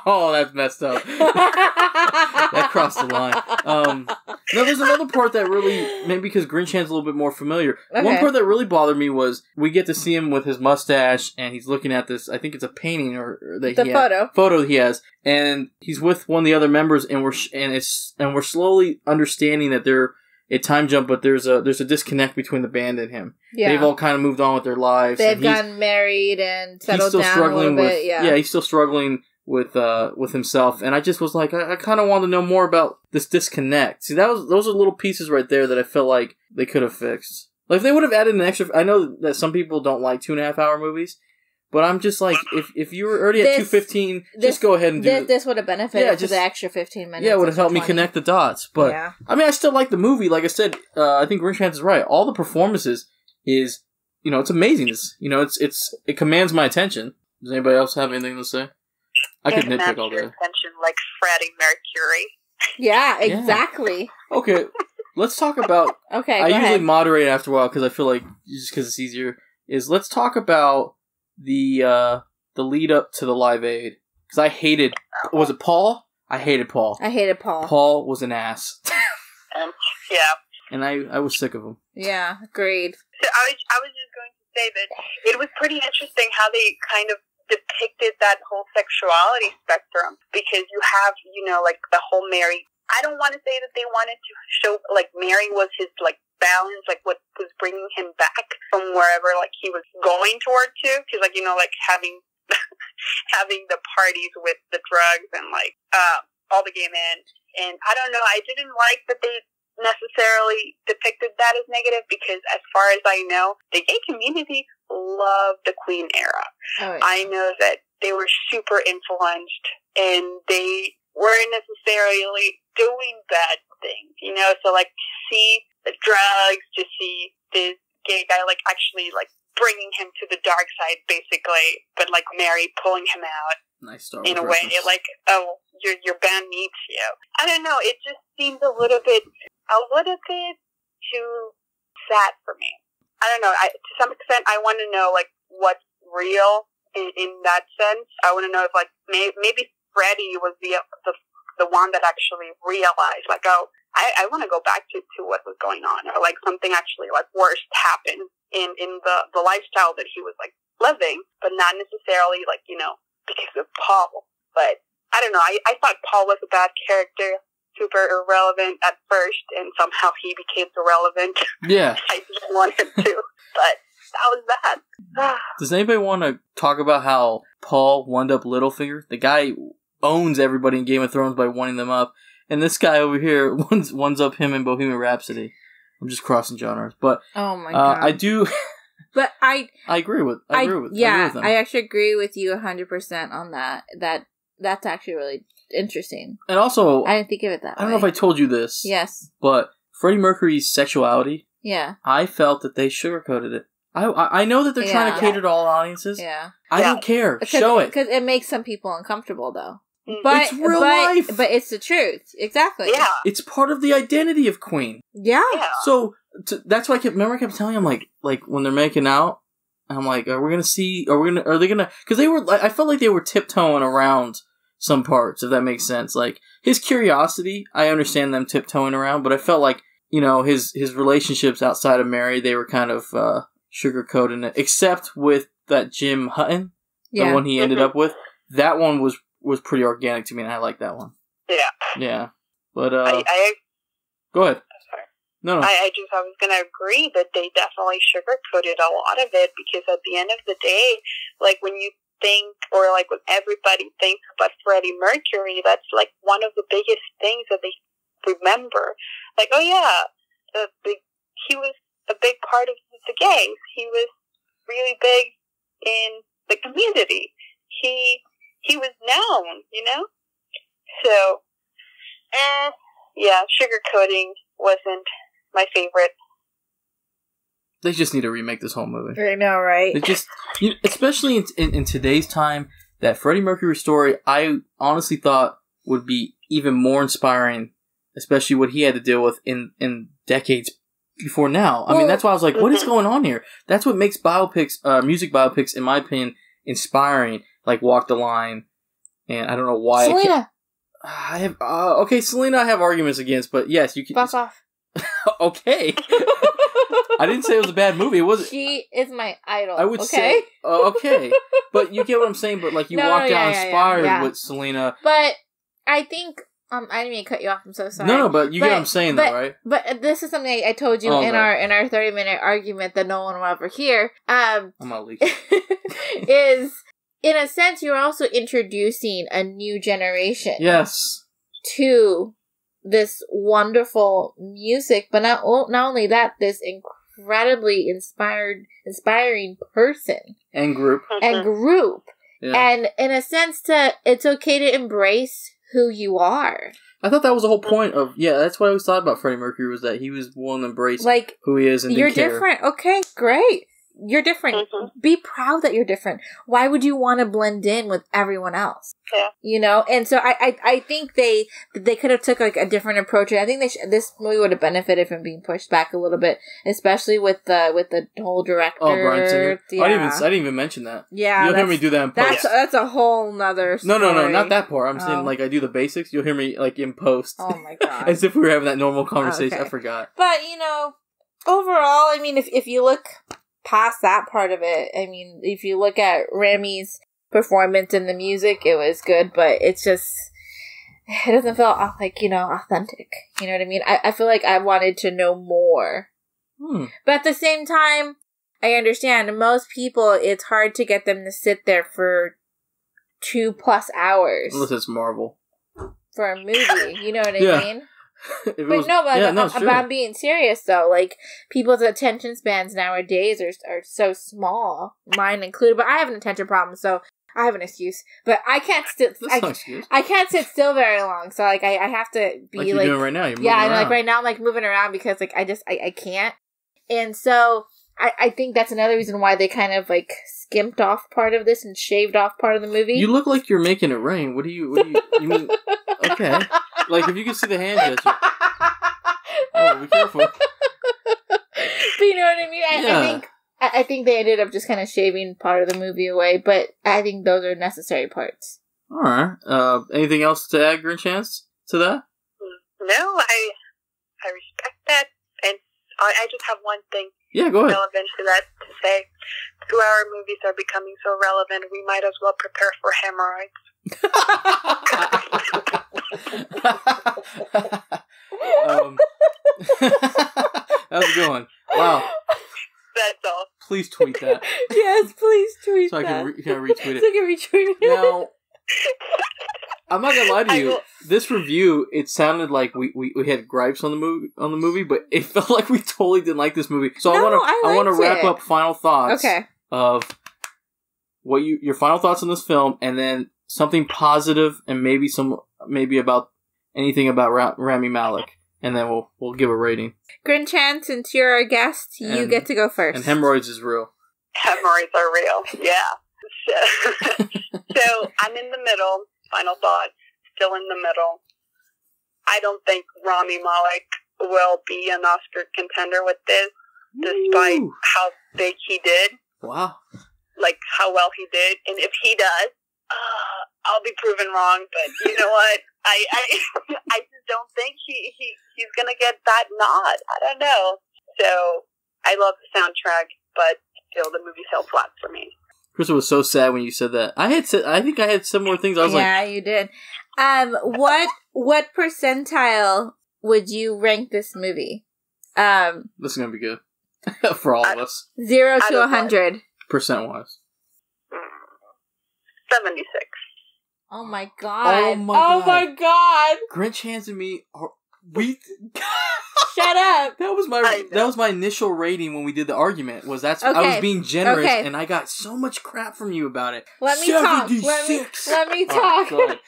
Oh, that's messed up. that crossed the line. Um, no, there's another part that really maybe because Grinchan's a little bit more familiar. One part that really bothered me was we get to see him with his mustache and he's looking at this. I think it's a painting or, or that The he photo. photo he has, and he's with one of the other members, and we're sh- and it's and we're slowly understanding that they're a time jump, but there's a there's a disconnect between the band and him. Yeah, They've all kind of moved on with their lives. they've gotten married and he's settled still down a struggling little with bit. Yeah, he's still struggling with uh with himself and i just was like i, I kind of wanted to know more about this disconnect see that was those are little pieces right there that i felt like they could have fixed like if they would have added an extra i know that some people don't like two and a half hour movies but i'm just like if if you were already at This- 215 this- just go ahead and do This, it this would have benefited Yeah, just- the extra fifteen minutes. yeah it would have helped me connect the dots but yeah, I mean, I still like the movie. Like I said, uh, I think Grinch Hands is right. All the performances is, you know, it's amazing. It's, you know, it's it's it commands my attention. Does anybody else have anything to say? I could It nitpick all day. attention like Freddie Mercury. yeah, Yeah. exactly. Okay, let's talk about. Okay, I go usually ahead. moderate after a while because I feel like just because it's easier. Is let's talk about the uh the lead up to the Live Aid because I hated. Was it Paul? I hated Paul. I hated Paul. Paul was an ass. Oh Yeah. and I I was sick of him. Yeah, agreed. So I was, I was just going to say that it was pretty interesting how they kind of depicted that whole sexuality spectrum because you have, you know, like the whole Mary. I don't want to say that they wanted to show like Mary was his like balance, like what was bringing him back from wherever like he was going toward to, because like you know, like having having the parties with the drugs and like uh, all the gay men. And I don't know, I didn't like that they necessarily depicted that as negative because as far as I know, the gay community loved the Queen era. Oh, yeah. I know that they were super influenced and they weren't necessarily doing bad things, you know? So like to see the drugs, to see this gay guy like actually like bringing him to the dark side basically, but like Mary pulling him out Nice Star in a way reference. like, oh, your, your band needs you. I don't know. It just seems a little bit, a little bit too sad for me. I don't know. I, to some extent, I want to know like what's real in, in that sense. I want to know if like may, maybe Freddie was the the the one that actually realized like oh I, I want to go back to, to what was going on or like something actually like worse happened in in the the lifestyle that he was like living, but not necessarily like you know because of Paul. But I don't know. I I thought Paul was a bad character. Super irrelevant at first, and somehow he became irrelevant. yeah. I just wanted to, but that was that. Does anybody want to talk about how Paul wound up Littlefinger? The guy owns everybody in Game of Thrones by winding them up, and this guy over here ones ones up him in Bohemian Rhapsody. I'm just crossing genres, but oh my uh, god. I do. but I I agree with. I, I, agree with. I yeah, agree with them. I actually agree with you 100% on that. That that's actually really interesting. and also, I I, didn't think of it that I don't way. know if I told you this. Yes. But Freddie Mercury's sexuality, Yeah. I felt that they sugarcoated it. I I, I know that they're trying to cater to all audiences. Yeah. I Yeah. don't care. Show it. because it makes some people uncomfortable though. Mm. But It's real but, life. But it's the truth. Exactly. yeah, It's part of the identity of Queen. Yeah. yeah. So t- that's why I kept remember I kept telling him like like when they're making out, I'm like, are we gonna see? Are we gonna? Are they gonna? Because they were. like, I felt like they were tiptoeing around some parts, if that makes sense. Like his curiosity, I understand them tiptoeing around, but I felt like you know his his relationships outside of Mary, they were kind of uh, sugarcoating it, except with that Jim Hutton, the one he ended Mhm. up with. That one was was pretty organic to me, and I like that one. Yeah. Yeah, but uh, I, I go ahead. No, no. I, I just I was gonna agree that they definitely sugarcoated a lot of it because at the end of the day, like when you think or like what everybody thinks about Freddie Mercury, that's like one of the biggest things that they remember. Like, oh yeah, the, the he was a big part of the gangs. He was really big in the community. He he was known, you know. So, eh, yeah, sugarcoating wasn't my favorite. They just need to remake this whole movie. I know, right? It just, you especially in, in, in today's time, that Freddie Mercury story, I honestly thought would be even more inspiring, especially what he had to deal with in, in decades before now. I mean, that's why I was like, what is Mhm. going on here? That's what makes biopics, uh, music biopics, in my opinion, inspiring. Like Walk the Line, and I don't know why. I, Selena, I have uh, okay, Selena. I have arguments against, but yes, you can. fuck off. okay, I didn't say it was a bad movie. Was it was. She is my idol. I would okay? say uh, okay, but you get what I'm saying. But like you No, walk no, down yeah, yeah, inspired yeah. with Selena. But I think um I didn't mean to cut you off. I'm so sorry. No, no, but you get what I'm saying, but- though, right? But this is something I, I told you Oh, in okay. our in our 30 minute argument that no one will ever hear. Um, I'm not leak. is in a sense you're also introducing a new generation yes, to this wonderful music, but not o- not only that, this incredibly inspired inspiring person and group. and group. Yeah, And in a sense, to it's okay to embrace who you are. I thought that was the whole point of yeah. That's what I always thought about Freddie Mercury was that he was willing to embrace Like who he is and you're didn't care. different. Okay, great. You're different. Mhm. Be proud that you're different. Why would you want to blend in with everyone else? Yeah. You know, and so I, I, I think they they could have took like a different approach. I think they sh- this movie would have benefited from being pushed back a little bit, especially with the with the whole director. Oh, Bryan Singer. Yeah, I didn't even I didn't even mention that. yeah. You'll hear me do that in That's post. that's a whole nother. No, no, no, not that part. I'm Oh. saying like I do the basics. You'll hear me like in post. Oh my god. As if we were having that normal conversation. Okay. I forgot. But you know, overall, I mean, if if you look past that part of it, I mean, if you look at Rami's performance and the music, it was good, but it's just it doesn't feel like you know authentic. You know what I mean? I I feel like I wanted to know more, Hmm. but at the same time, I understand most people. It's hard to get them to sit there for two plus hours Unless it's Marvel. for a movie. You know what I Yeah. mean? But was, no, but yeah, I'm, no, it's I'm, true. I'm being serious though. Like people's attention spans nowadays are are so small, mine included. But I have an attention problem, so I have an excuse. But I can't no I, excuse. I can't sit still very long. So like I, I have to be Like like, right now. You're yeah, moving and like around. right now I'm like moving around because like I just I, I can't. And so I I think that's another reason why they kind of like skimped off part of this and shaved off part of the movie. You look like you're making it rain. What do you? What do you? You mean? Okay. Like if you can see the hand gesture. Oh, be careful. but you know what I mean? I, Yeah. I think I, I think they ended up just kind of shaving part of the movie away, but I think those are necessary parts. All right. Uh, anything else to add, Grinch Hands, to that? No, I I respect that, and I, I just have one thing Yeah, go ahead. relevant to that to say. Two-hour movies are becoming so relevant. We might as well prepare for hemorrhoids. um, that was a good one. Wow. That's all. Please tweet that yes, please tweet that. so I can, re- can I retweet so. I can retweet it. Now, I'm not gonna lie to you. will- This review, it sounded like we, we, we had gripes on the movie on the movie, but it felt like we totally didn't like this movie. So I want to I I, want to wrap it. up final thoughts okay. of what you your final thoughts on this film, and then something positive, and maybe some maybe about anything about Ra- Rami Malek, and then we'll we'll give a rating. Grinch Hands, since you're our guest, you And- get to go first. And hemorrhoids is real. Hemorrhoids are real. Yeah. So, so I'm in the middle. Final thought. Still in the middle. I don't think Rami Malek will be an Oscar contender with this, despite Ooh. how big he did, Wow. like how well he did. And if he does, uh, I'll be proven wrong. But you know what? I I, I just don't think he, he he's gonna get that nod. I don't know. So I love the soundtrack, but still the movie fell flat for me. Krista was so sad when you said that. I had said, I think I had similar things. I was like, yeah, you did. Um, what what percentile would you rank this movie? Um, this is gonna be good for all of us, zero to a hundred. percent wise. Seventy six. Oh my god! Oh my Oh God. my god! Grinch hands and me are we. Shut up! That was my that was my initial rating when we did the argument. Was that's I was being generous Okay. and I got so much crap from you about it. Let me talk. Let me let me Oh, talk. God.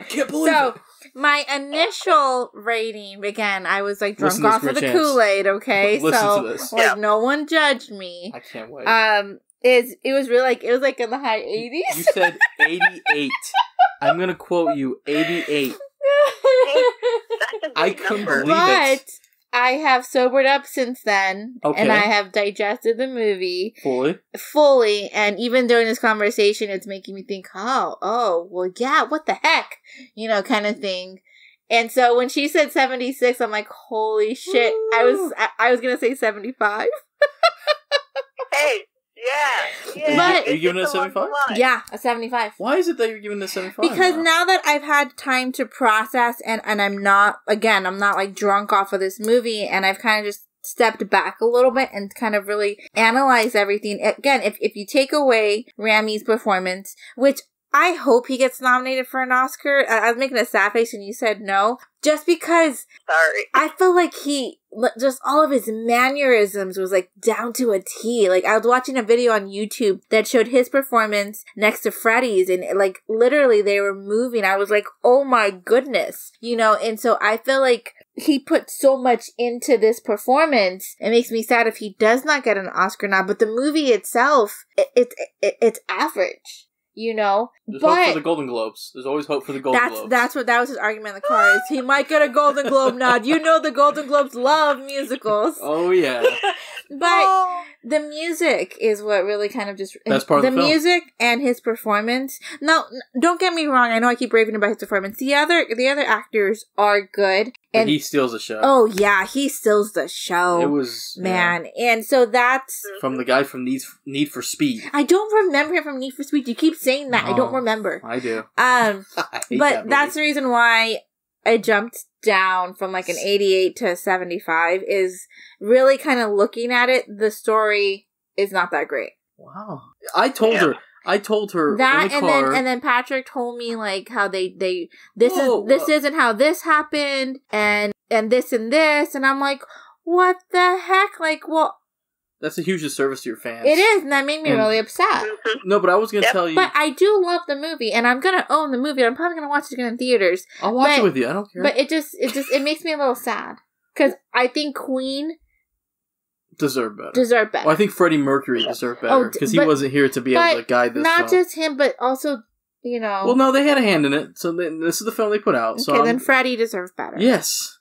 I can't believe so it. my initial rating again, I was like drunk Listen to this, off of the Kool Aid. Okay, Listen so to this. like Yeah. no one judged me. I can't wait. Um, is it was really like it was like in the high eighties. you said eighty eight. I'm gonna quote you eighty eight. That's I couldn't number. believe it. but I have sobered up since then, Okay. and I have digested the movie Fully. fully. And even during this conversation, it's making me think, oh, oh, well, yeah, what the heck, you know, kind of thing. And so when she said seventy six, I'm like, holy shit! I was I, I was gonna say seventy five. Hey, yeah, yeah. But- Are you giving it a It's along the 75? Yeah, a seventy five. Why is it that you're giving it a seventy five? because now that I've had time to process and and I'm not again I'm not like drunk off of this movie and I've kind of just stepped back a little bit and kind of really analyzed everything again if if you take away Rami's performance which I hope he gets nominated for an Oscar. I I was making a sad face and you said no. Just because Sorry. I feel like he just all of his mannerisms was like down to a T. Like I was watching a video on YouTube that showed his performance next to Freddie's and like literally they were moving. I was like, "Oh my goodness." You know, and so I feel like he put so much into this performance. It makes me sad if he does not get an Oscar nod. But the movie itself, it, it, it it's average. You know, There's but hope for the Golden Globes. There's always hope for the Golden that's Globes. that's what that was his argument in the car is he might get a Golden Globe nod. You know the Golden Globes love musicals, Oh yeah. but the music is what really kind of just That's part of the the film. music and his performance. Now, don't get me wrong. I know I keep raving about his performance. The other the other actors are good, But and he steals the show. oh yeah, he steals the show, it was yeah, man. And so that's from the guy from Need Need for Speed. I don't remember him from Need for Speed. You keep saying that. I don't Oh. remember. I do. Um, I hate but that that's the reason why I jumped down from like an 88 to 75 is really kind of looking at it. The story is not that great. wow. I told Yeah. her. I told her that the and car. then and then Patrick told me like how they they this Whoa, is this uh, isn't how this happened and and this and this and I'm like what the heck like well that's a huge disservice to your fans. it is and that made me And- really upset. Mhm. No, but I was gonna Yep. tell you. But I do love the movie and I'm gonna own the movie. I'm probably gonna watch it again in theaters. I'll watch but- it with you. I don't care. But it just it just it makes me a little sad because I think Queen deserve better. deserved better. Well, I think Freddie Mercury deserved Oh, better d- because he wasn't here to be able to guide this. Not film. just him, but also you know. Well, no, they had a hand in it. So they, this is the film they put out. okay, so then Freddie deserves better. Yes.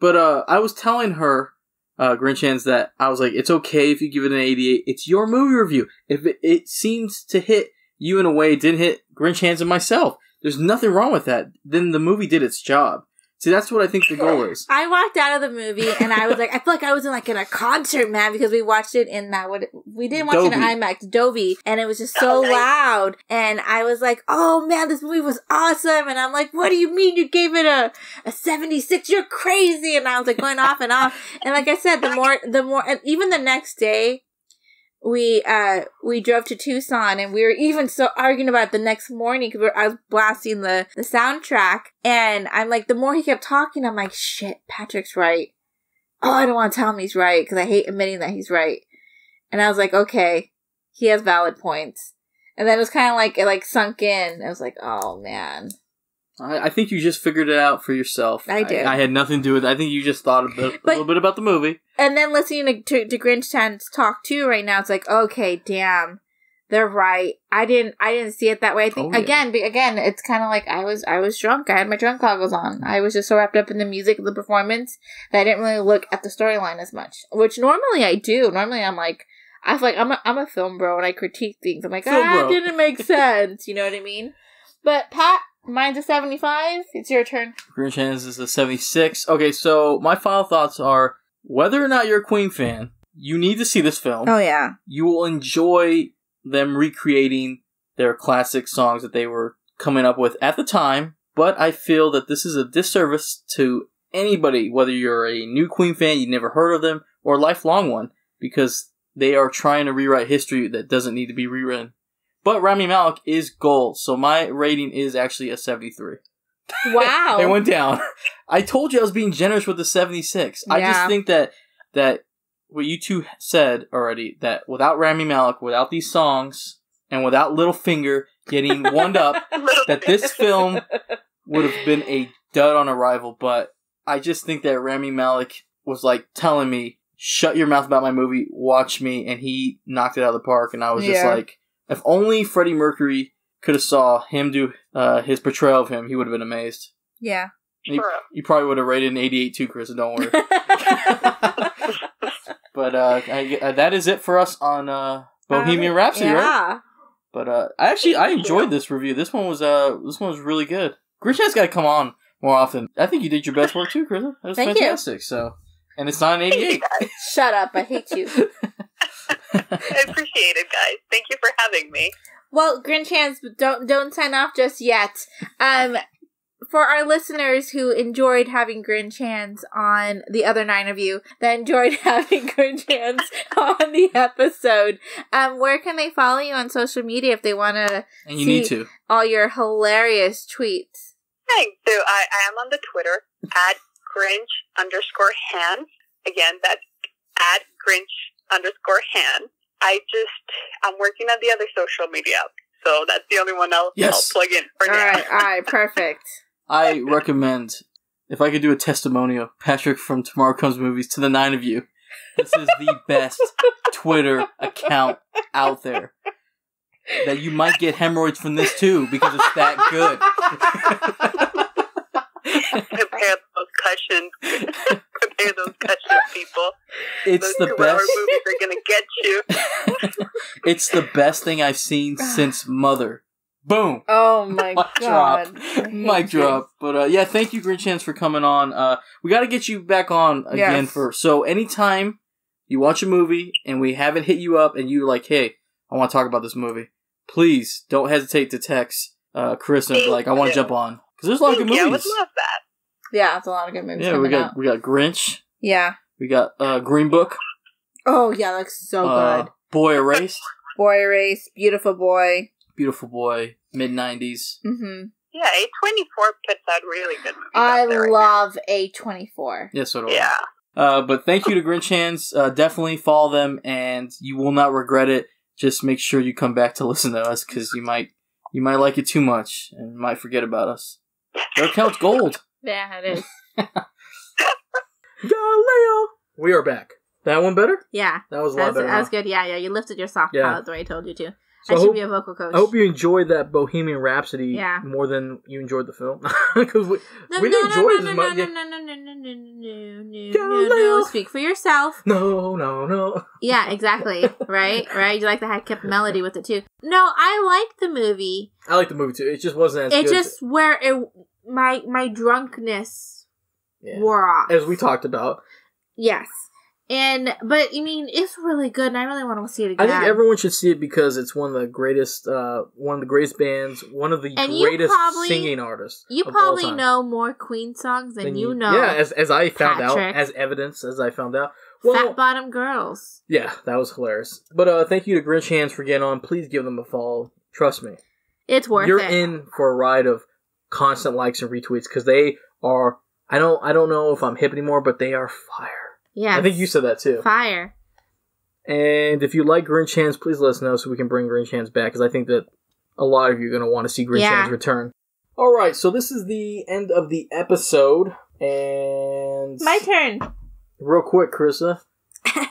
But uh I was telling her, uh Grinch Hands, that I was like, it's okay if you give it an 88. It's your movie review. If it, it seems to hit you in a way it didn't hit Grinch Hands and myself, there's nothing wrong with that. Then the movie did its job. See, that's what I think the goal is. I walked out of the movie and I was like, I feel like I was in like in a concert, man, because we watched it in that what we didn't watch it in IMAX, Dolby, and it was just so Oh, nice. loud. And I was like, oh man, this movie was awesome. And I'm like, what do you mean you gave it a a 76? You're crazy. And I was like going off and off. And like I said, the more the more, and even the next day. We uh we drove to Tucson and we were even so arguing about it the next morning because I was blasting the the soundtrack and I'm like the more he kept talking I'm like shit Patrick's right oh I don't want to tell him he's right because I hate admitting that he's right and I was like okay he has valid points and then it was kind of like it like sunk in I was like oh man I, I think you just figured it out for yourself. I did. I, had nothing to do with it. I think you just thought a, bit, a But- little bit about the movie. And then listening to to, to Grinch talk too right now, it's like, okay, damn, they're right. I didn't I didn't see it that way. I think Oh, yeah. again, be, again, it's kind of like I was I was drunk. I had my drunk goggles on. I was just so wrapped up in the music of the performance that I didn't really look at the storyline as much, which normally I do. Normally I'm like. I feel like I'm a, I'm a film bro and I critique things. I'm like, Film ah, bro. didn't make sense. You know what I mean? But Pat, mine's a 75. It's your turn. Grinch Hands is a 76. Okay, so my final thoughts are whether or not you're a Queen fan, you need to see this film. Oh yeah. you will enjoy them recreating their classic songs that they were coming up with at the time. But I feel that this is a disservice to anybody, whether you're a new Queen fan, you've never heard of them, or a lifelong one, because they are trying to rewrite history that doesn't need to be rewritten. But Rami Malek is gold, so my rating is actually a 73. Wow. It went down. I told you I was being generous with the 76. I just think that that what you two said already that without Rami Malek, without these songs, and without Littlefinger getting wound up, that this film would have been a dud on arrival. But I just think that Rami Malek was like telling me, "Shut your mouth about my movie, watch me," and he knocked it out of the park. And I was just like, if only Freddie Mercury could have saw him do uh, his portrayal of him, he would have been amazed. yeah. You, True. you probably would have rated an 88 too, Chris. Don't worry. but uh, I, uh, that is it for us on uh, Bohemian Rhapsody, right? yeah. But uh, I actually I enjoyed this review. This one was uh this one was really good. Grinch has got to come on more often. I think you did your best work too, Chris. That was Thank you. fantastic. So, and it's not an 88. Shut up. I hate you. I appreciate it, guys. Thank you for having me. Well, Grinch hands, don't don't sign off just yet. Um, for our listeners who enjoyed having Grinch hands on the other nine of you that enjoyed having Grinch hands on the episode, um, where can they follow you on social media if they want to and you need See- to. all your hilarious tweets? Thanks. So I, I am on the Twitter at Grinch underscore Han. Again, that's at Grinch underscore Han. I just I'm working on the other social media, so that's the only one I'll, Yes. I'll plug in for All now. right, all right, perfect. I recommend if I could do a testimonial, Patrick from Tomorrow Comes Movies to the nine of you, this is the best Twitter account out there. That you might get hemorrhoids from this too because it's that good. Prepare those cushions. Prepare those cushions, people. It's those the two-hour best. movies are gonna get you. It's the best thing I've seen since Mother. Boom. Oh my Mic god. drop. Mic drop. But uh, yeah, thank you, Grinch Hands, for coming on. Uh, we got to get you back on again Yes. for so anytime you watch a movie and we haven't hit you up and you're like, hey, I want to talk about this movie, please don't hesitate to text uh, Chris and be like, I want to jump on because there's a lot of good Yeah, I would movies. love that. Yeah, it's a lot of good movies Yeah, we got out. we got Grinch, Yeah. we got uh, Green Book, Oh yeah, that looks so uh, good. Boy Erased, Boy Erased, Beautiful Boy. Beautiful Boy, mid '90s. Mm-hmm. Yeah, A24 puts out really good movies. I out there right love A twenty four. Yes, so do now. I. Yeah. Uh, but thank you to Grinch Hands. Uh, definitely follow them, and you will not regret it. Just make sure you come back to listen to us because you might you might like it too much and might forget about us. Their account's gold. Yeah, it is. Galileo. We are back. That one better. Yeah, That was a that lot was, better. that huh? was good. Yeah, yeah. You lifted your soft Yeah. palate the way I told you to. So I should hope, be a vocal coach. I hope you enjoyed that Bohemian Rhapsody Yeah. more than you enjoyed the film because we, No, we no, didn't no, enjoy no, it as no, much. No, Yeah. no, no, no, no, no, no, no, no. Speak for yourself. No, no, no. Yeah, exactly. right, right. You like the high kept melody with it too. No, I like the movie. I like the movie too. It just wasn't as It good. just where it my my drunkenness Yeah. wore off. as we talked about. Yes. And but I mean it's really good and I really want to see it again. I think everyone should see it because it's one of the greatest, uh, one of the greatest bands, one of the And greatest probably- singing artists. you probably know more Queen songs than Then you know Yeah, as as I found Patrick. out, as evidence, as I found out. Well, Fat Bottom Girls. yeah, that was hilarious. But uh, thank you to Grinch Hands for getting on. Please give them a follow. Trust me, It's worth it. you're it. in for a ride of constant likes and retweets because they are. I don't. I don't know if I'm hip anymore, but they are fire. Yeah. I think you said that too. fire. And if you like Grinch Hands, please let us know so we can bring Grinch Hands back because I think that a lot of you are going to want to see Grinch Yeah. Hands return. All right, so this is the end of the episode, and My turn. real quick, Carissa,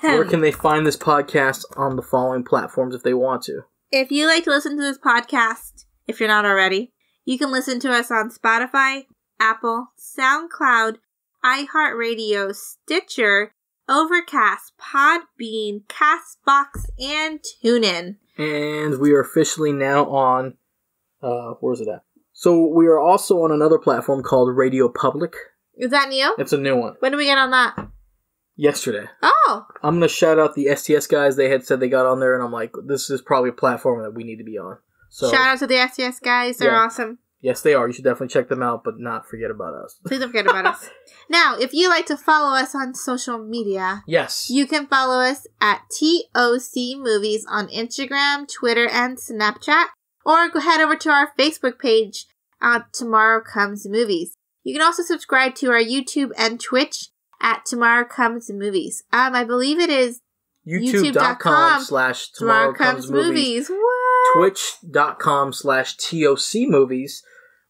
where can they find this podcast on the following platforms if they want to? If you like to listen to this podcast, if you're not already, you can listen to us on Spotify, Apple, SoundCloud, iHeartRadio, Stitcher, Overcast, Podbean, Castbox, and TuneIn. And we are officially now on. Uh, where's it at? So we are also on another platform called Radio Public. Is that new? It's a new one. When do we get on that? Yesterday. Oh, I'm gonna shout out the STS guys. They had said they got on there, and I'm like, this is probably a platform that we need to be on. So shout out to the STS guys. They're Yeah. awesome. Yes, they are. You should definitely check them out, but not forget about us. Please don't forget about us. Now, if you like to follow us on social media, Yes. You can follow us at TOC Movies on Instagram, Twitter, and Snapchat, or go head over to our Facebook page at Tomorrow Comes Movies. You can also subscribe to our YouTube and Twitch at Tomorrow Comes Movies. Um, I believe it is YouTube.com slash Tomorrow, Comes, Movies. What? Twitch.com slash TOC movies.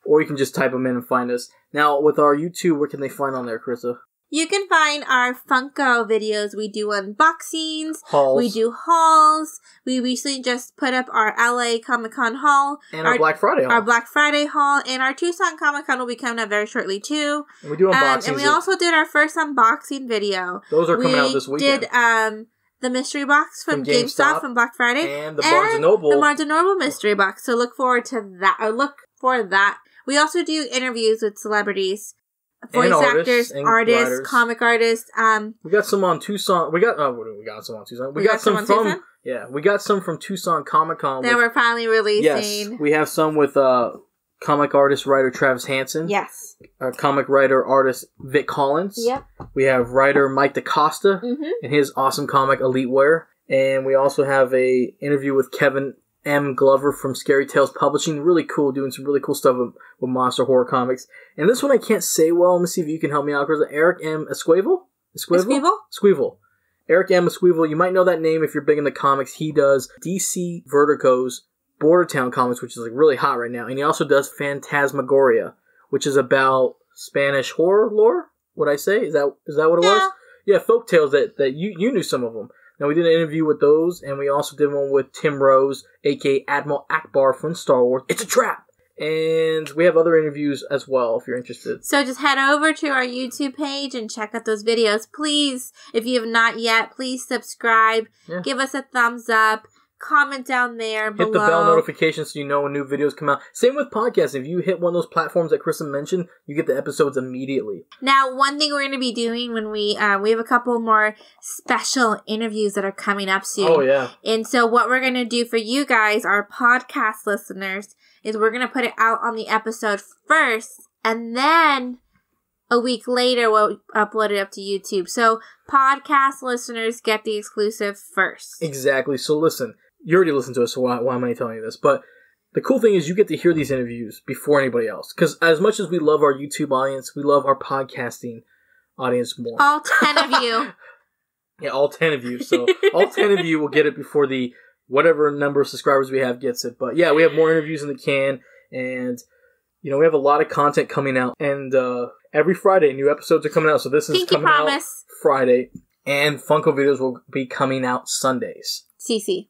Or you can just type them in and find us. Now, with our YouTube, what can they find on there, Carissa? You can find our Funko videos. We do unboxings. Halls. We do hauls. We recently just put up our LA Comic Con haul. And our, our- Black Friday haul. Our Black Friday haul and our Tucson Comic Con will be coming up very shortly too. And we do Um, unboxings. and we also did our first unboxing video. those are coming we out this weekend. We did um the mystery box from, From GameStop, GameStop. from Black Friday and the Barnes & Noble. the Barnes and Noble mystery box. So look forward to that. Or look for that. We also do interviews with celebrities, voice artists actors, and artists, comic artists. Um, we got some on Tucson. We got, oh, we got some on Tucson. We, We got, got some, from, Tucson? yeah, we got some from Tucson Comic Con. that we're finally releasing. Yes, we have some with uh, comic artist writer Travis Hansen. Yes. Uh, comic writer artist Vic Collins. Yep. We have writer Mike DaCosta Mm-hmm. and his awesome comic Elite Wear. And we also have a interview with Kevin M. Glover from Scary Tales Publishing. Really cool, doing some really cool stuff with, with monster horror comics. And this one I can't say well. Let me see if you can help me out. Eric M. Esquivel? Esquivel? Esquivel? Eric M. Esquivel. You might know that name if you're big in the comics. He does DC Vertigo's Border Town comics, which is like really hot right now. And he also does Phantasmagoria, which is about Spanish horror lore. Would I say is that is that what it Yeah. was? Yeah, folk tales that that you you knew some of them. Now we did an interview with those, and we also did one with Tim Rose, aka Admiral Ackbar from Star Wars. It's a trap, and we have other interviews as well if you're interested. So just head over to our YouTube page and check out those videos. Please, if you have not yet, please subscribe. Yeah. Give us a thumbs up. Comment down there Hit below. the bell notification so you know when new videos come out. Same with podcasts. If you hit one of those platforms that Kristen mentioned, you get the episodes immediately. Now, one thing we're going to be doing when we uh, we have a couple more special interviews that are coming up soon. Oh yeah. And so, what we're going to do for you guys, our podcast listeners, is we're going to put it out on the episode first, and then a week later, we'll upload it up to YouTube. So, podcast listeners get the exclusive first. Exactly. So listen, you already listened to us, so why, why am I telling you this? But the cool thing is you get to hear these interviews before anybody else. Because as much as we love our YouTube audience, we love our podcasting audience more. All 10 of you. Yeah, all 10 of you. So all 10 of you will get it before the whatever number of subscribers we have gets it. But yeah, we have more interviews in the can. And, you know, we have a lot of content coming out. And uh, every Friday, new episodes are coming out. So this is Pinky coming out. Friday. And Funko videos will be coming out Sundays. CC.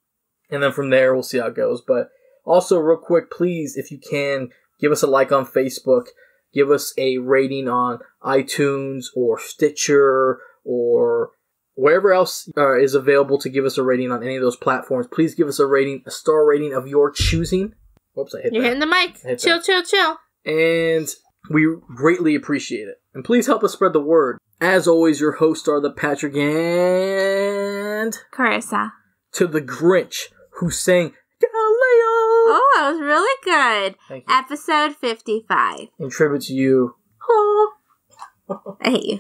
And then from there we'll see how it goes. But also, real quick, please, if you can, give us a like on Facebook, give us a rating on iTunes or Stitcher or wherever else uh, is available to give us a rating on any of those platforms. Please give us a rating, a star rating of your choosing. Whoops, I hit You're that. hitting the mic. Chill, that. chill, chill. and we greatly appreciate it. And please help us spread the word. As always, your hosts are the Patrick and Carissa. to the Grinch who sang Galileo. Oh, that was really good. Thank you. Episode 55. In tribute to you. I hate you.